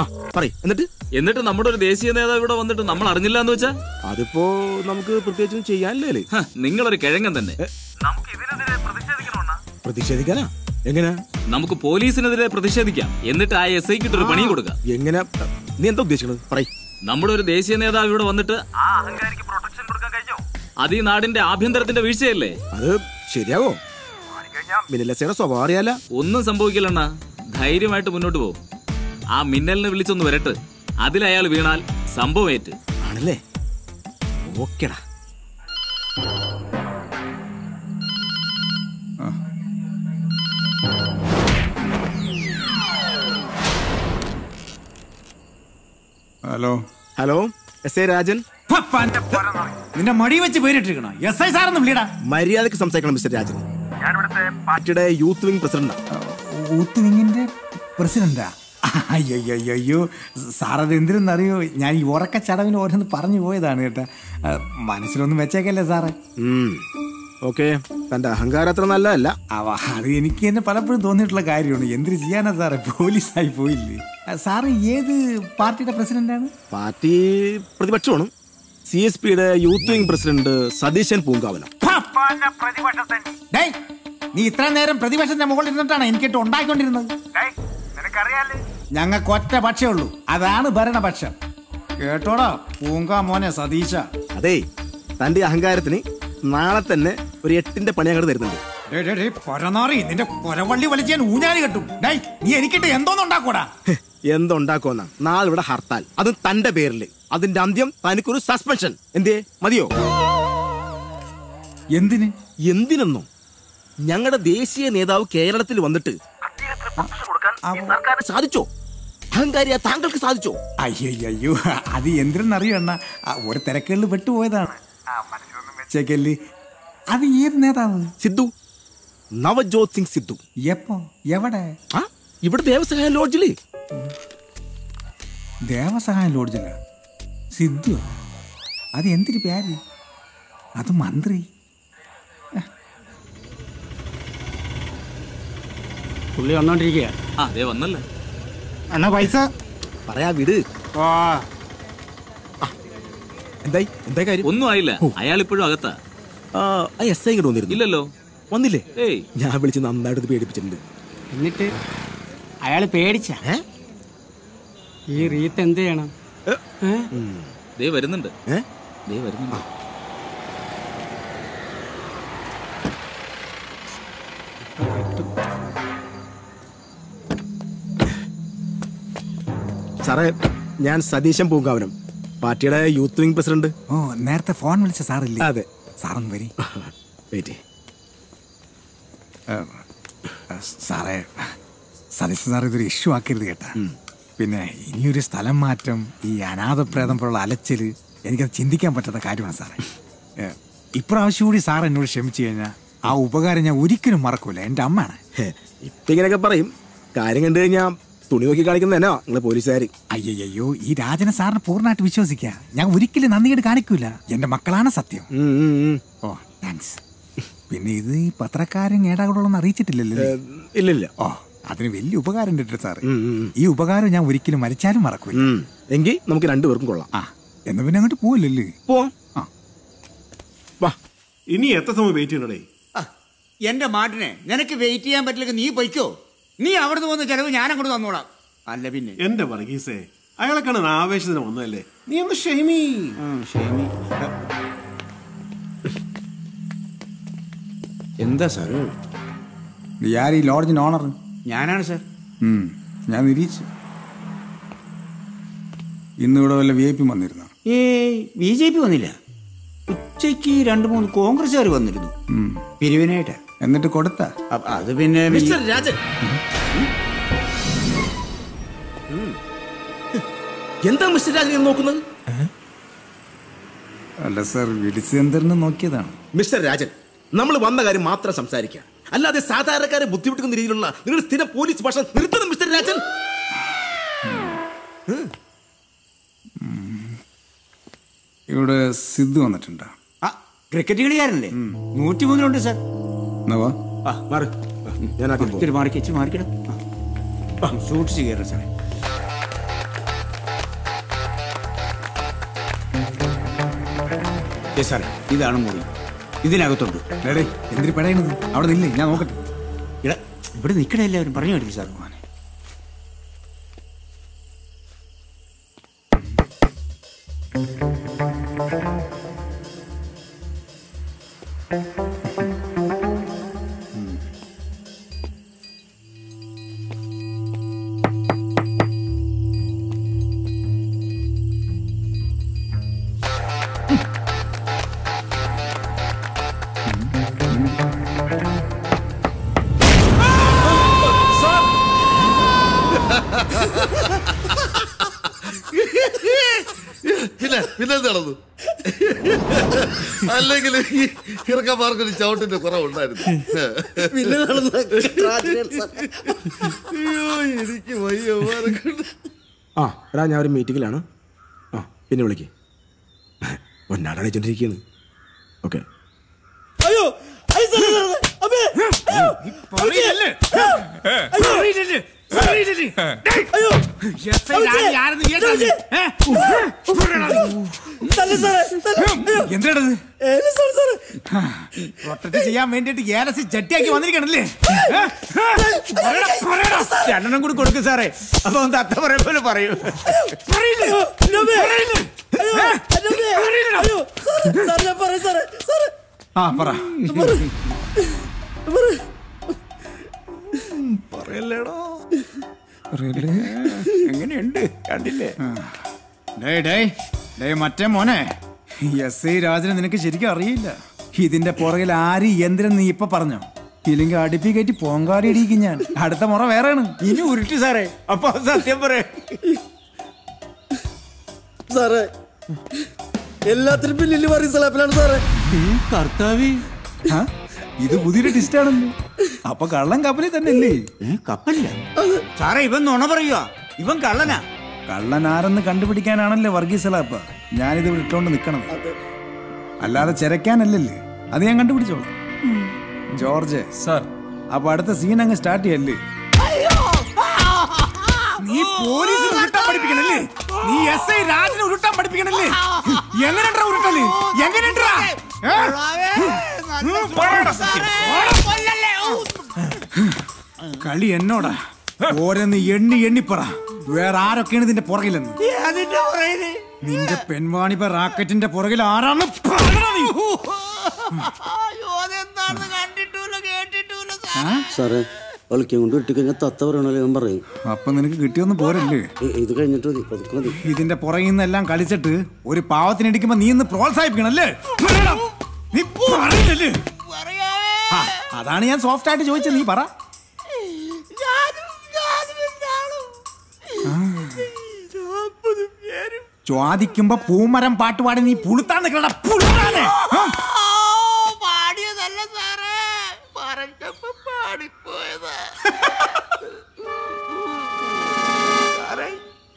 ആ പറയ് എന്നിട്ട്? എന്നിട്ട് നമ്മുടെ ഒരു ദേശീയ നേതാവ് ഇവിടെ വന്നിട്ട് നമ്മൾ അറിഞ്ഞില്ല എന്ന് വെച്ചാ? അതിപ്പോ നമുക്ക് പ്രത്യേകിച്ചും ചെയ്യാനില്ലേ നിങ്ങളൊരു കിഴങ്ങൻ തന്നെ. പ്രതിഷേധിക്കാനാ? എങ്ങനെ? നമുക്ക് പോലീസിനെതിരെ പ്രതിഷേധിക്കാം. എന്നിട്ട് ആ എസ് ഐക്ക് ഒരു പണി കൊടുക്കാം. എങ്ങനെ? നീ എന്താ ഉദ്ദേശിക്കുന്നത് പറയ്. നമ്മുടെ ഒരു ദേശീയ നേതാവ് ഇവിടെ വന്നിട്ട് ആ അഹങ്കാരിക്ക് പ്രൊട്ടക്ഷൻ കൊടുക്കാൻ കഴിഞ്ഞോ? അത് ഈ നാടിന്റെ ആഭ്യന്തരത്തിന്റെ വീഴ്ചയല്ലേ? അത് ശരിയാവോ? സ്വഭാവം അറിയാല. ഒന്നും സംഭവിക്കില്ലണ്ണ ധൈര്യമായിട്ട് മുന്നോട്ട് പോകും ആ മിന്നലിനെ വിളിച്ചൊന്ന് വരട്ട്. അതിലയാൾ അയാൾ വീണാൽ സംഭവമേറ്റ് ആണല്ലേ? ഓക്കെടാ. Hello hello S A Rajan? നിന്റെ മടി വെച്ച് പേരിട്ടിരിക്കണോ? S I സാറൊന്നും വിളിയടാ. മര്യാദയ്ക്ക് സംസാരിക്കണം മിസ്റ്റർ രാജൻ. പാർട്ടിയുടെ യൂത്ത് വിംഗ് പ്രസിഡന്റാ. യൂത്ത് വിങ്ങിന്റെ പ്രസിഡന്റാ? അയ്യോ അയ്യോ അയ്യോ സാറത് എന്തിനെന്നറിയോ? ഞാൻ ഈ ഉറക്ക ചടവിന് ഓരോന്ന് പറഞ്ഞു പോയതാണ് കേട്ടാ. മനസ്സിലൊന്നും വെച്ചേക്കല്ലേ സാറേ ഓക്കെ. തന്റെ അഹങ്കാരം അത്ര നല്ലതല്ല. അവ അത് എനിക്ക് തന്നെ പലപ്പോഴും തോന്നിയിട്ടുള്ള കാര്യമാണ്. എന്ത് ചെയ്യാനാ സാറേ? പോലീസായി പോയില്ലേ? സാറ് ഏത് പാർട്ടിയുടെ പ്രസിഡന്റാണ്? പാർട്ടി പ്രതിപക്ഷമാണ്. സി എസ് പിയുടെ youth wing president Satheesan Poonkavanam. നീ ഇത്ര നേരം പ്രതിപക്ഷത്തിന്റെ മുകളിൽ ഇരുന്നിട്ടാണ് എനിക്കിട്ട് ഉണ്ടാക്കിക്കൊണ്ടിരുന്നത് ഞങ്ങൾക്ക് ഒറ്റ പക്ഷേ ഉള്ളൂ. അതാണ് ഭരണപക്ഷം. കേട്ടോടാ പൂങ്കാ മോനെ സതീശ. അതെ തന്റെ അഹങ്കാരത്തിന് നാളെ തന്നെ ഒരു എട്ടിന്റെ പണി അങ്ങോട്ട് തരുന്നുണ്ട്. പൊരനാറി നിന്റെ കൊരവള്ളി വലിച്ച് ഞാൻ ഊഞ്ഞാലി കെട്ടും. ഡൈ നീ എനിക്കിട്ട് എന്തോന്നുണ്ടാക്കൂടാ എന്തുണ്ടാക്കുമെന്ന? നാളെ ഇവിടെ ഹർത്താൽ. അത് തന്റെ പേരിൽ. അതിന്റെ അന്ത്യം തനിക്കൊരു സസ്പെൻഷൻ എന്തേ? മതിയോ? എന്തിന്? എന്തിനെന്നോ? ഞങ്ങളുടെ ദേശീയ നേതാവ് കേരളത്തിൽ വന്നിട്ട് സർക്കാരിന് സാധിച്ചോ? അഹങ്കാരിയ താങ്കൾക്ക് സാധിച്ചോ? അയ്യോ അത് എന്തിനെന്നറിയോ അണ്ണ? ഒരു തിരക്കുകളിൽ പെട്ടുപോയതാണ്. ചെക്കല്ല് അത് ഏത് നേതാവ്? സിദ്ധു. നവജോത് സിംഗ് സിദ്ധു. എപ്പോ? എവിടെ? ആ ഇവിടെ ദേവസഹായ ലോഡ്ജിൽ. ദേവസഹായ ലോഡ്ജില? സിദ്ധു? അത് എന്തിരി പേര്? അത് മന്ത്രി. പുള്ളി വന്നോണ്ടിരിക്കുക ആ ദേ വന്നല്ലേ. എന്നാ പൈസ? പറയാ വിട്. എന്തായി? എന്താ കാര്യം? ഒന്നും ആയില്ല. അയാൾ ഇപ്പോഴും അകത്താ. ആ എസ് ഐ ഇങ്ങോട്ട് വന്നിരുന്നു. ഇല്ലല്ലോ. വന്നില്ലേ? ഏയ്. ഞാൻ വിളിച്ച് നന്നായിട്ട് പേടിപ്പിച്ചിട്ടുണ്ട്. എന്നിട്ട് അയാൾ പേടിച്ച? ഈ റീത്ത് എന്ത് ചെയ്യണം? ദേ വരുന്നുണ്ട്. ദേ വരുന്നുണ്ട്. സാറേ ഞാൻ സതീശൻ പൂങ്കാവനം. പാർട്ടിയുടെ യൂത്ത് വിംഗ് പ്രസിഡന്റ്. ഓ നേരത്തെ ഫോൺ വിളിച്ച സാറില്ലേ? അതെ. സാറൊന്ന് വരി. വെയിറ്റ് സാറേ സതീശൻ സാർ ഇതൊരു ഇഷ്യൂ ആക്കരുത് കേട്ടാ. പിന്നെ ഇനിയൊരു സ്ഥലം മാറ്റം ഈ അനാഥപ്രേതം പോലുള്ള അലച്ചിൽ എനിക്കത് ചിന്തിക്കാൻ പറ്റാത്ത കാര്യമാണ് സാറേ. ഇപ്രാവശ്യം കൂടി സാർ എന്നോട് ക്ഷമിച്ചു കഴിഞ്ഞാൽ ആ ഉപകാരം ഞാൻ ഒരിക്കലും മറക്കൂല. എന്റെ അമ്മയാണ്. ഇപ്പൊ ഇങ്ങനെയൊക്കെ പറയും. കാര്യം കണ്ടു കഴിഞ്ഞാൽ തുണി നോക്കി കാണിക്കുന്നതന്നോ. നിങ്ങൾ പോലീസുകാർ അയ്യയ്യോ ഈ രാജനെ സാറിന് പൂർണമായിട്ട് വിശ്വസിക്കാം. ഞാൻ ഒരിക്കലും നന്ദികേട് കാണിക്കൂല. എന്റെ മക്കളാണ് സത്യം. ഓ താങ്ക്സ് പിന്നെ ഇത് ഈ പത്രക്കാരൻ ഏടാകൂടൊന്നും അറിയിച്ചിട്ടില്ലല്ലോ? ഇല്ലില്ല. ഓ അതിന് വലിയ ഉപകാരം ഉണ്ട് സാർ ഈ ഉപകാരം ഞാൻ ഒരിക്കലും മരിച്ചാലും മറക്കൂല. എങ്കിൽ നമുക്ക് രണ്ടുപേർക്കും കൊള്ളാം. ആ എന്നാ പിന്നെ അങ്ങോട്ട് പോവില്ലല്ലേ? പോവാം. വാ. ഇനി എത്ര സമയം വെയിറ്റ് ചെയ്യണേ എന്റെ മാട്ടിനെ നിനക്ക് വെയിറ്റ് ചെയ്യാൻ പറ്റില്ലെങ്കിൽ നീ പൊയ്ക്കോ? നീ അവിടുന്ന് പോകുന്ന ചെലവ് ഞാൻ അങ്ങോട്ട് തന്നോളാം. അല്ല പിന്നെ. എന്റെ വർഗീസേ അയാളെ കാണാൻ ആവേശത്തിന് വന്നതല്ലേ? നീ ഒന്ന് ഷെയ്മി ഷെയ്മി എന്താ സാർ ആര് ഈ ലോഡ്ജിന് ഓണർ ഞാനാണ് സാർ. ഞാൻ നിരീക്ഷിച്ചു ഇന്ന് ഇവിടെ വല്ല വി ഐ പി വന്നിരുന്നു? ഏയ് ബി ജെ പി വന്നില്ല. ഉച്ചയ്ക്ക് രണ്ട് മൂന്ന് കോൺഗ്രസ്സുകാർ വന്നിരുന്നു. പിരിവിനായിട്ട്. എന്നിട്ട് കൊടുത്ത. അത് പിന്നെ മിസ്റ്റർ രാജൻ. എന്താ മിസ്റ്റർ രാജൻ നോക്കുന്നത്? അല്ല സാർ വിളിച്ചെന്തെന്ന് നോക്കിയതാണ്. മിസ്റ്റർ രാജൻ നമ്മൾ വന്ന കാര്യം മാത്രം സംസാരിക്കുക അല്ലാതെ സാധാരണക്കാരെ ബുദ്ധിമുട്ടുന്ന രീതിയിലുള്ള നിങ്ങൾ സ്ഥിരം പോലീസ് ഭാഷ നിർത്തണം മിസ്റ്റർ രാജൻ. ഇവിടെ സിദ്ധു വന്നിട്ടുണ്ടോ? ക്രിക്കറ്റ് കളിക്കാരല്ലേ നൂറ്റി മൂന്നിലുണ്ട് സാർ. ഞാൻ ആക്കി ഇത്തിരി മാറിക്ക് ഇച്ചിരി മാറിക്കണം ആ, സൂക്ഷിച്ച് കയറണം സാറേ. ഏ സാറേ ഇതാണ് മുറി. ഇതിനകത്തുണ്ട്. എന്തിരി പടയണത് അവിടെ നില്ലേ ഞാൻ നോക്കട്ടെ. ഇടാ ഇവിടെ നിൽക്കണ എല്ലാവരും. പറഞ്ഞു കേട്ടില്ല സാർ ഇറക്കന്മാർക്കൊരു ചവിട്ടിന്റെ കുറവുണ്ടായിരുന്നു. എനിക്ക് ആ എടാ ഞാൻ ഒരു മീറ്റിങ്ങിലാണ്. ആ പിന്നെ വിളിക്ക്. ഒന്നാടാണ് അടിച്ചോണ്ടിരിക്കുകയാണ് ഓക്കെ. അയ്യോ അയ്യോ, അയ്യോ അയ്യോ അയ്യോ? അയ്യോ? അയ്യോ, അയ്യോ. എന്താണത്. പ്രൊട്ടക്ട് ചെയ്യാൻ വേണ്ടിട്ട് ഏലസി ചട്ടിയാക്കി വന്നിരിക്കണല്ലേ. രണ്ടെണ്ണം കൂടി കൊടുക്കും സാറേ. അപ്പൊ ഒന്ന് അത്ത പറയ പോലെ പറയൂ. ആ പറ. പറ. പറയല്ലേടോ. എങ്ങനെയുണ്ട്? കണ്ടില്ലേ? ഡേ ഡേ ഡേ മറ്റേ മോനെ. എസ് ഐ രാജനെ നിനക്ക് ശരിക്കും അറിയില്ല. ഇതിന്റെ പുറകിൽ ആര് യന്ത്രം നീ ഇപ്പൊ പറഞ്ഞോ? ഇല്ലെങ്കിൽ അടുപ്പി കയറ്റി പോങ്കാടി ഇടിക്കും ഞാൻ. അടുത്ത മുറ വേറെയാണ്. ഇനി ഉരുട്ടി സാറേ. അപ്പൊ സത്യം പറ സാറേ എല്ലാത്തിനും പിന്നിൽ പറയും സാറേ. കർത്താവി. ഇത് പുതിയൊരു ടിസ്റ്റ് ആണല്ലോ അപ്പൊ കള്ളൻ കപ്പലിൽ തന്നെ അല്ലേ കപ്പലില്ല സാറേ ഇവൻ നുണ പറയുക ഇവൻ കള്ളനാ കള്ളൻ ആരെന്ന് കണ്ടുപിടിക്കാനാണല്ലേ വർഗീസലാപ്പ ഞാനിത് വിട്ടോണ്ട് നിക്കണം അല്ലാതെ ചെരക്കാനല്ലേ അത് ഞാൻ കണ്ടുപിടിച്ചോളാം ജോർജ് സാർ അപ്പൊ അടുത്ത സീൻ അങ്ങ് സ്റ്റാർട്ട് ചെയ്യല്ലേ നീ പോലീസിന് ഉരുട്ടാൻ പഠിപ്പിക്കണല്ലേ നീ എസ് ഐ രാജിനെ ഉരുട്ടാൻ പഠിപ്പിക്കണല്ലേ എങ്ങനെ ഉരുട്ടൽ എങ്ങനെയുണ്ടാ കളി എന്നോടാ. ഓരോന്ന് എണ്ണി എണ്ണിപ്പറ വേറെ ആരൊക്കെയാണ് ഇതിന്റെ പുറകിലെന്ന്? നിന്റെ പെൺവാണിപ്പ റാക്കറ്റിന്റെ പുറകിൽ ആരാണ്? നീ. സാറേ കളിക്കാൻ കൊണ്ട് കിട്ടി കഴിഞ്ഞാൽ തത്ത പറയണല്ലോ ഞാൻ പറയും. അപ്പൊ നിനക്ക് കിട്ടിയൊന്നും പോരല്ലേ? ഇത് കഴിഞ്ഞിട്ട് മതി പതുക്കെ മതി. ഇതിന്റെ പുറകിൽ നിന്നെല്ലാം കളിച്ചിട്ട് ഒരു പാവത്തിനിടിക്കുമ്പോ നീ ഇന്ന് പ്രോത്സാഹിപ്പിക്കണല്ലേ? അതാണ് ഞാൻ സോഫ്റ്റ് ആയിട്ട് ചോദിച്ചത്. നീ പറ. ചോദിക്കുമ്പോ പൂമരം പാട്ടുപാടി നീ പുളുത്താൻ നിൽക്കണ പുളുത്താനെ.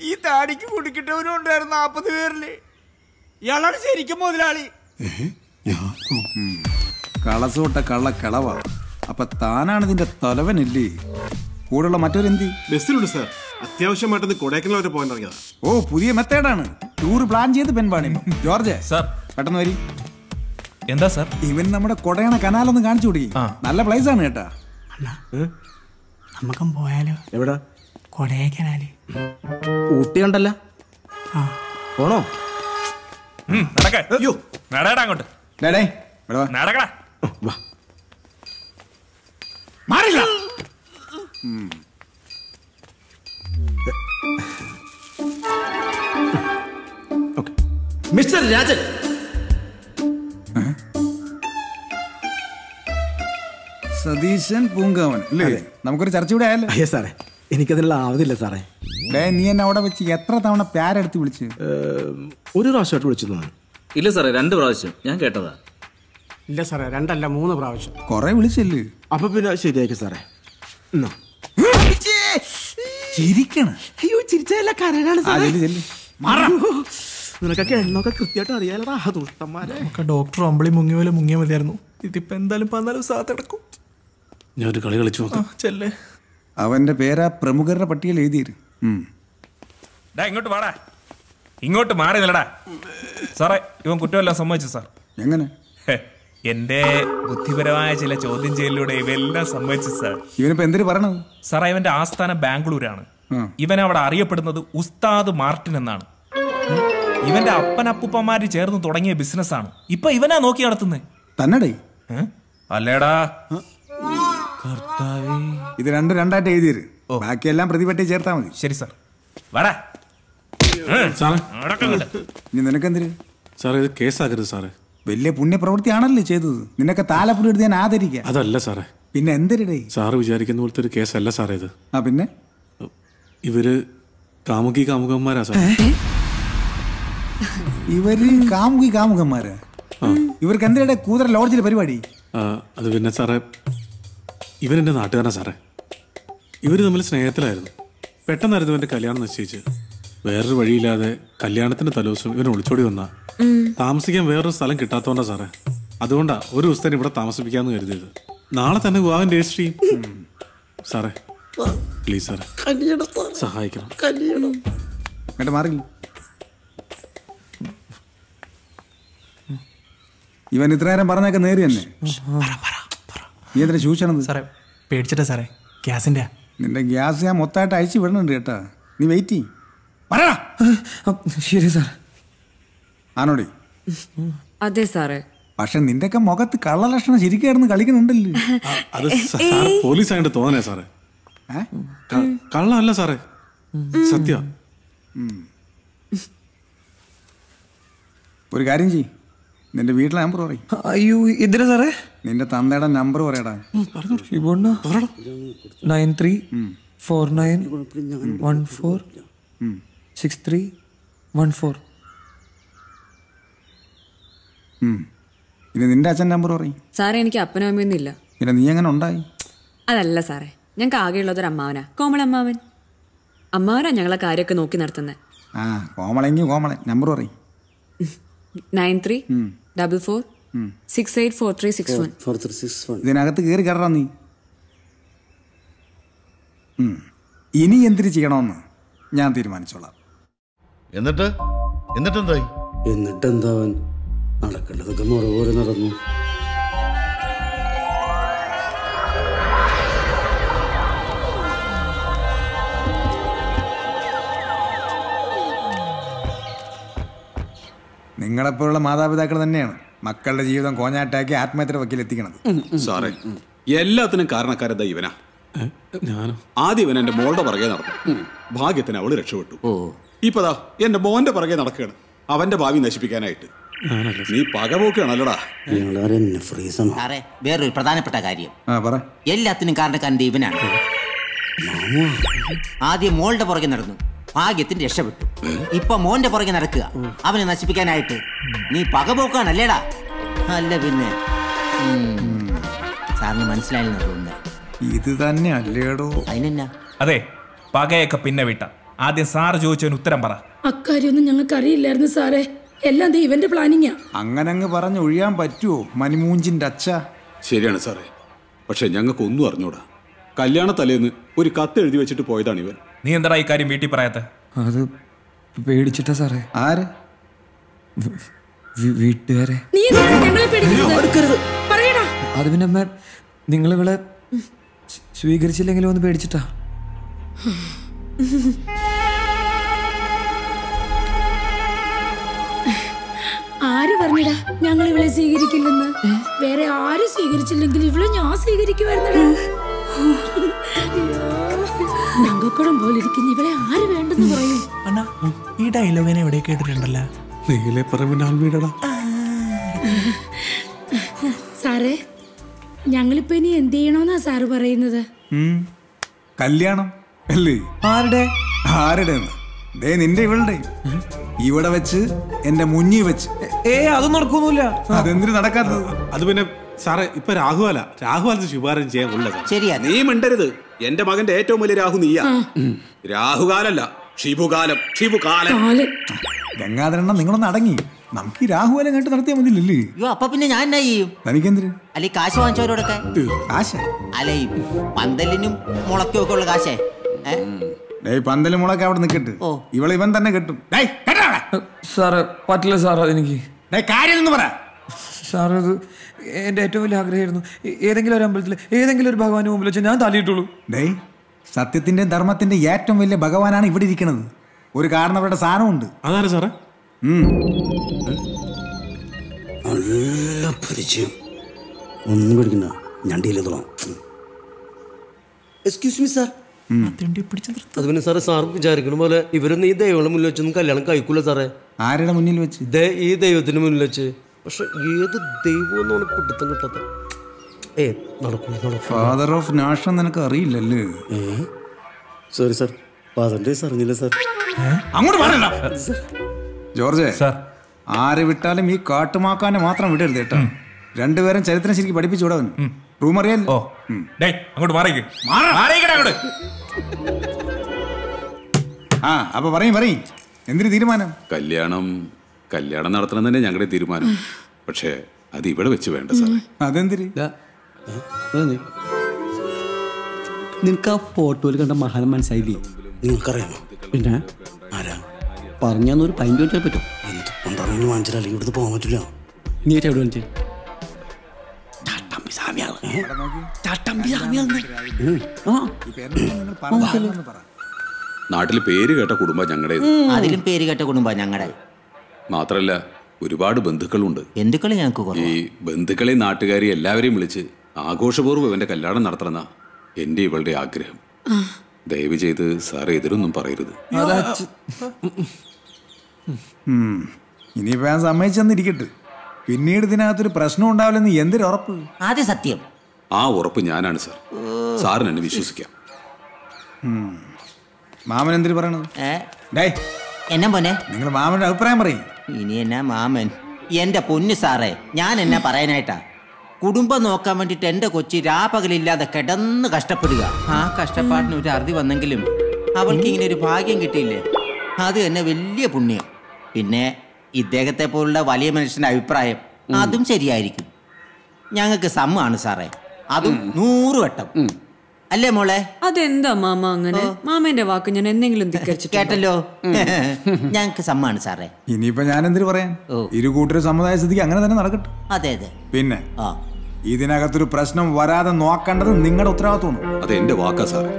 ഈ താടിക്ക് കുടിക്കിട്ടവനും ഉണ്ടായിരുന്നു നാപ്പത് പേരിൽ. ഇയാളാണ് ശരിക്കും മുതലാളി. കളസോട്ട കള്ള കളവ. അപ്പൊ താനാണ് ഇതിന്റെ തലവനില്ലേ? കൂടെയുള്ള മറ്റൊരെന്തി ബസ്സിലുണ്ട് സാർ. അത്യാവശ്യമായിട്ടൊന്ന് കൊടൈക്കനാൽ വരെ പോകാൻ തുടങ്ങിയതാ. ഓ പുതിയ മെത്തേഡാണ്. ടൂർ പ്ലാൻ ചെയ്ത് പെൺപാണി ജോർജ് സാർ. പെട്ടെന്ന് വരി. എന്താ സാർ? ഇവൻ നമ്മുടെ കൊടയണ കനാലൊന്ന് കാണിച്ചു കൊടുക്കി. നല്ല പ്ലേസ് ആണ് കേട്ടാ. നമുക്കും പോയാലോ? എവിടാ? കൊടൈക്കനാല് ഊട്ടി കണ്ടല്ല? പോണോ? അയ്യോ. നടടാ അങ്ങോട്ട്. മാറില്ല മിസ്റ്റർ രാജൻ. സതീശൻ പൂങ്കാവൻ. അല്ലേ നമുക്കൊരു ചർച്ച കൂടെ ആയല്ലോ. അയ്യോ സാറേ. എനിക്കതിനുള്ള ആവതില്ല സാറേ. ഡേ നീ എന്നെ അവിടെ വെച്ച് എത്ര തവണ പേരെടുത്ത് വിളിച്ച്? ഒരു പ്രാവശ്യമായിട്ട് വിളിച്ചു തോന്നുന്നു ഇല്ല സാറേ രണ്ട് പ്രാവശ്യം. ഞാൻ കേട്ടതാ. ഇല്ല സാറേ രണ്ടല്ല മൂന്ന് പ്രാവശ്യം. കൊറേ വിളിച്ചല്ലേ? അപ്പൊ പിന്നെ ശരിയാക്കി സാറേ. എന്നാ. ചിരിക്കണ. അയ്യോ ചിരിച്ചല്ല. നിനക്കൊക്കെ എണ്ണൊക്കെ കൃത്യമായിട്ട് അറിയാലടാ ദുഷ്ടന്മാരെ. നമുക്ക് ഡോക്ടർ അമ്പിളി മുങ്ങിയ പോലെ മുങ്ങിയ മതിയായിരുന്നു. ഇതിപ്പോ എന്തായാലും പതിനാല് എടുക്കും ഞാൻ ഒരു കളി കളിച്ചു നോക്കാം. ചെല്ലേ. അവന്റെ പേരാ പ്രമുഖരുടെ പട്ടികയിൽ എഴുതിയിരു. ഡാ ഇങ്ങോട്ട് വാടാ. ഇങ്ങോട്ട് മാറി നിലടാ സാറേ ഇവൻ കുറ്റമെല്ലാം സമ്മതിച്ചു സാർ. എങ്ങനെ? എന്റെ ബുദ്ധിപരമായ ചില ചോദ്യം ചെയ്യലിലൂടെ ഇവയെല്ലാം സമ്മതിച്ചു സാർ. ഇവനിപ്പോ എന്തിനു പറയണത്? സാറേ ഇവന്റെ ആസ്ഥാനം ബാംഗ്ലൂരാണ്. ഇവൻ അവിടെ അറിയപ്പെടുന്നത് ഉസ്താദ് മാർട്ടിൻ എന്നാണ്. ഇവന്റെ അപ്പനപ്പൂപ്പന്മാര് ചേർന്ന് തുടങ്ങിയ ബിസിനസ് ആണ്. ഇപ്പൊ ഇവനാ നോക്കി നടത്തുന്നത് തന്നടേ. അല്ലേടാ. ഇത് രണ്ട് രണ്ടായിട്ട് എഴുതിയര്. ബാക്കിയെല്ലാം പ്രതിപട്ടി ചേർത്താ മതി. ശരി സാർ. വാടാ. ഇനി നിനക്കെന്തിര്? സാറേ ഇത് കേസാക്കരുത് സാറേ. വലിയ പുണ്യപ്രവൃത്തിയാണല്ലേ ചെയ്തത്. നിനക്ക് താലപ്പുരി എടുത്ത് ഞാൻ ആദരിക്കാം. അതല്ല സാറേ. പിന്നെ എന്തിരടേ? സാറ് വിചാരിക്കുന്ന പോലത്തെ ഒരു കേസല്ല സാറേ ഇത്. ആ പിന്നെ? ഇവർ കാമുകി കാമുകന്മാരാ സാർ ഇവർ കാമുകി കാമുകന്മാരാ? ഇവർക്ക് എന്തിനാ കൂതറ ലോഡ്ജിലെ പരിപാടി? ആ, അത് പിന്നെ സാറേ ഇവനെന്റെ നാട്ടുകാരനാ സാറേ. ഇവർ തമ്മിൽ സ്നേഹത്തിലായിരുന്നു. പെട്ടെന്നായിരുന്നു ഇവന്റെ കല്യാണം നിശ്ചയിച്ച്. വേറൊരു വഴിയില്ലാതെ കല്യാണത്തിന്റെ തലേദിവസം ഇവൻ ഒളിച്ചോടി വന്ന. താമസിക്കാൻ വേറൊരു സ്ഥലം കിട്ടാത്തോണ്ടാ സാറേ. അതുകൊണ്ടാ ഒരു ദിവസത്തേന് ഇവിടെ താമസിപ്പിക്കാന്ന് കരുതിയത്. നാളെ തന്നെ വിവാഹം രജിസ്റ്റർ ചെയ്യും. സാറേ പ്ലീസ് സാറേ. സഹായിക്കണം. എന്നിട്ട് ഇവൻ ഇത്ര നേരം പറഞ്ഞൊക്കെ നേരി തന്നെ നീ എന്തിനാ ചോദിച്ചത്? സാറേ പേടിച്ചിട്ടാ സാറേ. ഗ്യാസിന്റെ നിന്റെ ഗ്യാസ് ഞാൻ മൊത്തമായിട്ട് അയച്ചു വിടണുണ്ട് കേട്ടാ. നീ വെയിറ്റ് ചെയ്യും. പറയടാ ശരി സാർ. ആണോടി അതെ സാറേ. പക്ഷെ നിന്റെയൊക്കെ മുഖത്ത് കള്ളലക്ഷണം ശരിക്കും കളിക്കുന്നുണ്ടല്ലോ. അത് സ- പോലീസ് ആയിട്ട് തോന്നണേ സാറേ. കള്ളല്ല സാറേ. സത്യ. ഒരു കാര്യം ചെയ് നിന്റെ വീട്ടിലെ നമ്പർ പറയും. അയ്യോ ഇതിന് സാറേ? നിന്റെ തന്തയുടെ നമ്പർ പറയടാ. ഷിബോണ്ണ nine three four nine one four six three one four നിന്റെ അച്ഛൻ നമ്പർ പറയും. സാറേ എനിക്ക് അപ്പനും അമ്മയൊന്നും ഇല്ല. പിന്നെ നീ എങ്ങനെ ഉണ്ടായി? അതല്ല സാറേ ഞങ്ങൾക്ക് ആകെയുള്ളത് ഒരു അമ്മാവനാ. കോമൾ അമ്മാവൻ. അമ്മാവനാ ഞങ്ങളെ കാര്യമൊക്കെ നോക്കി നടത്തുന്നത് ആ കോമളെങ്കിൽ കോമളൻ. നമ്പർ പറയും. Nine three. Double four. Six eight four three six one four three six one ഇതിനകത്ത് കയറി കയറാ നീ. ഇനി എന്തിന് ചെയ്യണമെന്ന് ഞാൻ തീരുമാനിച്ചോളാം. എന്നിട്ട്? എന്നിട്ടെന്തായി? എന്നിട്ട് എന്താവൻ നടക്കേണ്ടതൊക്കെ മുറ പോലെ നടന്നു. നിങ്ങളെപ്പോലുള്ള മാതാപിതാക്കൾ തന്നെയാണ് മക്കളുടെ ജീവിതം കോഞ്ഞാട്ടാക്കി ആത്മഹത്യയുടെ വക്കീലെത്തിക്കണത്. സാറേ എല്ലാത്തിനും കാരണക്കാരത ഇവനാ? ഞാനോ? ആദ്യം ഇവൻ എന്റെ മോളുടെ പുറകെ നടന്നു. ഭാഗ്യത്തിന് അവൾ രക്ഷപ്പെട്ടു. ഇപ്പതാ എന്റെ മോന്റെ പുറകെ നടക്കുകയാണ്. അവന്റെ ഭാവി നശിപ്പിക്കാനായിട്ട്. നീ ഫ്രീസാണോ സാറേ വേറൊരു പ്രധാനപ്പെട്ട കാര്യം. ആ പറ. എല്ലാത്തിനും കാരണക്കാരന്റെ ഇവനാണ്. ആദ്യം മോളുടെ പുറകെ നടന്നു. ഭാഗ്യത്തിന് രക്ഷപ്പെട്ടു. ഇപ്പൊ മോന്റെ പുറകെ നടക്കുക. അവനെ നശിപ്പിക്കാനായിട്ട്. നീ പകപോക്കാണല്ലേടാ? അല്ല പിന്നെ. സാറിന് മനസ്സിലായില്ലെന്ന് തോന്നുന്നു. ഇത് തന്നെ അല്ലേടോ? അതിനെന്നാ? അതെ പകയൊക്കെ പിന്നെ വിട്ട. ആദ്യം സാർ ചോദിച്ചതിന് ഉത്തരം പറ. അക്കാര്യൊന്നും ഞങ്ങൾക്ക് അറിയില്ലായിരുന്നു സാറേ. എല്ലാം ദേ ഇവന്റെ പ്ലാനിങ്ങാ. അങ്ങനെ അങ്ങ് പറഞ്ഞു ഒഴിയാൻ പറ്റുമോ മനിമൂഞ്ചിന്റെ അച്ഛ? ശരിയാണ് സാറേ. പക്ഷെ ഞങ്ങൾക്ക് ഒന്നും അറിഞ്ഞൂടാ. കല്യാണ തലേന്ന് ഒരു കത്ത് എഴുതി വെച്ചിട്ട് പോയതാണ് ഇവൻ. നീ എന്താ ഈ കാര്യം വീട്ടിൽ പറയാത്ത? അത് പേടിച്ചിട്ട സാറേ. ആര്? വീട്ടുകാരെ. അത് പിന്നെ അമ്മ നിങ്ങൾ ഇവിടെ സ്വീകരിച്ചില്ലെങ്കിലും ഒന്ന് പേടിച്ചിട്ടാ. ആര് പറഞ്ഞടാ ഞങ്ങൾ ഇവളെ സ്വീകരിക്കില്ലെന്ന്? വേറെ ആരും സ്വീകരിച്ചില്ലെങ്കിൽ ഇവളെ ഞാൻ സ്വീകരിക്കുമായിരുന്നടാ. തങ്കക്കുടം പോലിരിക്കുന്ന ഇവളെ ആര് വേണ്ടെന്ന് പറയും? അണ്ണാ ഈ ഡയലോഗിനെ എവിടെ കേട്ടിട്ടുണ്ടല്ലോ? നീലെ പറമ്പിന്റെ ആൾവീടടാ സാറേ ഞങ്ങളിപ്പോ ഇനി എന്ത് ചെയ്യണോന്നാ സാറ് പറയുന്നത്? കല്യാണം അല്ലേ? ആരുടെ? ആരുടെ ദേ നിന്റെ ഇവളുടെ. ഇവിടെ വെച്ച് എന്റെ മുന്നിൽ വെച്ച്. ഏ അതും നടക്കൊന്നുമില്ല. അതെന്തിനു നടക്കാത്തത്? അത് പിന്നെ സാറേ ഇപ്പൊ രാഹുവാല രാഹുവാലത്ത് ശുപാർശ ചെയ്യാൻ ഉള്ളത്. ശരിയാ. നീ മിണ്ടരുത്. എന്റെ മകന്റെ ഏറ്റവും വലിയ രാഹു നീയാ. രാഹുകാലല്ല ഷിബുകാലം ഷിബുകാലം ഗംഗാധരണ്ണ നിങ്ങളൊന്ന് അടങ്ങി. നമുക്ക് ഈ രാഹുവലം കണ്ട് നടത്തിയാൽ മതിയില്ലേ? അയ്യോ അപ്പൊ പിന്നെ ഞാൻ എന്നാ ചെയ്യും? തനിക്കെന്തിന്? അല്ലെ കാശ് വാങ്ങിച്ചവരോടൊക്കെ. കാശ? അല്ലെ പന്തലിനും മുളയ്ക്കും ഒക്കെ ഉള്ള കാശേ? പന്തൽ മുളൊക്കെ അവിടെ നിൽക്കട്ട്. ഇവളെ ഇവൻ തന്നെ കെട്ടും. സാറ് പറ്റില്ല സാർ അതെനിക്ക് ഡേയ്, കാര്യം എന്ന് പറ. സാർ അത് എന്റെ ഏറ്റവും വലിയ ആഗ്രഹമായിരുന്നു. ഏതെങ്കിലും ഒരു അമ്പലത്തിൽ ഏതെങ്കിലും ഒരു ഭഗവാന് മുമ്പിൽ വെച്ച് ഞാൻ തലയിട്ടുള്ളൂ. ഡേയ് സത്യത്തിന്റെ ധർമ്മത്തിന്റെ ഏറ്റവും വലിയ ഭഗവാനാണ് ഇവിടെ ഇരിക്കുന്നത്. ഒരു കാരണവരുടെ സാധനമുണ്ട്. അതാണ് സാറേ? നല്ല പരിചയം. ഒന്നും പിടിക്കുന്ന ഡീൽ എക്സ്ക്യൂസ് മീ സാർ അത് പിന്നെ സാറേ സാർ വിചാരിക്കണ പോലെ ഇവരൊന്നും ഈ ദൈവങ്ങളുടെ മുന്നിൽ വെച്ചൊന്നും കല്യാണം കഴിക്കൂല സാറേ. ആരുടെ മുന്നിൽ വെച്ച്? ദേ ഈ ദൈവത്തിന്റെ മുന്നിൽ വെച്ച്. പക്ഷെ ഏത് ദൈവം എന്നാണ് പിടുത്തം കിട്ടാത്ത? ഏ നടക്കും ഫാദർ ഓഫ് നാഷൻ നിനക്ക് അറിയില്ലല്ലേ? സോറി സാർ ഫാദറിന്റെ അറിഞ്ഞില്ല സാർ അങ്ങോട്ട് പറയണ്ട ജോർജ് ആരെ വിട്ടാലും ഈ കാട്ടുമാക്കാനെ മാത്രം വിടരുത് കേട്ടോ. രണ്ടുപേരും ചരിത്രം ശരിക്കും പഠിപ്പിച്ചു വിടവന് റൂം അറിയാലോ അങ്ങോട്ട് മാറിക്ക്. മാറിക്കടാ അങ്ങോട്ട്. ആ അപ്പൊ പറയും പറയും. എന്തിനു തീരുമാനം? കല്യാണം കല്യാണം നടത്തണം തന്നെ ഞങ്ങളുടെ തീരുമാനം. പക്ഷേ അത് ഇവിടെ വെച്ച് വേണ്ട സാറേ. അതെന്തിരി നിനക്ക് ആ ഫോട്ടോയിൽ കണ്ട മഹാൻ മനസ്സിലായില്ലേ? നിനക്കറിയാമോ പിന്നെ? ആരാ? പറഞ്ഞൊരു പൈന്റ് വെച്ചാൽ പറ്റും. എന്ത് പണ്ടാണെന്ന് വാങ്ങിച്ചാൽ ഇവിടുന്ന് പോകാൻ പറ്റില്ല. നീ എവിടെ സാമിയാണ് നാട്ടിൽ പേര് കേട്ട കുടുംബം ഞങ്ങളുടെ അതിലും പേര് കേട്ട കുടുംബം ഞങ്ങളുടെ മാത്രല്ല ഒരുപാട് ബന്ധുക്കളുണ്ട്. ബന്ധുക്കളെ ഞങ്ങൾക്ക്. ഈ ബന്ധുക്കളെ നാട്ടുകാരെ എല്ലാവരെയും വിളിച്ച് ആഘോഷപൂർവം ഇവന്റെ കല്യാണം നടത്തണമെന്നാ എന്റെ ഇവളുടെ ആഗ്രഹം. ദയവ് ചെയ്ത് സാർ എതിരൊന്നും പറയരുത്. ഇനിയിപ്പോ ഞാൻ സമ്മതിച്ചെന്നിരിക്കട്ടെ. പിന്നീട് ഇതിനകത്തൊരു പ്രശ്നം ഉണ്ടാവില്ലെന്ന് എന്തൊരു ഉറപ്പ്? ആദ്യ സത്യം. ആ ഉറപ്പ് ഞാനാണ് സാർ. സാറിന് എന്നെ വിശ്വസിക്കാം. മാമൻ എന്തിനു പറയണത്? എന്നെ പോലെ പോനെ നിങ്ങൾ മാമന്റെ അഭിപ്രായം പറയും. ഇനി എന്നാ മാമൻ? എന്റെ പൊന്നു സാറേ ഞാൻ എന്നാ പറയാനായിട്ടാ? കുടുംബം നോക്കാൻ വേണ്ടിട്ട് എന്റെ കൊച്ചി രാപകലില്ലാതെ കിടന്ന് കഷ്ടപ്പെടുക. ആ കഷ്ടപ്പാടിന് ഒരു അറുതി വന്നെങ്കിലും അവൾക്ക് ഇങ്ങനെ ഒരു ഭാഗ്യം കിട്ടിയില്ലേ? അത് തന്നെ വലിയ പുണ്യം. പിന്നെ ഇദ്ദേഹത്തെ പോലുള്ള വലിയ മനുഷ്യന്റെ അഭിപ്രായം അതും ശരിയായിരിക്കും. ഞങ്ങൾക്ക് സമ്മാണ് സാറേ. അതും നൂറ് വട്ടം. അല്ലേ മോളെ? അതെന്താ മാമ അങ്ങനെ? മാമന്റെ വാക്ക് ഞാൻ എന്തെങ്കിലും കേട്ടല്ലോ. ഞങ്ങൾക്ക് സമ്മാണ് സാറേ. ഇനിയിപ്പോ ഞാൻ എന്തിനു പറയാൻ ഇരു കൂട്ടരും സമുദായ സ്ഥിതിക്ക് അങ്ങനെ തന്നെ നടക്കട്ടെ. അതെ അതെ. പിന്നെ ഇതിനകത്തൊരു പ്രശ്നം വരാതെ നോക്കേണ്ടത് നിങ്ങളുടെ ഉത്തരവാദിത്വമാണ്. അത് എന്റെ വാക്കാ സാറേ.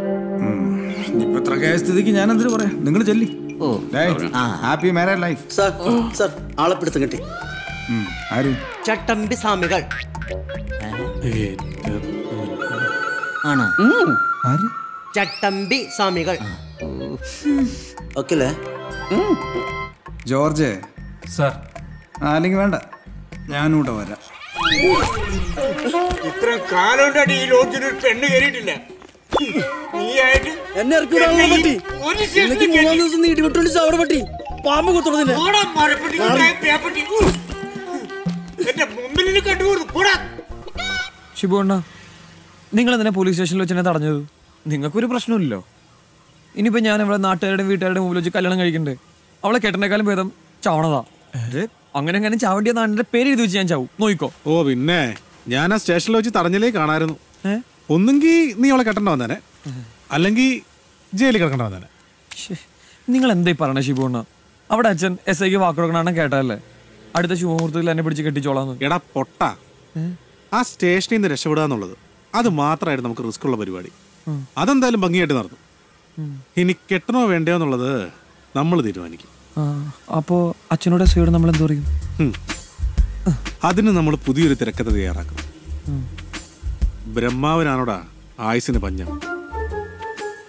ഇത്ര സ്ഥിതിക്ക് ഞാൻ എന്തിനു പറയാം നിങ്ങൾ ചെല്ലി. Happy marriage life sir sir ആളെ പിടുത്തം കിട്ടി. ആര്? ചട്ടമ്പി സ്വാമികൾ. ആണോ? ആര്? ചട്ടമ്പി സ്വാമികൾ. ഓക്കെ അല്ലേ ജോർജ്? സാർ. അല്ലെങ്കിൽ വേണ്ട. ഞാനും കൂടെ വരാം. ഇത്രയും കാലം ഈ ലോഡ്ജിൽ ഒരു പെണ്ണ് കയറിയിട്ടില്ല. നീയായിട്ട് എന്നെ ഇറക്കി മൂന്നാം ദിവസം നീട്ടി വിട്ടോണ്ട് പാമ്പ് കുത്തുന്നതിന്. എന്റെ മുമ്പിൽ കണ്ടുപോകുന്നു നിങ്ങൾ എന്തിനാ പോലീസ് സ്റ്റേഷനിൽ വെച്ച് എന്നെ തടഞ്ഞത്? നിങ്ങൾക്കൊരു പ്രശ്നമില്ലല്ലോ ഇനിയിപ്പോൾ ഞാൻ ഇവിടെ നാട്ടുകാരുടെയും വീട്ടുകാരുടെയും മുമ്പിൽ വെച്ച് കല്യാണം കഴിക്കണ്ടേ. അവളെ കെട്ടനേക്കാളും ഭേദം ചാവണതാ. അങ്ങനെ അങ്ങനെ ചാവണ്ടിയ നാടിന്റെ പേര് എഴുതി വെച്ച് ഞാൻ ചാവും. നോയിക്കോ. ഓ പിന്നെ ഞാൻ ആ സ്റ്റേഷനിൽ വെച്ച് തടഞ്ഞിലേ കാണായിരുന്നു. ഒന്നുകിൽ നീ അവളെ കെട്ടണ്ട വന്നേനെ. അല്ലെങ്കിൽ ജയിലിൽ കിടക്കണ്ട വന്നേനെ. നിങ്ങൾ എന്തായി പറയണേ ഷിബു അണ്ണ അവിടെ അച്ഛൻ എസ് ഐക്ക് വാക്ക് കൊടുക്കണമെന്ന് കേട്ടല്ലേ അടുത്ത ശുഭമുഹൂർത്തത്തിൽ എന്നെ പിടിച്ച് കെട്ടിച്ചോളാന്ന്. എടാ പൊട്ട. ആ സ്റ്റേഷനിൽ നിന്ന് രക്ഷപ്പെടുക എന്നുള്ളത് അത് മാത്രമായിരുന്നു നമുക്ക് റിസ്ക് ഉള്ള പരിപാടി അതെന്തായാലും ഭംഗിയായിട്ട് നടന്നു. ഇനി കെട്ടണോ വേണ്ടയോ എന്നുള്ളത് നമ്മൾ തീരുമാനിക്കും. അപ്പോ അച്ഛനോട് നമ്മൾ എന്ത് പറയും. അതിന് നമ്മൾ പുതിയൊരു തിരക്കഥ തയ്യാറാക്കും ബ്രഹ്മാവനാണോടാ ബ്രഹ്മാവിനാണോടാ ആയുസിന് പഞ്ഞം.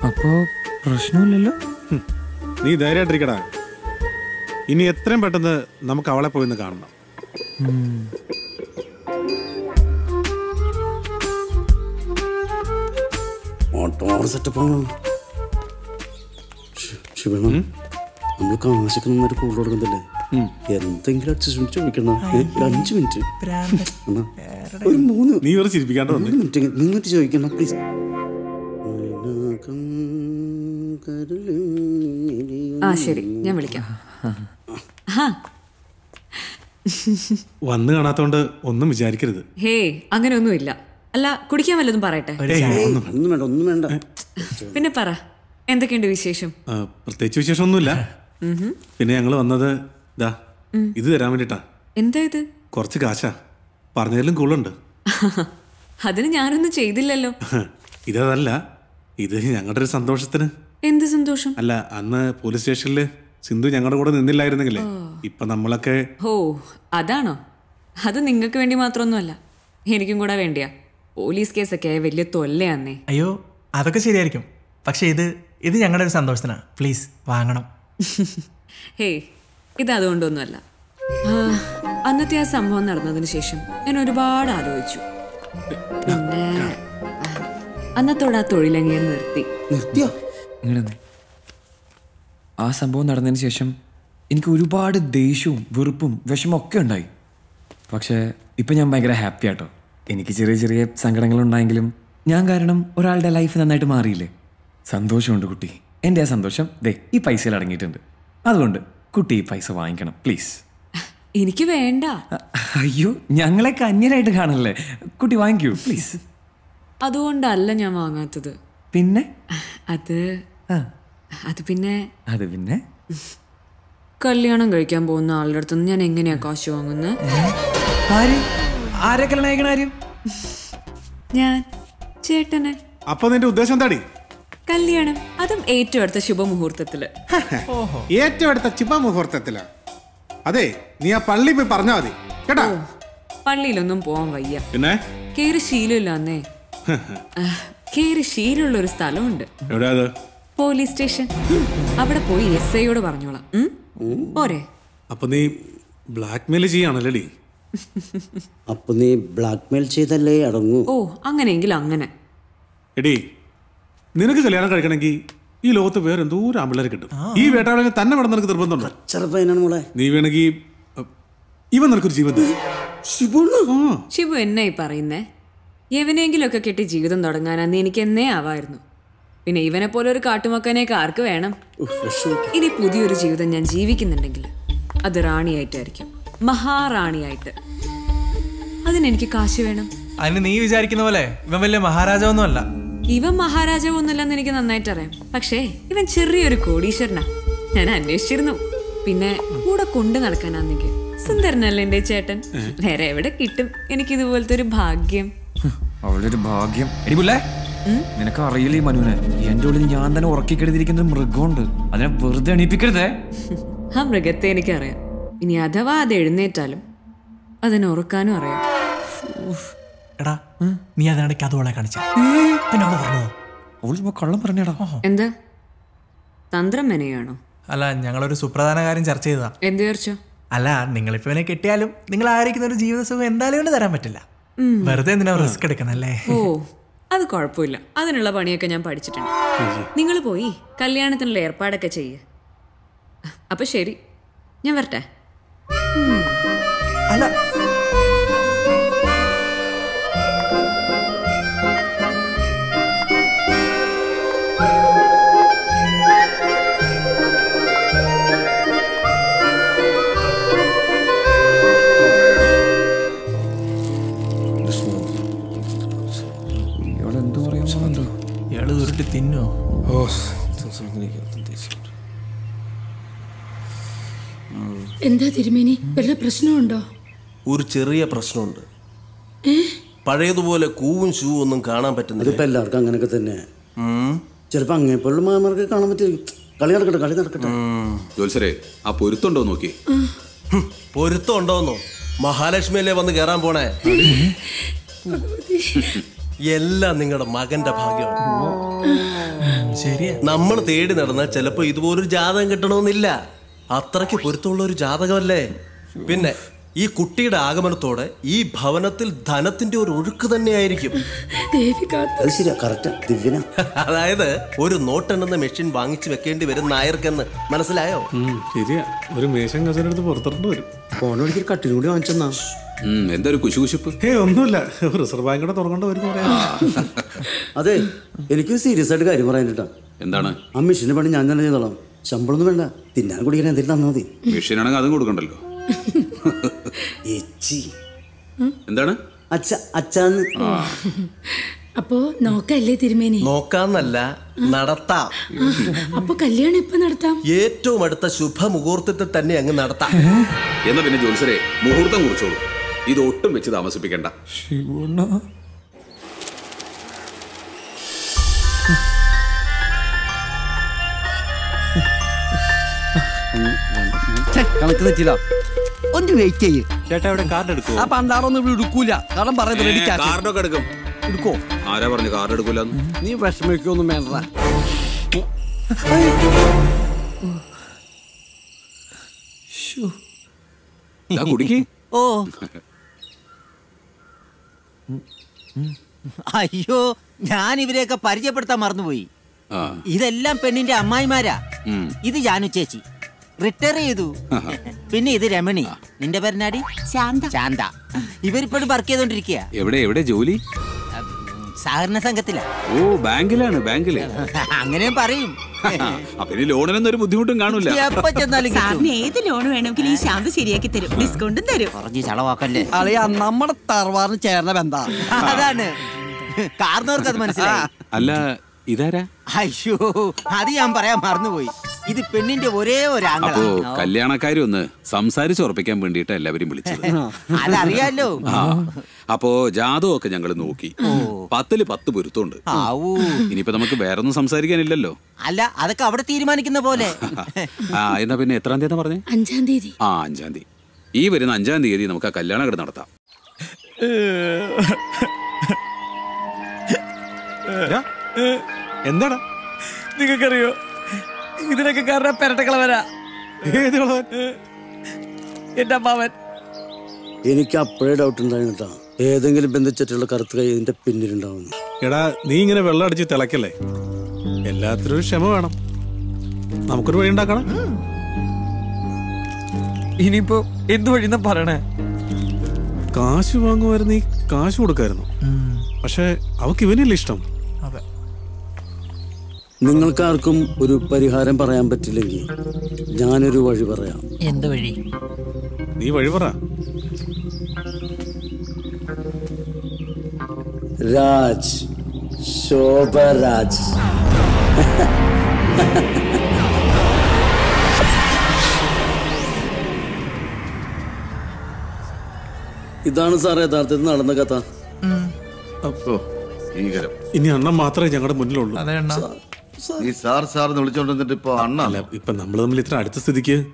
അപ്പോ പ്രശ്നമില്ലല്ലോ? നീ ധൈര്യമായിട്ടിരിക്കടാ. ഇനി എത്രയും പെട്ടെന്ന് നമുക്ക് അവളെ പോയിന്ന് കാണണം. ഓട്ടോർ സെറ്റപ്പാണ് ശിവണ നമ്മൾ കാശൊക്കെ ഒരു കൂടുതൽ കൊടുക്കുന്നില്ലേ എന്തെങ്കിലും അഡ്ജസ്റ്റ്മെന്റ് ചോദിക്കണം ഏ, ഒരു അഞ്ച് മിനിറ്റ് അണ്ണാ, ഒരു മൂന്ന് നീ ഒരു ചിരിപ്പിക്കാണ്ട് മൂന്ന് മിനിറ്റ് നിന്നിട്ട് ചോദിക്കണം പ്ലീസ് ആ ശരി. ഞാൻ വിളിക്കാം. ആ വന്ന് കാണാത്തോണ്ട് ഒന്നും വിചാരിക്കരുത്. ഹേ അങ്ങനെയൊന്നുമില്ല. അല്ല കുടിക്കാൻ വല്ലതും പറയട്ടെ? ഒന്നും വേണ്ട. ഒന്നും വേണ്ട പിന്നെ പറ എന്തൊക്കെയുണ്ട് വിശേഷം? പ്രത്യേകിച്ച് വിശേഷമൊന്നുമില്ല. ഒന്നുമില്ല പിന്നെ ഞങ്ങൾ വന്നത് ഇതാ ഇത് തരാൻ വേണ്ടിട്ടാ. എന്താ ഇത്? കുറച്ച് കാശാ. പറഞ്ഞതിലും കൂളുണ്ട് അതിന് ഞാനൊന്നും ചെയ്തില്ലല്ലോ. ഇതല്ല ഇത് ഞങ്ങളുടെ ഒരു സന്തോഷത്തിന്. എന്ത് സന്തോഷം? അല്ല അന്ന് പോലീസ് സ്റ്റേഷനിൽ സിന്ധു ഞങ്ങളുടെ കൂടെ നിന്നില്ലായിരുന്നെങ്കിലേ ഇപ്പൊ നമ്മളൊക്കെ ഓ അതാണോ? അത് നിങ്ങൾക്ക് വേണ്ടി മാത്രമൊന്നുമല്ല എനിക്കും കൂടെ വേണ്ടിയാ. പോലീസ് കേസൊക്കെ വലിയ തൊല്ലയാന്നേ. അയ്യോ അതൊക്കെ ശരിയായിരിക്കും. പക്ഷെ ഇത് ഇത് ഞങ്ങളുടെ ഒരു സന്തോഷത്തിനാ. പ്ലീസ് വാങ്ങണം. ഹേയ് ഇത് അതുകൊണ്ടൊന്നുമല്ല. അന്നത്തെ ആ സംഭവം നടന്നതിന് ശേഷം ഞാൻ ഒരുപാട് ആലോചിച്ചു. പിന്നെ അന്നത്തോട് അന്നത്തോടെ ആ തൊഴിലങ്ങിയെ നിർത്തി. നിർത്തിയോ? ആ സംഭവം നടന്നതിന് ശേഷം എനിക്ക് ഒരുപാട് ദേഷ്യവും വെറുപ്പും വിഷമം ഒക്കെ ഉണ്ടായി. പക്ഷേ ഇപ്പം ഞാൻ ഭയങ്കര ഹാപ്പി ആട്ടോ. എനിക്ക് ചെറിയ ചെറിയ സങ്കടങ്ങളുണ്ടായെങ്കിലും ഞാൻ കാരണം ഒരാളുടെ ലൈഫ് നന്നായിട്ട് മാറിയില്ലേ? സന്തോഷമുണ്ട് കുട്ടി. എന്റെ ആ സന്തോഷം ദേ ഈ പൈസയിൽ അടങ്ങിയിട്ടുണ്ട്. അതുകൊണ്ട് കുട്ടി ഈ പൈസ വാങ്ങിക്കണം പ്ലീസ് എനിക്ക് വേണ്ട. അയ്യോ ഞങ്ങളെ കന്യരായിട്ട് കാണല്ലേ കുട്ടി വാങ്ങിക്കൂ പ്ലീസ് അതുകൊണ്ടല്ല ഞാൻ വാങ്ങാത്തത്. പിന്നെ? അത് അത് പിന്നെ അത് പിന്നെ? കല്യാണം കഴിക്കാൻ പോകുന്ന ആളുടെ അടുത്തുനിന്ന് ഞാൻ എങ്ങനെയാ കാശ് വാങ്ങുന്നത് ആര് ആരെ കല്യാണം ഞാൻ ചേട്ടനെ. അപ്പൊ നിന്റെ ഉദ്ദേശം എന്താടി? കല്യാണം. അതും ഏറ്റവും അടുത്ത ശുഭമുഹൂർത്തത്തിൽ. ഏറ്റവും അടുത്ത ശുഭമുഹൂർത്തത്തിൽ. മുഹൂർത്തത്തിലാ അതെ നീ ആ പള്ളി പോയി പറഞ്ഞാ മതി. കേട്ടോ? പള്ളിയിലൊന്നും പോവാൻ വയ്യ. പിന്നെ? കേറി ശീലമില്ലാന്നേ. കേറി ശീലമുള്ള ഒരു സ്ഥലമുണ്ട് പോലീസ് സ്റ്റേഷൻ. അവിടെ പോയി എസ് ഐയോട് പറഞ്ഞോളാം? പോരെ. അപ്പൊ നീ ബ്ലാക്ക്മെയിൽ ചെയ്യാണല്ലേ അപ്പൊ നീ ബ്ലാക്ക്മെയിൽ ചെയ്തല്ലേ? അടങ്ങൂ. ഓ അങ്ങനെയെങ്കിൽ അങ്ങനെ. എടി നിനക്ക് കല്യാണം കഴിക്കണമെങ്കിൽ ഈ ലോകത്ത് വേറെ എന്തോ ഒരു ആമ്പിള്ളേരെ കിട്ടും. ഈ വേട്ടാളെ തന്നെ വേണം നിനക്ക് നിർബന്ധമുണ്ടോ? ചെറുപ്പനാണ് മോളെ. നീ വേണമെങ്കിൽ ഇവ ഇവൻ നിനക്കൊരു ജീവൻ തരും. ശിവു എന്നെ ഈ പറയുന്നേ? എവനെങ്കിലൊക്കെ കെട്ടി ജീവിതം തുടങ്ങാനാന്ന് എനിക്ക് എന്നേ ആവായിരുന്നു. പിന്നെ ഇവനെ പോലെ ഒരു കാട്ടുമക്കനെയൊക്കെ ആർക്ക് വേണം? ഇനി പുതിയൊരു ജീവിതം ഞാൻ ജീവിക്കുന്നുണ്ടെങ്കിൽ അത് റാണിയായിട്ടായിരിക്കും. മഹാറാണിയായിട്ട്. അതിനെനിക്ക് കാശ് വേണം. അതിന് നീ വിചാരിക്കുന്ന പോലെ ഇവൻ വലിയ മഹാരാജാവൊന്നും അല്ല ഇവൻ മഹാരാജാവൊന്നുമില്ലെന്ന് എനിക്ക് നന്നായിട്ട് അറിയാം പക്ഷേ ഇവൻ ചെറിയൊരു കോടീശ്വരനാ. ഞാൻ അന്വേഷിച്ചിരുന്നു. പിന്നെ കൂടെ കൊണ്ടു നടക്കാനാന്നെങ്കിൽ. സുന്ദരനല്ലേ എന്റെ ചേട്ടൻ? വേറെ എവിടെ കിട്ടും എനിക്ക് ഇതുപോലത്തെ ഒരു ഭാഗ്യം? അവളുടെ ഒരു ഭാഗ്യം. എടി പുല്ലേ നിനക്ക് അറിയില്ല ഈ മനുവിനെ? എന്റെ ഉള്ളിൽ ഞാൻ തന്നെ ഉറക്കിക്കെടുത്തിരിക്കുന്ന ഒരു മൃഗമുണ്ട്. അതിനെ വെറുതെ എണീപ്പിക്കരുതേ. ആ മൃഗത്തെ എനിക്കറിയാം. ഇനി അഥവാ അത് എഴുന്നേറ്റാലും അതിനെ ഉറക്കാനും അറിയാം. എടാ നീ അതിനിടയ്ക്ക് അതുപോലെ കാണിച്ച. പിന്നെ അവൾ പറഞ്ഞതോ അവൾ കള്ളം പറഞ്ഞേടാ. എന്താ? തന്ത്രം മെനയാണോ? അല്ല ഞങ്ങളൊരു സുപ്രധാന കാര്യം ചർച്ച ചെയ്തതാ. എന്ത് ചർച്ച? അല്ല നിങ്ങളിപ്പോ ഇവനെ കെട്ടിയാലും നിങ്ങൾ ആയിരിക്കുന്ന ഒരു ജീവിത സുഖം എന്തായാലും തരാൻ പറ്റില്ല. വെറുതെ എന്തിനാ റിസ്ക് എടുക്കണല്ലേ ഓ അത് കുഴപ്പമില്ല. അതിനുള്ള പണിയൊക്കെ ഞാൻ പഠിച്ചിട്ടുണ്ട്. നിങ്ങൾ പോയി കല്യാണത്തിനുള്ള ഏർപ്പാടൊക്കെ ചെയ്യ്. അപ്പൊ ശരി ഞാൻ വരട്ടെ? അല്ല ഇയാളെന്ത് എന്താ തിരുമേനി? വല്ല പ്രശ്നമുണ്ടോ? ഒരു ചെറിയ പ്രശ്നമുണ്ട്. പഴയതുപോലെ കൂവും ഷൂവും ഒന്നും കാണാൻ പറ്റുന്നില്ല. അതിപ്പോ എല്ലാവർക്കും അങ്ങനെയൊക്കെ തന്നെ. ചിലപ്പോ അങ്ങനെ മാമാർക്ക് കാണാൻ പറ്റും കളി നടക്കട്ടെ കളി നടക്കട്ടെ. ജോത്സരെ ആ പൊരുത്തുണ്ടോ നോക്കി. പൊരുത്തുണ്ടോന്നോ മഹാലക്ഷ്മി മഹാലക്ഷ്മിയല്ലേ വന്ന് കയറാൻ പോണേ? എല്ലാം നിങ്ങളുടെ മകന്റെ ഭാഗ്യമാണ്. ശരിയാ നമ്മൾ തേടി നടന്നാൽ ചിലപ്പോ ഇതുപോലൊരു ജാതകം കിട്ടണമെന്നില്ല. അത്രയ്ക്ക് പൊരുത്തമുള്ള ഒരു ജാതകമല്ലേ? പിന്നെ ഈ കുട്ടിയുടെ ആഗമനത്തോടെ ഈ ഭവനത്തിൽ ധനത്തിന്റെ ഒരു ഒഴുക്ക് തന്നെയായിരിക്കും. അതായത് ഒരു നോട്ടെണ്ണുന്ന മെഷീൻ വാങ്ങിച്ചു വെക്കേണ്ടി വരും നായർക്കെന്ന്. മനസ്സിലായോ? ശരിയാ. ഒരു മേശം കസനെടുത്ത് പുറത്തിട്ട് വരും. ഫോൺ വഴിക്ക് കട്ടിലും കൂടി വാങ്ങിച്ചെന്നാ എന്താ ഒരു കുശുകുശുപ്പ്? ഏ ഒന്നുമില്ല. റിസർവ് ബാങ്ക് കൂടെ തുറക്കേണ്ട വരും അതെ എനിക്ക് സീരിയസ് ആയിട്ട് കാര്യം പറയാനിട്ടാ എന്താണ്? ആ മെഷീന്റെ പണി ഞാൻ തന്നെ ചെയ്തോളാം. ശമ്പളമൊന്നും വേണ്ട. തിന്നാൻ കുടിക്കാൻ എന്തെങ്കിലും തന്നാ മതി. മെഷീനാണെങ്കിൽ അതും കൊടുക്കണ്ടല്ലോ. എന്താണ്? അച്ഛ അച്ഛന്ന്. അപ്പോ നോക്കല്ലേ തിരുമേനി? നോക്കാന്നല്ല നടത്താം. അപ്പൊ കല്യാണം ഇപ്പൊ നടത്താം? ഏറ്റവും അടുത്ത ശുഭമുഹൂർത്തത്തിൽ തന്നെ അങ്ങ് നടത്താം. എന്നാ പിന്നെ ജോൽസരെ മുഹൂർത്തം കുറിച്ചോളൂ. ഇത് ഒട്ടും വെച്ച് താമസിപ്പിക്കണ്ട. കണക്ക് തെറ്റില്ല. ഒന്ന് വെയിറ്റ് ചെയ്യ്. ചേട്ടാ ഇവിടെ കാർഡ് എടുക്കോ ആ പണ്ടാറൊന്നും ഇവിടെ എടുക്കൂല. കാരണം പറയുന്നത് റെഡി കാർഡ് കാർഡൊക്കെ എടുക്കും. എടുക്കോ? ആരാ പറഞ്ഞു കാർഡ് എടുക്കൂല നീ വിഷമിക്കൊന്നും വേണ്ട. കുടിക്ക്. ഓ. അയ്യോ ഞാൻ ഇവരെയൊക്കെ പരിചയപ്പെടുത്താൻ മറന്നുപോയി. ഇതെല്ലാം പെണ്ണിന്റെ അമ്മായിമാരാ. ഇത് ജാനു ചേച്ചി. റിട്ടയർ ചെയ്തു. പിന്നെ ഇത് രമണി. നിന്റെ പേരനാടി ശാന്ത. ശാന്ത. ഇവരിപ്പോഴും വർക്ക് ചെയ്തോണ്ടിരിക്കുക എവിടെ എവിടെ ജോലി? സഹകരണ സംഘത്തിലാ. ഓ ബാങ്കിലാണ് ബാങ്കിൽ. അങ്ങനെയും പറയും. പിന്നെ ലോണിനൊന്നും ഒരു ബുദ്ധിമുട്ടും കാണൂല. എപ്പോ ചെന്നാലും കിട്ടും. സാറിന് ഏത് ലോൺ വേണമെങ്കിലും ഈ ശാന്ത ശരിയാക്കി തരും. ഡിസ്കൗണ്ടും തരും. പറഞ്ഞു ചളവാക്കല്ലേ അളിയ നമ്മുടെ തറവാറിന് ചേർന്ന ബന്ധാ. അതാണ്. കാർന്നവർക്ക് അത് മനസ്സിലായി. അല്ല ഇതാരാ? അയ്യോ അത് ഞാൻ പറയാൻ മറന്നുപോയി. ഇത് പെണ്ണിന്റെ ഒരേ ഒരു അപ്പോ കല്യാണക്കാരി ഒന്ന് സംസാരിച്ച് ഉറപ്പിക്കാൻ വേണ്ടിയിട്ട് എല്ലാവരും വിളിച്ചത് അതറിയാലോ അപ്പോ അപ്പോ ജാതകമൊക്കെ ഞങ്ങൾ നോക്കി പത്തിൽ പത്ത് പൊരുത്തുണ്ട് ഇനിയിപ്പോ നമുക്ക് വേറൊന്നും സംസാരിക്കാനില്ലല്ലോ അല്ല അതൊക്കെ അവിടെ തീരുമാനിക്കുന്ന പോലെ ആ എന്നാ പിന്നെ എത്രാം തീയതി പറഞ്ഞേ അഞ്ചാം തീയതി ആ അഞ്ചാം തീയതി ഈ വരുന്ന അഞ്ചാം തീയതി നമുക്ക് ആ കല്യാണം ഇവിടെ നടത്താം എന്താടാ നിങ്ങൾക്കറിയോ ഇതിനൊക്കെ കാരണം പെരട്ടക്കളവനാ. ഏത് കളവൻ? എന്റെ അമ്മാവൻ. എനിക്ക് അപ്പോഴേ ഡൗട്ട് ഉണ്ടായിരുന്നു കേട്ടോ ഏതെങ്കിലും ബന്ധിച്ചിട്ടുള്ള കറുത്ത കൈ ഇതിന്റെ പിന്നിലുണ്ടാവും. എടാ നീ ഇങ്ങനെ വെള്ളം അടിച്ച് തിളക്കല്ലേ? എല്ലാത്തിനും ഒരു ക്ഷമ വേണം. നമുക്കൊരു വഴി ഉണ്ടാക്കണം. ഇനിയിപ്പോ എന്ത് വഴിന്നാ പറയണേ? കാശ് വാങ്ങുമായിരുന്നു ഈ കാശ് കൊടുക്കായിരുന്നു. പക്ഷെ അവക്ക് ഇവനല്ലേ ഇഷ്ടം. നിങ്ങൾക്കാർക്കും ഒരു പരിഹാരം പറയാൻ പറ്റില്ലെങ്കിൽ ഞാനൊരു വഴി പറയാം. എന്ത് വഴി? നീ വഴി പറ. രാജ് ശോഭരാജ്. ഇതാണ് സാർ യഥാർത്ഥത്തിൽ നടന്ന കഥ. അപ്പോ ഇനി അണ്ണൻ മാത്രമേ ഞങ്ങളുടെ മുന്നിലുള്ളൂ. അതെ അണ്ണാ. ഈ സാർ സാർ എന്ന് വിളിച്ചോണ്ടിരുന്നിട്ട് ഇപ്പൊ അണ്ണ. ഇപ്പൊ നമ്മൾ തമ്മിൽ ഇത്ര അടുത്ത സ്ഥിതിക്ക്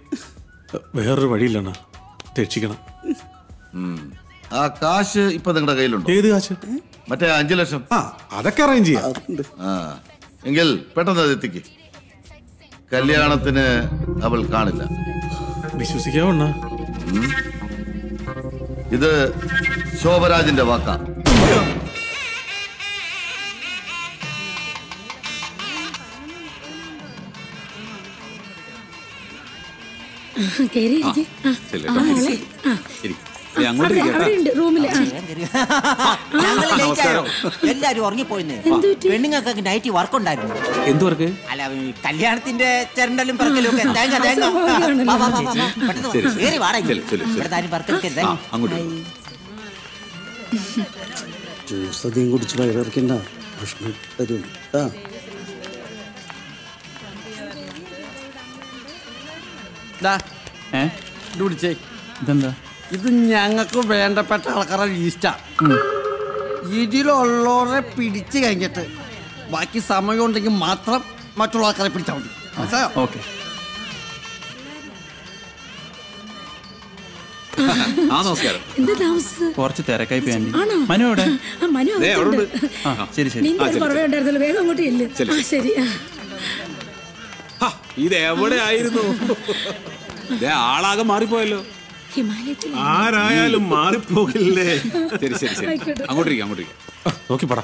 വേറൊരു വഴിയില്ലണ്ണ. രക്ഷിക്കണം. ആ കാശ് ഇപ്പൊ നിങ്ങളുടെ കയ്യിലുണ്ട്? ഏത് കാശ്? മറ്റേ അഞ്ചു ലക്ഷം. ആ അതൊക്കെ അറേഞ്ച് ചെയ്യാം. ആ എങ്കിൽ പെട്ടെന്ന് അത് എത്തിക്ക്. കല്യാണത്തിന് അവൾ കാണില്ല. വിശ്വസിക്കാവണ്ണ. ഇത് ശോഭരാജിന്റെ വാക്കാ. എല്ലാരും ഉറങ്ങിപ്പോയിന്ന്. പെണ്ണുങ്ങൾക്ക് നൈറ്റ് വർക്ക് ഉണ്ടായിരുന്നു. എന്ത് വർക്ക് അല്ല കല്യാണത്തിന്റെ ചരണ്ടലും പറക്കലും ഒക്കെ തേങ്ങ തേങ്ങ. കേറി ജ്യൂസ് അധികം കുടിച്ച് വയറിറക്കണ്ട. ഭക്ഷണം തരും ഇത് പിടിച്ചേ ഇതെന്താ? ഇത് ഞങ്ങൾക്ക് വേണ്ടപ്പെട്ട ആൾക്കാരുടെ ലീസ്റ്റാ ഇതിലുള്ളവരെ പിടിച്ചു കഴിഞ്ഞിട്ട് ബാക്കി സമയം ഉണ്ടെങ്കിൽ മാത്രം മറ്റുള്ള ആൾക്കാരെ പിടിച്ചാൽ മതി. ഓക്കെ. ആ നമസ്കാരം. കുറച്ച് തിരക്കായി പോയി മനു എവിടെ? ശരി ശരി. വേഗം അങ്ങോട്ട് ഇല്ല ശരി. ഇത് എവിടെ ആയിരുന്നു ദേ, ആളാകെ മാറിപ്പോയല്ലോ. ആരായാലും മാറിപ്പോകില്ലേ? ശരി ശരി ശരി. അങ്ങോട്ടിരിക്കാം അങ്ങോട്ടിരിക്കാം. നോക്കി പടാ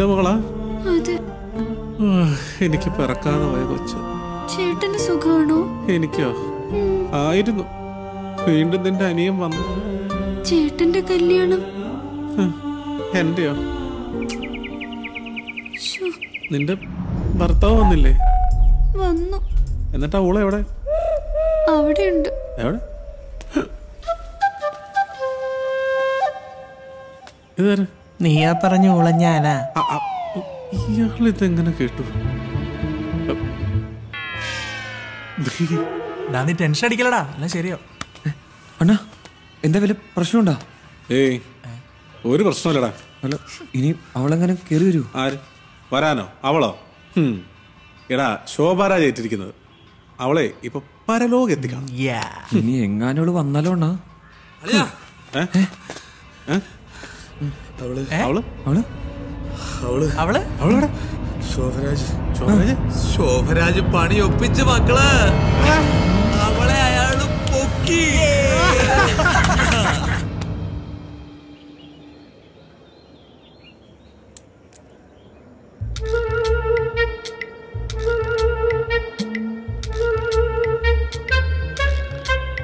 നിന്റെ മകളാ? എനിക്ക് പിറക്കാതെ പോയ കൊച്ചു. ചേട്ടന്റെ സുഖമാണോ? എനിക്കോ? ആയിരുന്നു. വീണ്ടും നിന്റെ അനിയൻ വന്നു. ചേട്ടന്റെ കല്യാണം. എന്റെയോ? നിന്റെ ഭർത്താവ് വന്നില്ലേ? വന്നു. എന്നിട്ടാ ഊള എവിടെ അവിടെയുണ്ട്. എവിടെ? ഇതാര് നീയാ പറഞ്ഞു ഇയാളിതെങ്ങനെ ഇയാൾ ഇതെങ്ങനെ കേട്ടു? നീ ടെൻഷൻ അടിക്കലടാ. അല്ല ശരിയോ. അണ്ണാ എന്താ വല്ല പ്രശ്നമുണ്ടാ? ഏയ് ഒരു പ്രശ്നമില്ലടാ. അല്ല ഇനി അവളെങ്ങനെ കയറി വരൂ ആര്? വരാനോ? അവളോ? ഹും. എടാ ശോഭാരാജ് ഏറ്റിരിക്കുന്നത് അവളെ ഇപ്പൊ പരലോകം എത്തിക്കണം. ഇനി എങ്ങാനോൾ വന്നാലോ അണ്ണാ? അവൾ. അവൾ? അവൾ? അവൾ. അവൾ? അവളവിടെ? ശോഭരാജ്. ശോഭരാജ്? ശോഭരാജ് പണി ഒപ്പിച്ച് മക്കൾ. അവളെ അയാൾ പൊക്കി.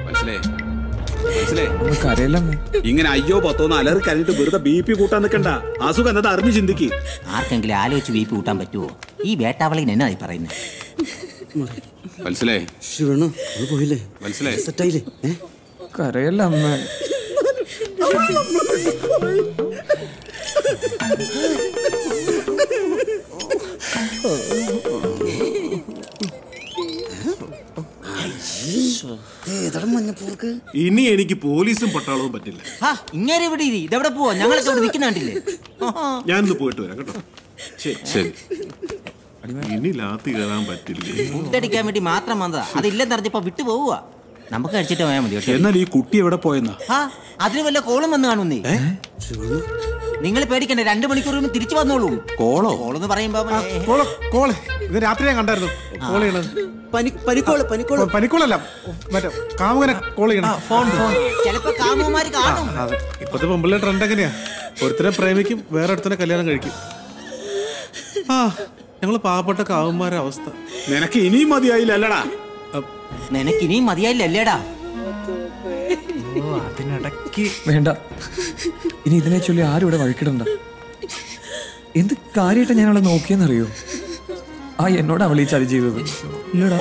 മനസ്സിലേ ഇങ്ങനെ അയ്യോ പത്തോന്ന് അലറി കരഞ്ഞിട്ട് വെറുതെ ബി പി കൂട്ടാൻ നിൽക്കണ്ട. അസുഖം എന്നത് അറിഞ്ഞു ചിന്തിക്ക്. ആർക്കെങ്കിലും ആലോചിച്ച് ബി പി കൂട്ടാൻ പറ്റുമോ ഈ വേട്ടാവളിന് എന്നാ പറയുന്നത് മനസ്സിലേ ശിവണ്ണ അത് പോയില്ലേ? മനസ്സിലായി? സെറ്റായില്ലേ ഏ? കരയല്ല അമ്മ. ഇനി എനിക്ക് പോലീസും പട്ടാളവും പറ്റില്ല. ഇങ്ങനെ ഇവിടെ ഇരി. ഇതെവിടെ പോവാ? ഞങ്ങളൊക്കെ ഇവിടെ നിൽക്കുന്ന കണ്ടില്ലേ ഞാനിന്ന് പോയിട്ട് വരാം കേട്ടോ. ശരി. ഇനി ലാത്തി കയറാൻ പറ്റില്ലേ? ഫുഡടിക്കാൻ വേണ്ടി മാത്രം വന്നതാ. അതില്ലെന്ന് അറിഞ്ഞപ്പോ വിട്ടു പോവുക നമുക്ക് കഴിച്ചിട്ട് പോയാൽ മതി എന്നാൽ ഈ കുട്ടി എവിടെ പോയെന്നാ? അതിന് വല്ല കോളും വന്ന് കാണുന്നേ നിങ്ങൾ പേടിക്കണ്ട രണ്ടു മണിക്കൂർ കഴിയുമ്പോ തിരിച്ചു വന്നോളൂ. കോളോ? കോളെന്ന് പറയുമ്പോ കോൾ കോൾ. ഇത് രാത്രി ഞാൻ കണ്ടായിരുന്നു. കോൾ ചെയ്യണത്. പനിക്കോൾ പനിക്കോൾ. പനിക്കോളല്ല. മറ്റേ കാമുകനെ കോൾ ചെയ്യണം. Phone phone. ചിലപ്പോ കാണും. അതെ. ഇപ്പത്തെ പെമ്പിള്ള ട്രെൻഡ് എങ്ങനെയാ? ഒരുത്തരെ പ്രേമിക്കും വേറെ ഒരുത്തനെ കല്യാണം കഴിക്കും. ആ ഞങ്ങൾ പാവപ്പെട്ട കാവുമാരുടെ അവസ്ഥ. നിനക്ക് ഇനിയും മതിയായില്ല അല്ലടാ നിനക്ക് ഇനിയും മതിയായില്ല അല്ലേടാ അതിനിടയ്ക്ക് വേണ്ട. ഇനി ഇതിനെ ചൊല്ലി ആരും ഇവിടെ വഴിക്കിടണ്ട. എന്ത് കാര്യമായിട്ട് ഞാൻ അവളെ നോക്കിയെന്നറിയോ? ആ എന്നോട് അവൾ ഈ ചതി ചെയ്തത്.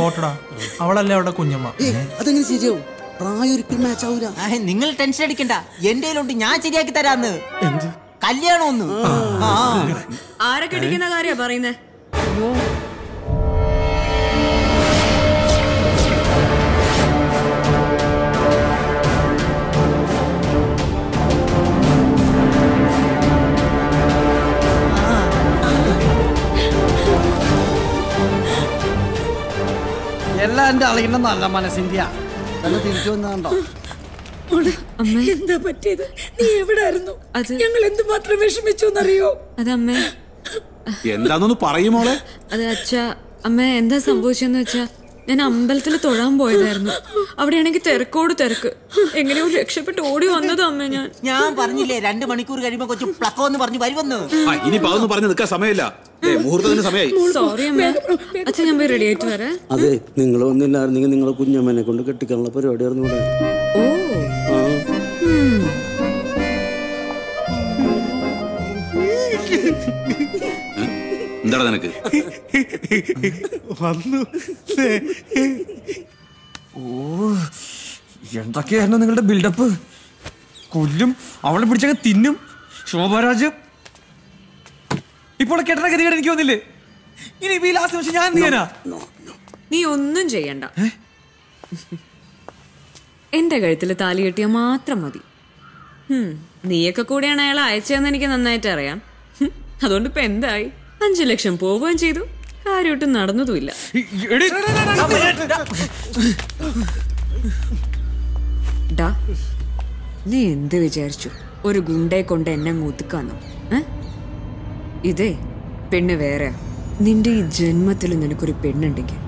ഓട്ടടാ. അവളല്ലേ അവിടെ കുഞ്ഞമ്മ. അതെങ്ങനെ ശരിയാവും? നിങ്ങൾ ടെൻഷൻ അടിക്കണ്ട. എന്റെ കയ്യിലുണ്ട് ഞാൻ ശരിയാക്കി തരാന്ന്. കല്യാണം ഒന്ന് ആരൊക്കെ അടിക്കുന്ന കാര്യ പറയുന്നേ? എല്ലാം എന്റെ അളിയുടെ നല്ല മനസ്സിന്റെ തന്നെ തിരിച്ചു വന്നതുണ്ടോ എന്താ പറ്റിയത്? നീ എവിടായിരുന്നു? ഞങ്ങൾ എന്തുമാത്രം വിഷമിച്ചു എന്നറിയോ അത് അമ്മേ. എന്താന്നൊന്ന് പറയുമോളെ അത് അച്ഛ അമ്മ എന്താ സംഭവിച്ചെന്ന് വെച്ചാ ഞാൻ അമ്പലത്തിൽ തൊഴാൻ പോയതായിരുന്നു. അവിടെയാണെങ്കിൽ തിരക്കോട് തിരക്ക്. എങ്ങനെയോ രക്ഷപ്പെട്ട് ഓടി വന്നത് അമ്മ ഞാൻ. ഞാൻ പറഞ്ഞില്ലേ രണ്ട് മണിക്കൂർ കഴിയുമ്പോ കൊച്ചു പ്ലക്കോ എന്ന് പറഞ്ഞു വരുമെന്ന് ആ പറഞ്ഞു അതൊന്നും പറഞ്ഞു നിൽക്കാൻ സമയമില്ല. മുഹൂർത്തത്തിന് സമയമായി സോറി അമ്മ. അച്ഛൻ ഞാൻ പോയി റെഡി ആയിട്ട് വരാം. അതെ നിങ്ങൾ വന്നില്ലായിരുന്നെങ്കിൽ നിങ്ങളെ കുഞ്ഞമ്മനെ കൊണ്ട് കെട്ടിക്കാനുള്ള പരിപാടിയായിരുന്നു ഓ. എന്താടാ നിനക്ക്? വന്നു. ഓ എന്തൊക്കെയായിരുന്നു നിങ്ങളുടെ ബിൽഡപ്പ് കൊല്ലും അവളെ പിടിച്ചങ്ങ് തിന്നും. ശോഭരാജ് ഇപ്പോൾ കെട്ടണ ഗതികേട് എനിക്ക് വന്നില്ലേ? ഇനി ഈ ലാസ്റ്റ് നിമിഷം ഞാൻ ചെയ്യാനാ? നീ ഒന്നും ചെയ്യണ്ട. എന്റെ കഴുത്തിൽ താലി കെട്ടിയാൽ മാത്രം മതി. ഹും, നീയൊക്കെ കൂടെയാണ് അയാളെ അയച്ചതെന്ന് എനിക്ക് നന്നായിട്ട് അറിയാം. അതുകൊണ്ട് ഇപ്പൊ എന്തായി? അഞ്ചു ലക്ഷം പോവുകയും ചെയ്തു. കാര്യമായിട്ട് നടന്നതുമില്ല. ഡാ നീ എന്ത് വിചാരിച്ചു? ഒരു ഗുണ്ടയെ കൊണ്ട് എന്നെ ഒതുക്കാന്നോ ഇതേ പെണ്ണ് വേറെ നിന്റെ ഈ ജന്മത്തിൽ നിനക്കൊരു പെണ്ണുണ്ടെങ്കിൽ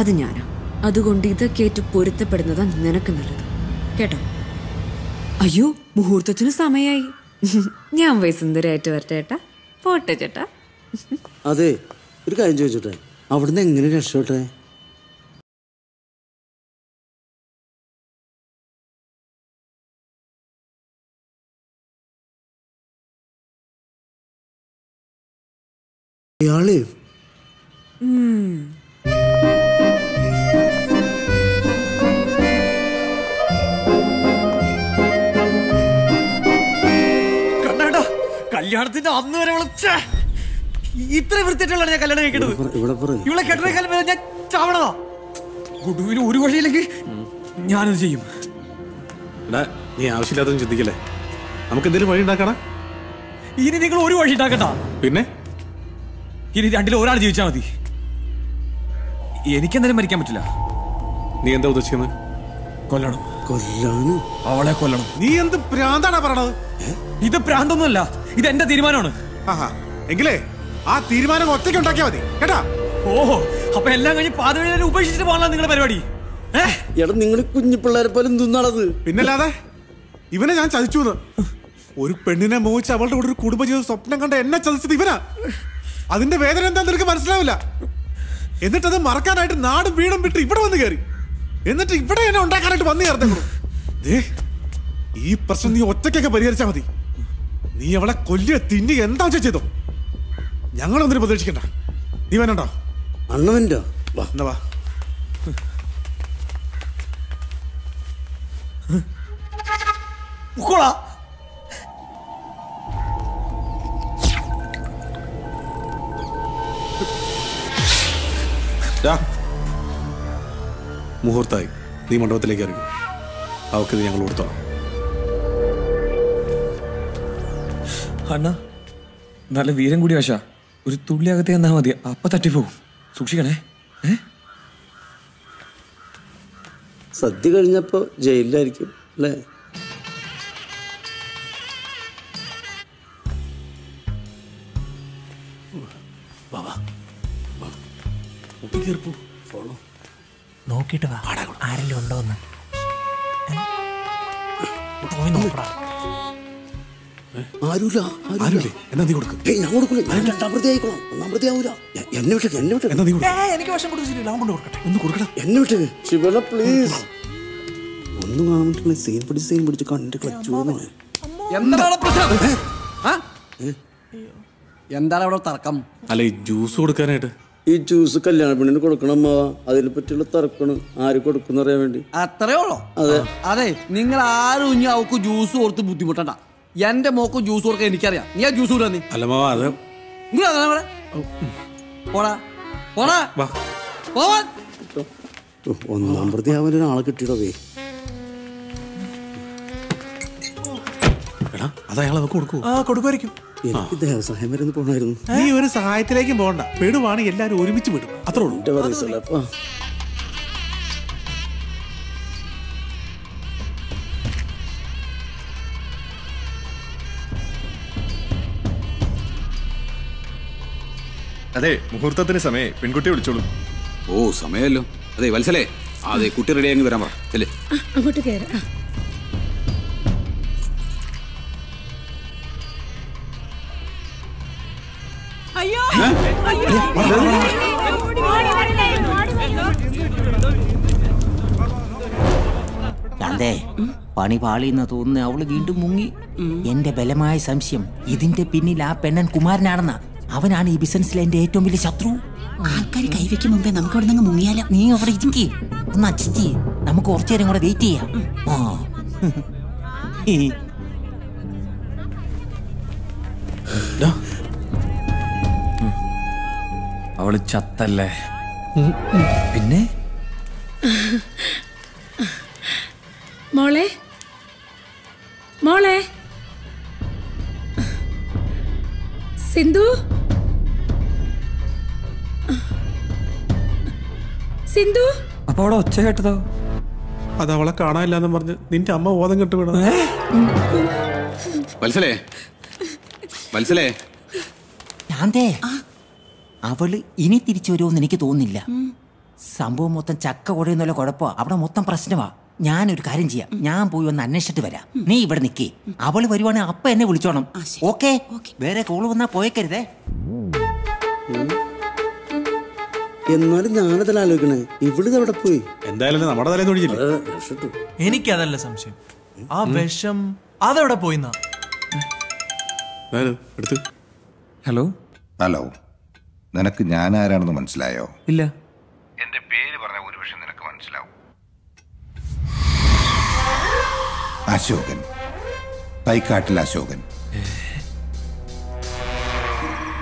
അത് ഞാനാ. അതുകൊണ്ട് ഇതൊക്കെ ഏറ്റു പൊരുത്തപ്പെടുന്നതാ നിനക്ക് നല്ലത്. കേട്ടോ? അയ്യോ മുഹൂർത്തത്തിന് സമയായി. ഞാൻ വൈസുന്ദരായിട്ട് വരട്ടെ ചേട്ടാ. പോട്ടെ ചേട്ടാ. അതെ ഒരു കാര്യം ചോദിച്ചോട്ടെ? അവിടുന്ന് എങ്ങനെ രക്ഷപ്പെട്ടെ? ഇയാൾ? കല്യാണത്തിന്റെ അന്ന് വരെ ഛേ, ഇത്ര വൃത്തിയായിട്ടുള്ള ഞാൻ കല്യാണം കഴിക്കേണ്ടത്? ഇവിടെ പറയും ഇവളെ കെട്ടണ കാലം വരെ ഞാൻ ചാവണതാ. ഒടുവിന് ഒരു വഴിയില്ലെങ്കിൽ ഞാനത് ചെയ്യും. നീ ആവശ്യമില്ലാത്തൊന്നും ചിന്തിക്കല്ലേ? നമുക്ക് എന്തെങ്കിലും വഴി ഉണ്ടാക്കണ ഇനി നിങ്ങൾ ഒരു വഴി ഉണ്ടാക്കണ്ട. പിന്നെ? ഇനി രണ്ടിൽ ഒരാൾ ജീവിച്ചാൽ മതി. എനിക്കെന്തായാലും മരിക്കാൻ പറ്റില്ല. നീ എന്താ ഉദ്ദേശിക്കുന്നത് കൊല്ലണം. കൊല്ലണം. അവളെ കൊല്ലണം. നീ എന്ത് പ്രാന്താണ് പറയണത്? ഇത് പ്രാന്തൊന്നുമല്ല ഇത് എന്റെ തീരുമാനമാണ്. ആഹാ. എങ്കിലേ ആ തീരുമാനം ഒറ്റയ്ക്ക് ഉണ്ടാക്കിയാ മതി. കേട്ടാ? ഓഹോ അപ്പൊ എല്ലാം കഴിഞ്ഞ് പാതവഴി ഉപേക്ഷിച്ചിട്ട് പോകാനുള്ള നിങ്ങളുടെ പരിപാടി. എടാ നിങ്ങൾ കുഞ്ഞു പിള്ളേരെ പോലും എന്തുന്നാണത് പിന്നല്ലാതെ ഇവനെ ഞാൻ ചതിച്ചു ഒരു പെണ്ണിനെ മോഹിച്ച് അവളുടെ കൂടെ ഒരു കുടുംബജീവിത സ്വപ്നം കണ്ട എന്നെ ചതിച്ചത് ഇവനാ അതിന്റെ വേദന എന്താ നിനക്ക് മനസ്സിലാവില്ല. എന്നിട്ടത് മറക്കാനായിട്ട് നാടും വീടും വിട്ട് ഇവിടെ വന്ന് കയറി. എന്നിട്ട് ഇവിടെ എന്നെ ഉണ്ടാക്കാനായിട്ട് വന്നു ദേ ഈ പ്രശ്നം നീ ഒറ്റയ്ക്കൊക്കെ പരിഹരിച്ചാ മതി. നീ അവളെ കൊല്ലുക തിന്നി എന്താ ചെയ്തോ? ഞങ്ങളൊന്നിനും പ്രതീക്ഷിക്കണ്ട നീ വേണോ അണ്ണവന്റെ വാ. എന്നാ വാ. ഉക്കോളാ. മുഹൂർത്തായി. നീ മണ്ഡപത്തിലേക്ക് ഇറങ്ങി. അവക്ക് ഞങ്ങൾ കൊടുത്തോളാം. അണ്ണ നല്ല വീരം കൂടി വശ ഒരു തുള്ളി അകത്ത് തന്നാൽ മതി. അപ്പ തട്ടിപ്പോവും സൂക്ഷിക്കണേ. സദ്യ കഴിഞ്ഞപ്പോ ജയിലിലായിരിക്കും അല്ലേ? നോക്കിട്ട് വാ. ആരെങ്കിലും ഉണ്ടോന്ന് പോയി നോക്കടാ. ആരൂല ആരുമില്ലേ എന്നാ നീ കൊടുക്ക്. ഏയ് ഞാൻ കൊടുക്കില്ല ഞാൻ രണ്ടാം പ്രതി ആയിക്കോളാം. ഒന്നാം പ്രതി ആവൂല. എന്നെ എന്നെ എന്നാ നീ കൊടുക്ക്. എനിക്ക് വശം കൊടുത്തില്ല അവൻ കൊണ്ട് കൊടുക്കട്ടെ. ഒന്ന് കൊടുക്കടാ. എന്നെ ശിവന പ്ലീസ് ഒന്നും കാണാൻ പറ്റില്ല. സീൻ പിടിച്ച് സീൻ പിടിച്ച് കണ്ടിട്ട് കളിച്ചു എന്താണ് പ്രശ്നം? ആ? എന്താണ് അവിടെ തർക്കം? അല്ല ഈ ജ്യൂസ് കൊടുക്കാനായിട്ട്. ഈ ജ്യൂസ് കല്യാണ പെണ്ണിന് കൊടുക്കണം അമ്മാവ. അതിനെ പറ്റിയുള്ള തർക്കണ് ആര് കൊടുക്കുന്ന അറിയാൻ വേണ്ടി. അത്രേ ഉള്ളോ? അതെ. അതെ നിങ്ങൾ ആരും ഇനി അവക്ക് ജ്യൂസ് കൊടുത്ത് ബുദ്ധിമുട്ടണ്ട. എന്റെ മോക്ക് ജ്യൂസ് കൊടുക്കാൻ എനിക്കറിയാം. നീ ആ ജ്യൂസ് കൊടുക്കാൻ നീ. അല്ല മാവ അത് ഇവിടെ. പോടാ. പോവാൻ. ഒന്നാം പ്രതി ആവാൻ ഒരാളെ എടാ അത് അയാൾ അവക്ക് കൊടുക്കൂ ആ കൊടുക്കുമായിരിക്കും. എനിക്ക് ദേവസഹായം വരെ പോണായിരുന്നു നീ ഒരു സഹായത്തിലേക്കും പോകണ്ട പെടുവാണെങ്കിൽ എല്ലാരും ഒരുമിച്ച് വിടും അത്രേ ഉള്ളൂ. അതെ മുഹൂർത്തത്തിന് സമയേ പെൺകുട്ടിയെ വിളിച്ചോളൂ. ഓ സമയമല്ലോ അതെ വത്സലേ അതെ കുട്ടി റെഡി റെഡിയാങ്ങി വരാൻ പറ. അങ്ങോട്ട് കയറാം. അയ്യോ ശാന്തേ പണി പാളിന്ന് തോന്നുന്നു അവൾ വീണ്ടും മുങ്ങി. എന്റെ ബലമായ സംശയം ഇതിന്റെ പിന്നിൽ ആ പെണ്ണൻ കുമാരനാണെന്ന. അവനാണ് ഈ ബിസിനസ്സിലെ എന്റെ ഏറ്റവും വലിയ ശത്രു. ആൾക്കാർ കൈവയ്ക്കും മുമ്പേ നമുക്ക് അവിടെ നിന്ന് മുങ്ങിയാലോ? നീ അവിടെ ഇരിക്കി. ഒന്ന് അച്ഛി നമുക്ക് കുറച്ചു നേരം കൂടെ വെയിറ്റ് ചെയ്യാം. ആ. അവൾ ചത്തല്ലേ? പിന്നെ? മോളെ? മോളെ? സിന്ധു? സിന്ധു? അപ്പൊ അവിടെ ഒച്ച കേട്ടതോ? അത് അവളെ കാണാനില്ലെന്ന് പറഞ്ഞ് നിന്റെ അമ്മ ബോധം കെട്ട് വിടാ വത്സലേ വത്സലേ. ശാന്തേ അവൾ ഇനി തിരിച്ചു വരുമെന്ന് എനിക്ക് തോന്നുന്നില്ല. സംഭവം മൊത്തം ചക്ക കുടയുന്നുള്ള കുഴപ്പമാ. അവിടെ മൊത്തം പ്രശ്നമാ. ഞാനൊരു കാര്യം ചെയ്യാം. ഞാൻ പോയി ഒന്ന് അന്വേഷിച്ചിട്ട് വരാം. നീ ഇവിടെ നിക്കേ. അവൾ വരുവാണെങ്കിൽ അപ്പ എന്നെ വിളിച്ചോണം. ഓക്കെ? വേറെ കോൾ വന്നാ പോയേക്കരുതേ. എന്നാലും ഞാനതല്ല ആലോചിക്കണേ. ഇവിടുന്ന് അവിടെ പോയി? എന്തായാലും നമ്മുടെ തലേന്ന് ഒഴിഞ്ഞില്ലേ? എനിക്കതല്ല സംശയം. ആ വിഷം അതെവിടെ പോയി എടുത്ത്. ഹലോ? ഹലോ. നിനക്ക് ഞാൻ ആരാണെന്ന് മനസ്സിലായോ? ഇല്ല. എന്റെ പേര് പറഞ്ഞ ഒരു പക്ഷെ നിനക്ക് മനസ്സിലാവും. അശോകൻ. തൈക്കാട്ടിൽ അശോകൻ.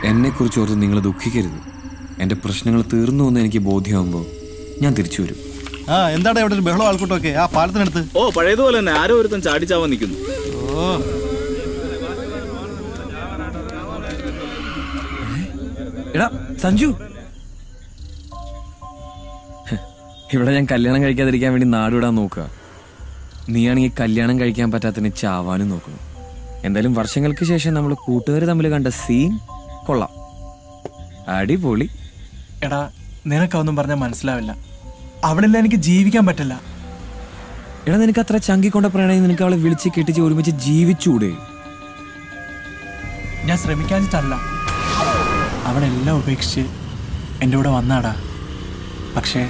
എന്നെ കുറിച്ച് ഓർത്ത് നിങ്ങൾ ദുഃഖിക്കരുത്. എന്റെ പ്രശ്നങ്ങൾ തീർന്നു എന്ന് എനിക്ക് ബോധ്യമാകുമ്പോൾ ഞാൻ തിരിച്ചു വരും. ആ എന്താണ് ഇവിടെ ഒരു ബഹളം ആൾക്കൂട്ടൊക്കെ ആ പാലത്തിനടുത്ത്. ഓ പഴയതുപോലെ തന്നെ ആരോ ഒരുത്തൻ ചാടിച്ചാവാൻ നിൽക്കുന്നു. ഓ. എടാ സഞ്ജു. ഇവിടെ ഞാൻ കല്യാണം കഴിക്കാതിരിക്കാൻ വേണ്ടി നാടുവിടാൻ നോക്കുക. നീയാണെങ്കിൽ കല്യാണം കഴിക്കാൻ പറ്റാത്തതിന് ചാവാനും നോക്കുന്നു എന്തായാലും വർഷങ്ങൾക്ക് ശേഷം നമ്മൾ കൂട്ടുകാർ തമ്മിൽ കണ്ട സീൻ കൊള്ളാം. അടിപൊളി. എടാ നിനക്കൊന്നും പറഞ്ഞാൽ മനസ്സിലാവില്ല. അവളില്ല എനിക്ക് ജീവിക്കാൻ പറ്റില്ല. എടാ നിനക്ക് അത്ര ചങ്കിക്കൊണ്ട പ്രണയം നിനക്ക് അവളെ വിളിച്ച് കെട്ടിച്ച് ഒരുമിച്ച് ജീവിച്ചൂടെ? ഞാൻ ശ്രമിക്കാഞ്ഞിട്ടല്ല. അവളെല്ലാം ഉപേക്ഷിച്ച് എന്റെ കൂടെ വന്നാടാ. പക്ഷേ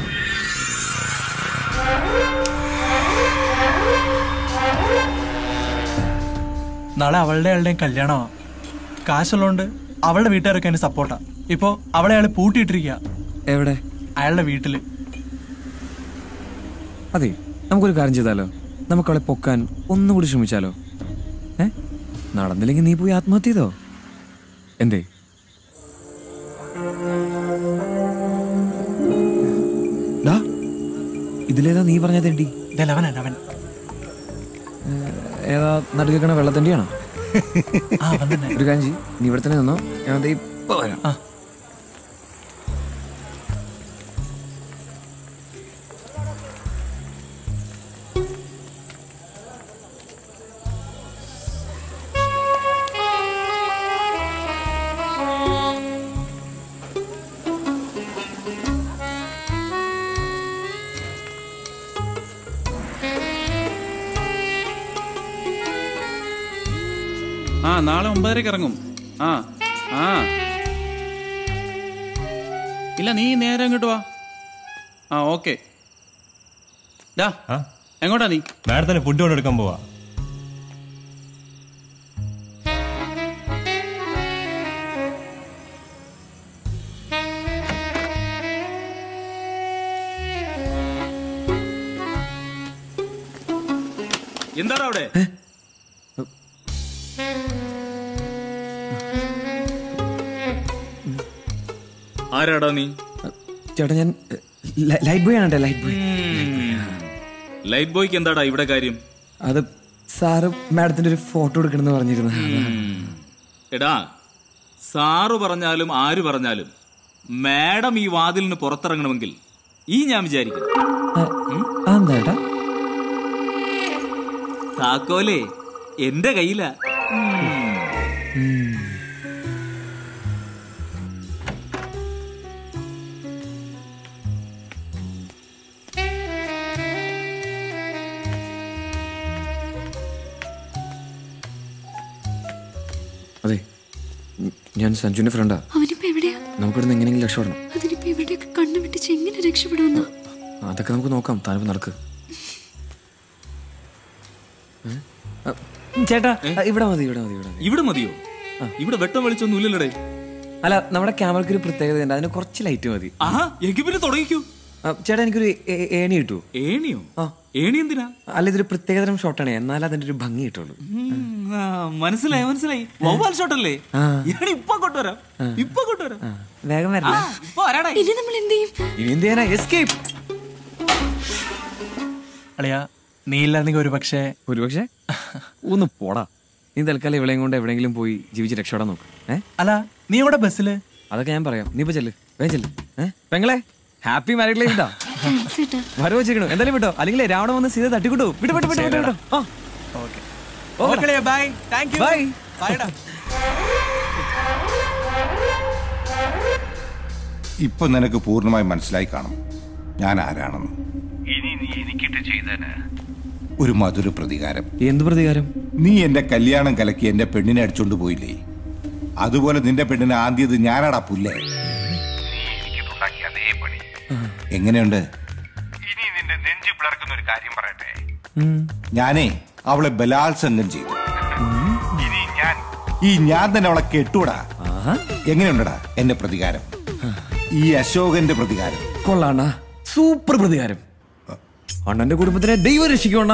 നാളെ അവളുടെ ആളുടെയും കല്യാണമാണ് കാശുള്ളതുകൊണ്ട് അവളുടെ വീട്ടുകാരൊക്കെ എന്നെ സപ്പോർട്ടാ ഇപ്പോ അവളെ അയാൾ പൂട്ടിയിട്ടിരിക്കുക എവിടെ? അയാളുടെ വീട്ടിൽ. അതെ നമുക്കൊരു കാര്യം ചെയ്താലോ? നമുക്ക് അവളെ പൊക്കാൻ ഒന്നുകൂടി ശ്രമിച്ചാലോ? ഏ? നടന്നില്ലെങ്കിൽ നീ പോയി ആത്മഹത്യ ചെയ്തോ? എന്തേ? ഇതിലേതാ നീ പറഞ്ഞ തെണ്ടി ലവൻ ഏതാ നടുക്കണ വെള്ളത്തണ്ടിയാണോ അവൻ ഒരു കാഞ്ചി നീ ഇവിടെ തന്നെ നിന്നോ. ഞാൻ ഇപ്പൊ വരാം. ഒമ്പതരക്ക് ഇറങ്ങും ആ ആ. ഇല്ല നീ നേരെ അങ്ങോട്ട് വാ. ആ ഓക്കെ. ഡാ എങ്ങോട്ടാ നീ? മാഡത്തിന് ഫുഡ് കൊണ്ടെടുക്കാൻ പോവാ. ആരാടാ നീ? ചേട്ടാ ഞാൻ ലൈറ്റ് ബോയ് ആണ് ലൈറ്റ് ബോയ്. ലൈറ്റ് ബോയ്ക്ക് എന്താടാ ഇവിടെ കാര്യം? അത് സാറ് മാഡത്തിന്റെ ഒരു ഫോട്ടോ എടുക്കണമെന്ന് പറഞ്ഞിരുന്നു. എടാ സാറ് പറഞ്ഞാലും ആര് പറഞ്ഞാലും മാഡം ഈ വാതിലിന് പുറത്തിറങ്ങണമെങ്കിൽ ഈ ഞാൻ വിചാരിക്കുന്നു. എന്താ താക്കോലേ എന്റെ കയ്യിലാ. ഞാൻ സഞ്ജുവിന്റെ ഫ്രണ്ടാ അവനിപ്പോ എവിടെയാ? നമുക്കിവിടുന്ന് എങ്ങനെയെങ്കിലും രക്ഷപ്പെടണം അതിനിപ്പോ എവിടെയൊക്കെ കണ്ണു വിട്ടിച്ച് എങ്ങനെ രക്ഷപ്പെടുമെന്ന്? അതൊക്കെ നമുക്ക് നോക്കാം. താനിപ്പോ നടക്ക്. ചേട്ടാ ഇവിടെ മതി ഇവിടെ മതി ഇവിടെ മതി. ഇവിടെ മതിയോ? ഇവിടെ വെട്ടം വെളിച്ചൊന്നും ഇല്ലല്ലേ അല്ല നമ്മുടെ ക്യാമറയ്ക്ക് ഒരു പ്രത്യേകത ഉണ്ട്. അതിന് കുറച്ച് ലൈറ്റ് മതി. ആഹാ എങ്കിൽ പിന്നെ തുടങ്ങിക്കൂ. ആ, ചേട്ടാ എനിക്കൊരു ഏ- ഏണി കിട്ടുമോ ഏണിയോ? ആ. ഏണി എന്തിനാ? അല്ല ഇതൊരു പ്രത്യേകതരം ഷോട്ടാണ് എന്നാൽ അതിന്റെ ഒരു ഭംഗി കിട്ടുള്ളൂ. ഉം, മനസ്സിലായി മനസ്സിലായി വവ്വാൽ ഷോട്ട് അല്ലേ ഏണി ഇപ്പൊ കൊണ്ടുവരാം ഇപ്പൊ കൊണ്ടുവരാം വേഗം വരണം ഇപ്പൊ വരാടാ ഇനി നമ്മൾ എന്ത് ചെയ്യും ഇനി എന്ത് ചെയ്യാനാ എസ്കേപ്പ് അളിയാ നീ ഇല്ലായിരുന്നെങ്കിൽ ഒരു പക്ഷേ ഒരു പക്ഷേ ഒന്ന് പോടാ നീ തൽക്കാലം ഇവിടെയും കൊണ്ട് എവിടെയെങ്കിലും പോയി ജീവിച്ച് രക്ഷപ്പെടാൻ നോക്ക് ഏ അല്ല നീ ഇവിടെ ബസ്സിൽ അതൊക്കെ ഞാൻ പറയാം നീ ഇപ്പൊ ചെല്ല് വേഗം ചെല്ല് ഏഹ് പെങ്ങളെ ഹാപ്പി മാരീഡ് ലൈഫ് ഇതാ വരവ് വെച്ചിരിക്കണു എന്തായാലും വിട്ടോ അല്ലെങ്കിൽ രാവണ വന്ന് സീത തട്ടിക്കിട്ടു വിട്ടു വിട്ടു വിട്ടു വിട്ടു വിട്ടോ ആ okay bye thank you bye ബൈഡാ ഇപ്പൊ നിനക്ക് പൂർണമായി മനസ്സിലായി കാണും. ഞാൻ ആരാണെന്ന്. ഇനി നീ എനിക്കിട്ട് ചെയ്തേന്. ഒരു മധുര പ്രതികാരം. എന്ത് പ്രതികാരം? നീ എന്റെ കല്യാണം കലക്കി എന്റെ പെണ്ണിനെ അടിച്ചോണ്ട് പോയില്ലേ? അതുപോലെ നിന്റെ പെണ്ണിനെ ആദ്യത് ഞാനാടാ പുല്ലേ? എനിക്കിട്ടുണ്ടാക്കിയ അതേ പണി. എങ്ങനെയുണ്ട്? ഇനി നിന്റെ നെഞ്ചി പിളർക്കുന്ന ഒരു കാര്യം പറയട്ടെ. ഞാനേ അവളെ ബലാത്സംഗം ചെയ്തു. ഈ ഞാൻ തന്നെ അവളെ കെട്ടൂടാ. എങ്ങനെയുണ്ടടാ എന്റെ പ്രതികാരം? ഈ അശോകന്റെ പ്രതികാരം. കൊള്ളാണ സൂപ്പർ പ്രതികാരം. അണ്ണന്റെ കുടുംബത്തിനെ ദൈവം രക്ഷിക്കണ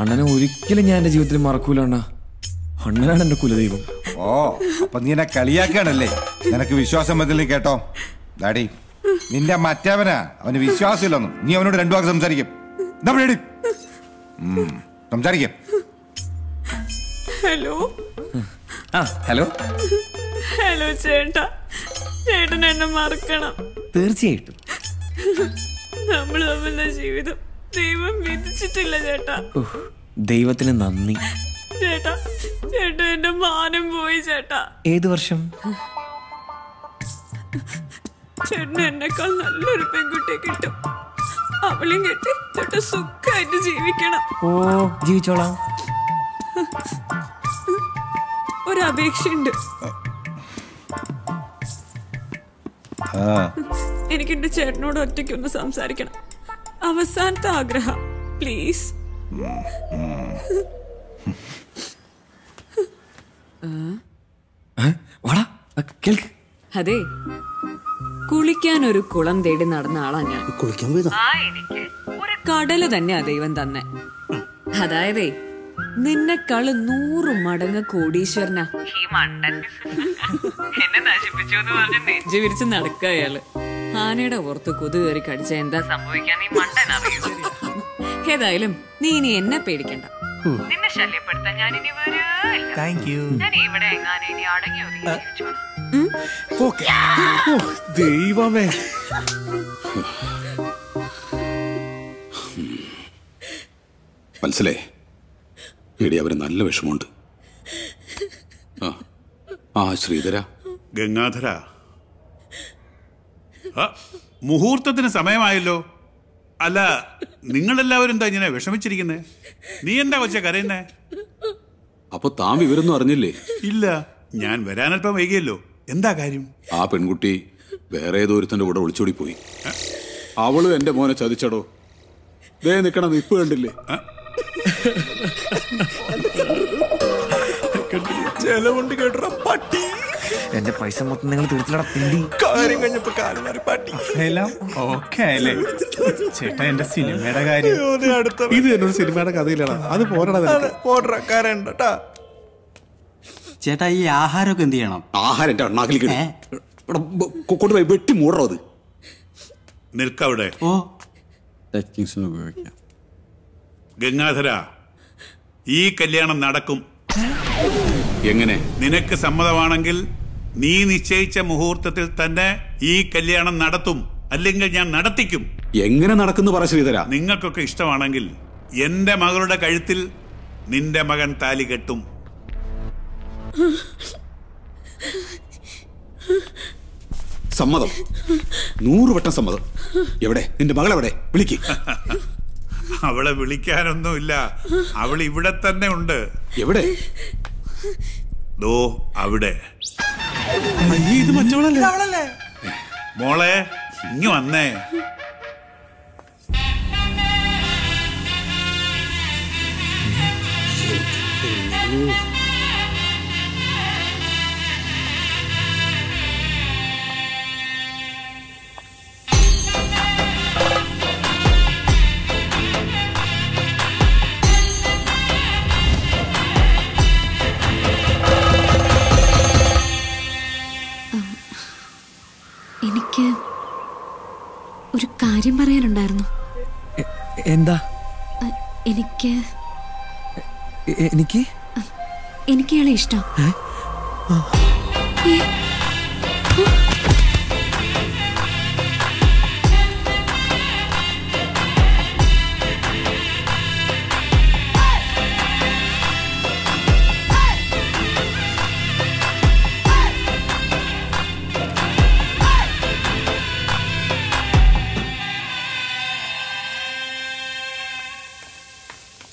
അണ്ണനെ ഒരിക്കലും ഞാൻ എന്റെ ജീവിതത്തിൽ മറക്കൂല അണ്ണ. അണ്ണനാണ് എന്റെ കുലദൈവം. ഓ അപ്പൊ നീ എന്നെ കളിയാക്കാണല്ലേ നിനക്ക് വിശ്വാസം പറ്റില്ല കേട്ടോ? ഡാഡി നിന്റെ മറ്റവനാ അവന് വിശ്വാസമില്ലെന്നും നീ അവനോട് രണ്ടു വാക്ക് സംസാരിക്കും. സംസാരിക്കാം. ഹലോ. ആ ഹലോ. ഹലോ ചേട്ടാ. ചേട്ടൻ എന്നെ മറക്കണം. തീർച്ചയായിട്ടും. നമ്മൾ തമ്മിലുള്ള ജീവിതം ദൈവം വിധിച്ചിട്ടില്ല ചേട്ടാ. ദൈവത്തിന് നന്ദി. ചേട്ടാ ചേട്ടാ എന്റെ മാനം പോയി ചേട്ടാ. ഏത് വർഷം? ചേട്ടന് എന്നെക്കാൾ നല്ലൊരു പെൺകുട്ടിയെ കിട്ടും. അവളെയും കെട്ടി ചേട്ടാ സുഖമായിട്ട് ജീവിക്കണം. ഓ ജീവിച്ചോളാം. ഒരു അപേക്ഷയുണ്ട് എനിക്ക് എന്റെ ചേട്ടനോട് ഒറ്റയ്ക്ക് ഒന്ന് സംസാരിക്കണം. അവസാനത്തെ ആഗ്രഹം. പ്ലീസ്. അതെ. കുളിക്കാൻ ഒരു കുളം തേടി നടന്ന ആളാ ഞാൻ. കുളിക്കാൻ പോയതാ? ഒരു കടൽ തന്നെയാ ദൈവം തന്നെ. അതായതേ നിന്നെക്കാൾ നൂറ് മടങ്ങ് കോടീശ്വരനാ. എന്നെ നശിപ്പിച്ചു എന്ന് പറഞ്ഞ് നെഞ്ചു വിരിച്ച് നടക്കുക അയാൾ. ആനയുടെ പുറത്ത് കൊതു കയറി കടിച്ച എന്താ? സംഭവിക്കാൻ നീ മണ്ടൻ ഏതായാലും നീ ഇനി എന്നെ പേടിക്കണ്ട. നിന്നെ ശല്യപ്പെടുത്താൻ ഞാൻ ഇനി വരില്ല താങ്ക് യു ഞാൻ ഇവിടെ എങ്ങാനും ഇനി അടങ്ങി ഒതുങ്ങി ദൈവമേ. മനസ്സിലേ എടി അവന് നല്ല വിഷമമുണ്ട്. ആ ആ ശ്രീധര. ഗംഗാധര. ആ, മുഹൂർത്തത്തിന് സമയമായല്ലോ. അല്ല നിങ്ങളെല്ലാവരും എന്താ ഇങ്ങനെ വിഷമിച്ചിരിക്കുന്നത് നീ എന്താ കൊച്ചെ കരയുന്നേ? അപ്പൊ താൻ വിവരൊന്നും അറിഞ്ഞില്ലേ? ഇല്ല ഞാൻ വരാനല്പം വൈകിയല്ലോ. എന്താ കാര്യം? ആ പെൺകുട്ടി വേറെ ഏതോ ഒരുത്തന്റെ കൂടെ ഒളിച്ചോടി പോയി. അവളും എന്റെ മോനെ ചതിച്ചടോ. ദേ നിക്കണ നിപ്പ് കണ്ടില്ലേ? ചെലവുണ്ട് കേട്ടോ പട്ടി. എന്റെ പൈസ മൊത്തം നിങ്ങൾ തീർത്തില്ലടാ തിണ്ടി കാര്യം കഴിഞ്ഞപ്പോ പട്ടി. എല്ലാം ഓക്കെ ആയല്ലേ ചേട്ടാ എന്റെ സിനിമയുടെ കാര്യം. ഇത് എന്നൊരു സിനിമയുടെ കഥയിലാണ് അത് പോരടാ നിനക്ക്. പോട്ടക്കാരുണ്ട് ചേട്ടാ ഈ ആഹാരമൊക്കെ എന്ത് ചെയ്യണം? ആഹാരം എന്റെ അണ്ണാക്കിലേക്ക് കൊണ്ടുപോയി വെട്ടി മൂടറോ അത്. നിൽക്കവിടെ. ഓ. ടെക്നിക്സിന് ഉപയോഗിക്കാം. ഗംഗാധര ഈ കല്യാണം നടക്കും. എങ്ങനെ? നിനക്ക് സമ്മതമാണെങ്കിൽ നീ നിശ്ചയിച്ച മുഹൂർത്തത്തിൽ തന്നെ ഈ കല്യാണം നടത്തും. അല്ലെങ്കിൽ ഞാൻ നടത്തിക്കും. എങ്ങനെ നടക്കുന്നു പറ ശ്രീധര. നിങ്ങൾക്കൊക്കെ ഇഷ്ടമാണെങ്കിൽ എന്റെ മകളുടെ കഴുത്തിൽ നിന്റെ മകൻ താലി കെട്ടും. സമ്മതം. നൂറുവട്ടം സമ്മതം. എവിടെ? നിന്റെ മകളെവിടെ? വിളിക്ക്. അവളെ വിളിക്കാനൊന്നുമില്ല. അവൾ ഇവിടെ തന്നെ ഉണ്ട്. എവിടെ? ദോ അവിടെ. ഇത് മറ്റവളല്ലേ? മോളെ ഇങ്ങ് വന്നേ. എനിക്ക് കാര്യം പറയാനുണ്ടായിരുന്നു. എന്താ? എനിക്ക് എനിക്ക്? എനിക്ക് ഇയാളെ ഇഷ്ടം.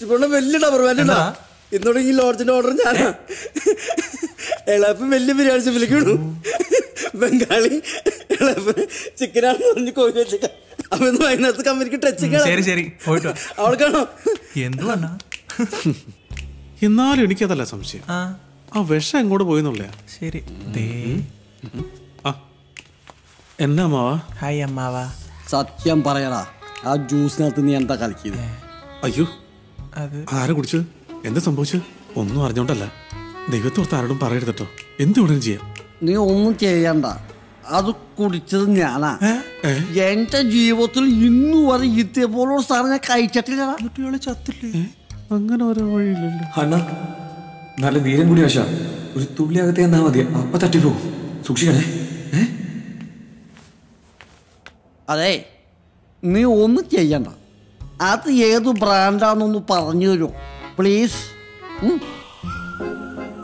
ഇവിടെ വലിയ ഡബർ വേണ്ട ഇന്നോട് ഈ ലോഡ്ജിന്റെ ഓർഡർ ഞാനാ എളപ്പ് വലിയ ബിരിയാണി വിളിക്കണു ബംഗാളി എളപ്പ് ചിക്കനാണെന്ന് പറഞ്ഞ് കോഴി വെച്ചേക്ക. അപ്പൊ ഇന്ന് വൈകുന്നേരത്ത് കമ്പനിക്ക് ടച്ച് ശരി ശരി. അവൾക്കാണോ എന്താണ് എന്നാലും എനിക്കതല്ല സംശയം. ആ. വിഷം എങ്ങോട്ട് പോയെന്നുള്ളയാ ശരി. ദേ എന്നാ അമ്മാവാ? ഹായ് അമ്മാവാ. സത്യം പറയടാ ആ ജ്യൂസിനകത്ത് നീ എന്താ കളിക്കുന്നത് അയ്യോ ആരാ കുടിച്ചത്? എന്താ സംഭവിച്ചത്? ഒന്നും അറിഞ്ഞോണ്ടല്ല. ദൈവത്തോർത്ത് ആരോടും പറയരുതട്ടോ എന്ത് വേണേലും ചെയ്യാം. നീ ഒന്നും ചെയ്യണ്ട. അത് കുടിച്ചത് ഞാനാ. എന്റെ ജീവിതത്തിൽ ഇന്നു വരെ ഇതേപോലുള്ള സാധനം ഞാൻ കഴിച്ചിട്ടില്ല ചത്തില്ലേ? അങ്ങനെ ഒരു വഴിയില്ലല്ലോ. അണ്ണ നല്ല നീരം കൂടി വശ ഒരു തുള്ളി അകത്തെ എന്നാ മതി. അപ്പൊ തട്ടിപ്പോകും സൂക്ഷിക്കണേ. അതെ നീ ഒന്നും ചെയ്യണ്ട. അത് ഏത് ബ്രാൻഡാണെന്നൊന്ന് പറഞ്ഞു തരുമോ പ്ലീസ്.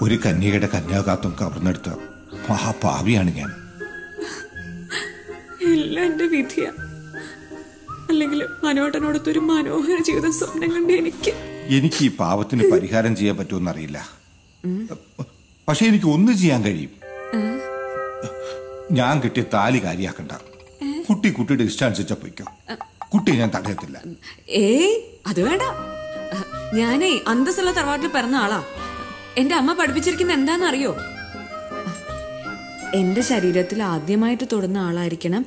ഒരു കന്യകയുടെ കന്യാകാത്വം കവർന്നെടുത്ത മഹാപാവിയാണ് ഞാൻ. എല്ലാം എന്റെ വിധിയ. അല്ലെങ്കിൽ മനോട്ടനോടൊത്തൊരു മനോഹര ജീവിത സ്വപ്നം കണ്ട് എനിക്ക്. എനിക്ക് ഈ പാവത്തിന് പരിഹാരം ചെയ്യാൻ പറ്റുമെന്ന് അറിയില്ല പക്ഷെ എനിക്ക് ഒന്ന് ചെയ്യാൻ കഴിയും. ഞാൻ കിട്ടിയ താലി കാര്യാക്കണ്ട കുട്ടി കുട്ടിയുടെ ഇഷ്ടം അനുസരിച്ച പൊയ്ക്കോ കുട്ടിയെ ഞാൻ തടയത്തില്ല. ഏയ് അത് വേണ്ട. ഞാനേ അന്തസ്സുള്ള തറവാട്ടിൽ പിറന്ന ആളാ. എന്റെ അമ്മ പഠിപ്പിച്ചിരിക്കുന്ന എന്താണെന്നറിയോ? എന്റെ ശരീരത്തിൽ ആദ്യമായിട്ട് തൊടുന്ന ആളായിരിക്കണം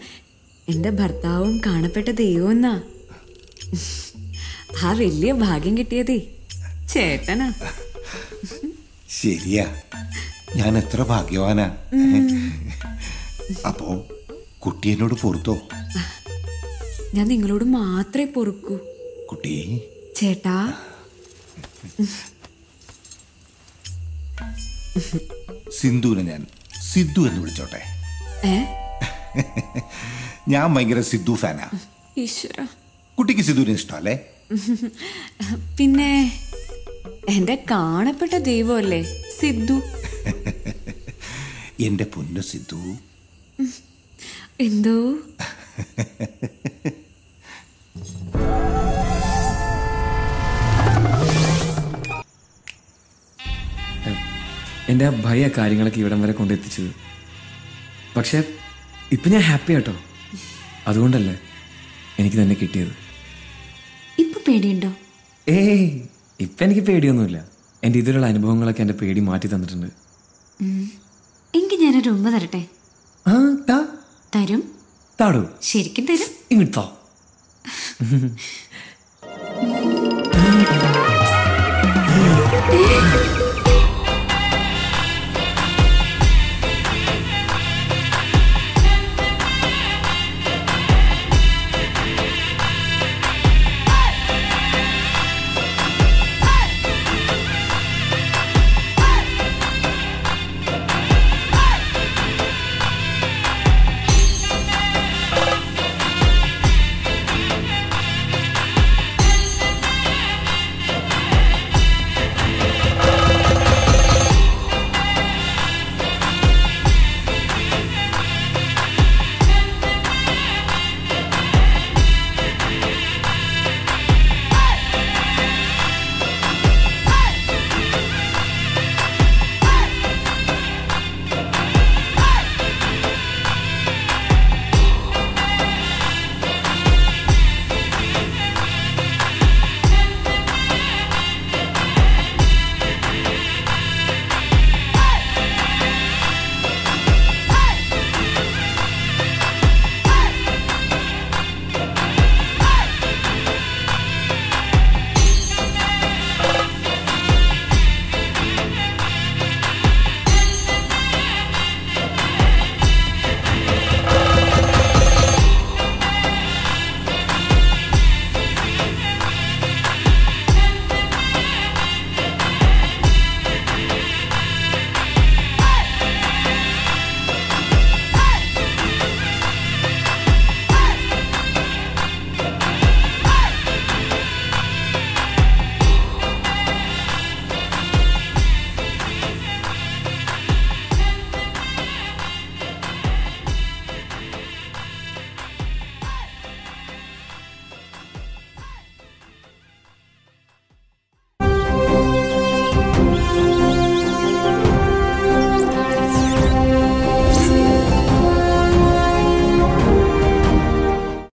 എന്റെ ഭർത്താവും കാണപ്പെട്ട ദൈവം എന്നാ. ആ വലിയ ഭാഗ്യം കിട്ടിയതേ. ചേട്ടനാ. ശരിയാ. ഞാൻ എത്ര ഭാഗ്യവാനാ. അപ്പോ കുട്ടി എന്നോട് പൊറുത്തോ? ഞാൻ നിങ്ങളോട് മാത്രമേ പൊറുക്കൂ. കുട്ടി. ചേട്ടാ. സിന്ധുവിനെ ഞാൻ സിദ്ധു എന്ന് വിളിച്ചോട്ടെ. ഞാൻ ഭയങ്കര സിദ്ധു ഫാനാ. ഈശ്വര. കുട്ടിക്ക് സിദ്ധുവിനെ ഇഷ്ടമല്ലേ? പിന്നെ എന്റെ കാണപ്പെട്ട ദൈവമല്ലേ സിദ്ധു? എന്റെ പൊന്നു സിദ്ധു. എന്തോ? എന്റെ ആ ഭയ കാര്യങ്ങളൊക്കെ ഇവിടം വരെ കൊണ്ടെത്തിച്ചത്. പക്ഷെ ഇപ്പം ഞാൻ ഹാപ്പി ആട്ടോ. അതുകൊണ്ടല്ലേ എനിക്ക് തന്നെ കിട്ടിയത്. ഇപ്പൊ പേടിയുണ്ടോ? ഏയ് ഇപ്പം എനിക്ക് പേടിയൊന്നുമില്ല. എന്റെ ഇതിലുള്ള അനുഭവങ്ങളൊക്കെ എന്റെ പേടി മാറ്റി തന്നിട്ടുണ്ട്. എനിക്ക് എങ്കിൽ ഞാനൊരു ഉമ്മ തരട്ടെ? തരും. താടോ. ശരിക്കും തരും. ഇങ്ങോട്ടോ. ഏ,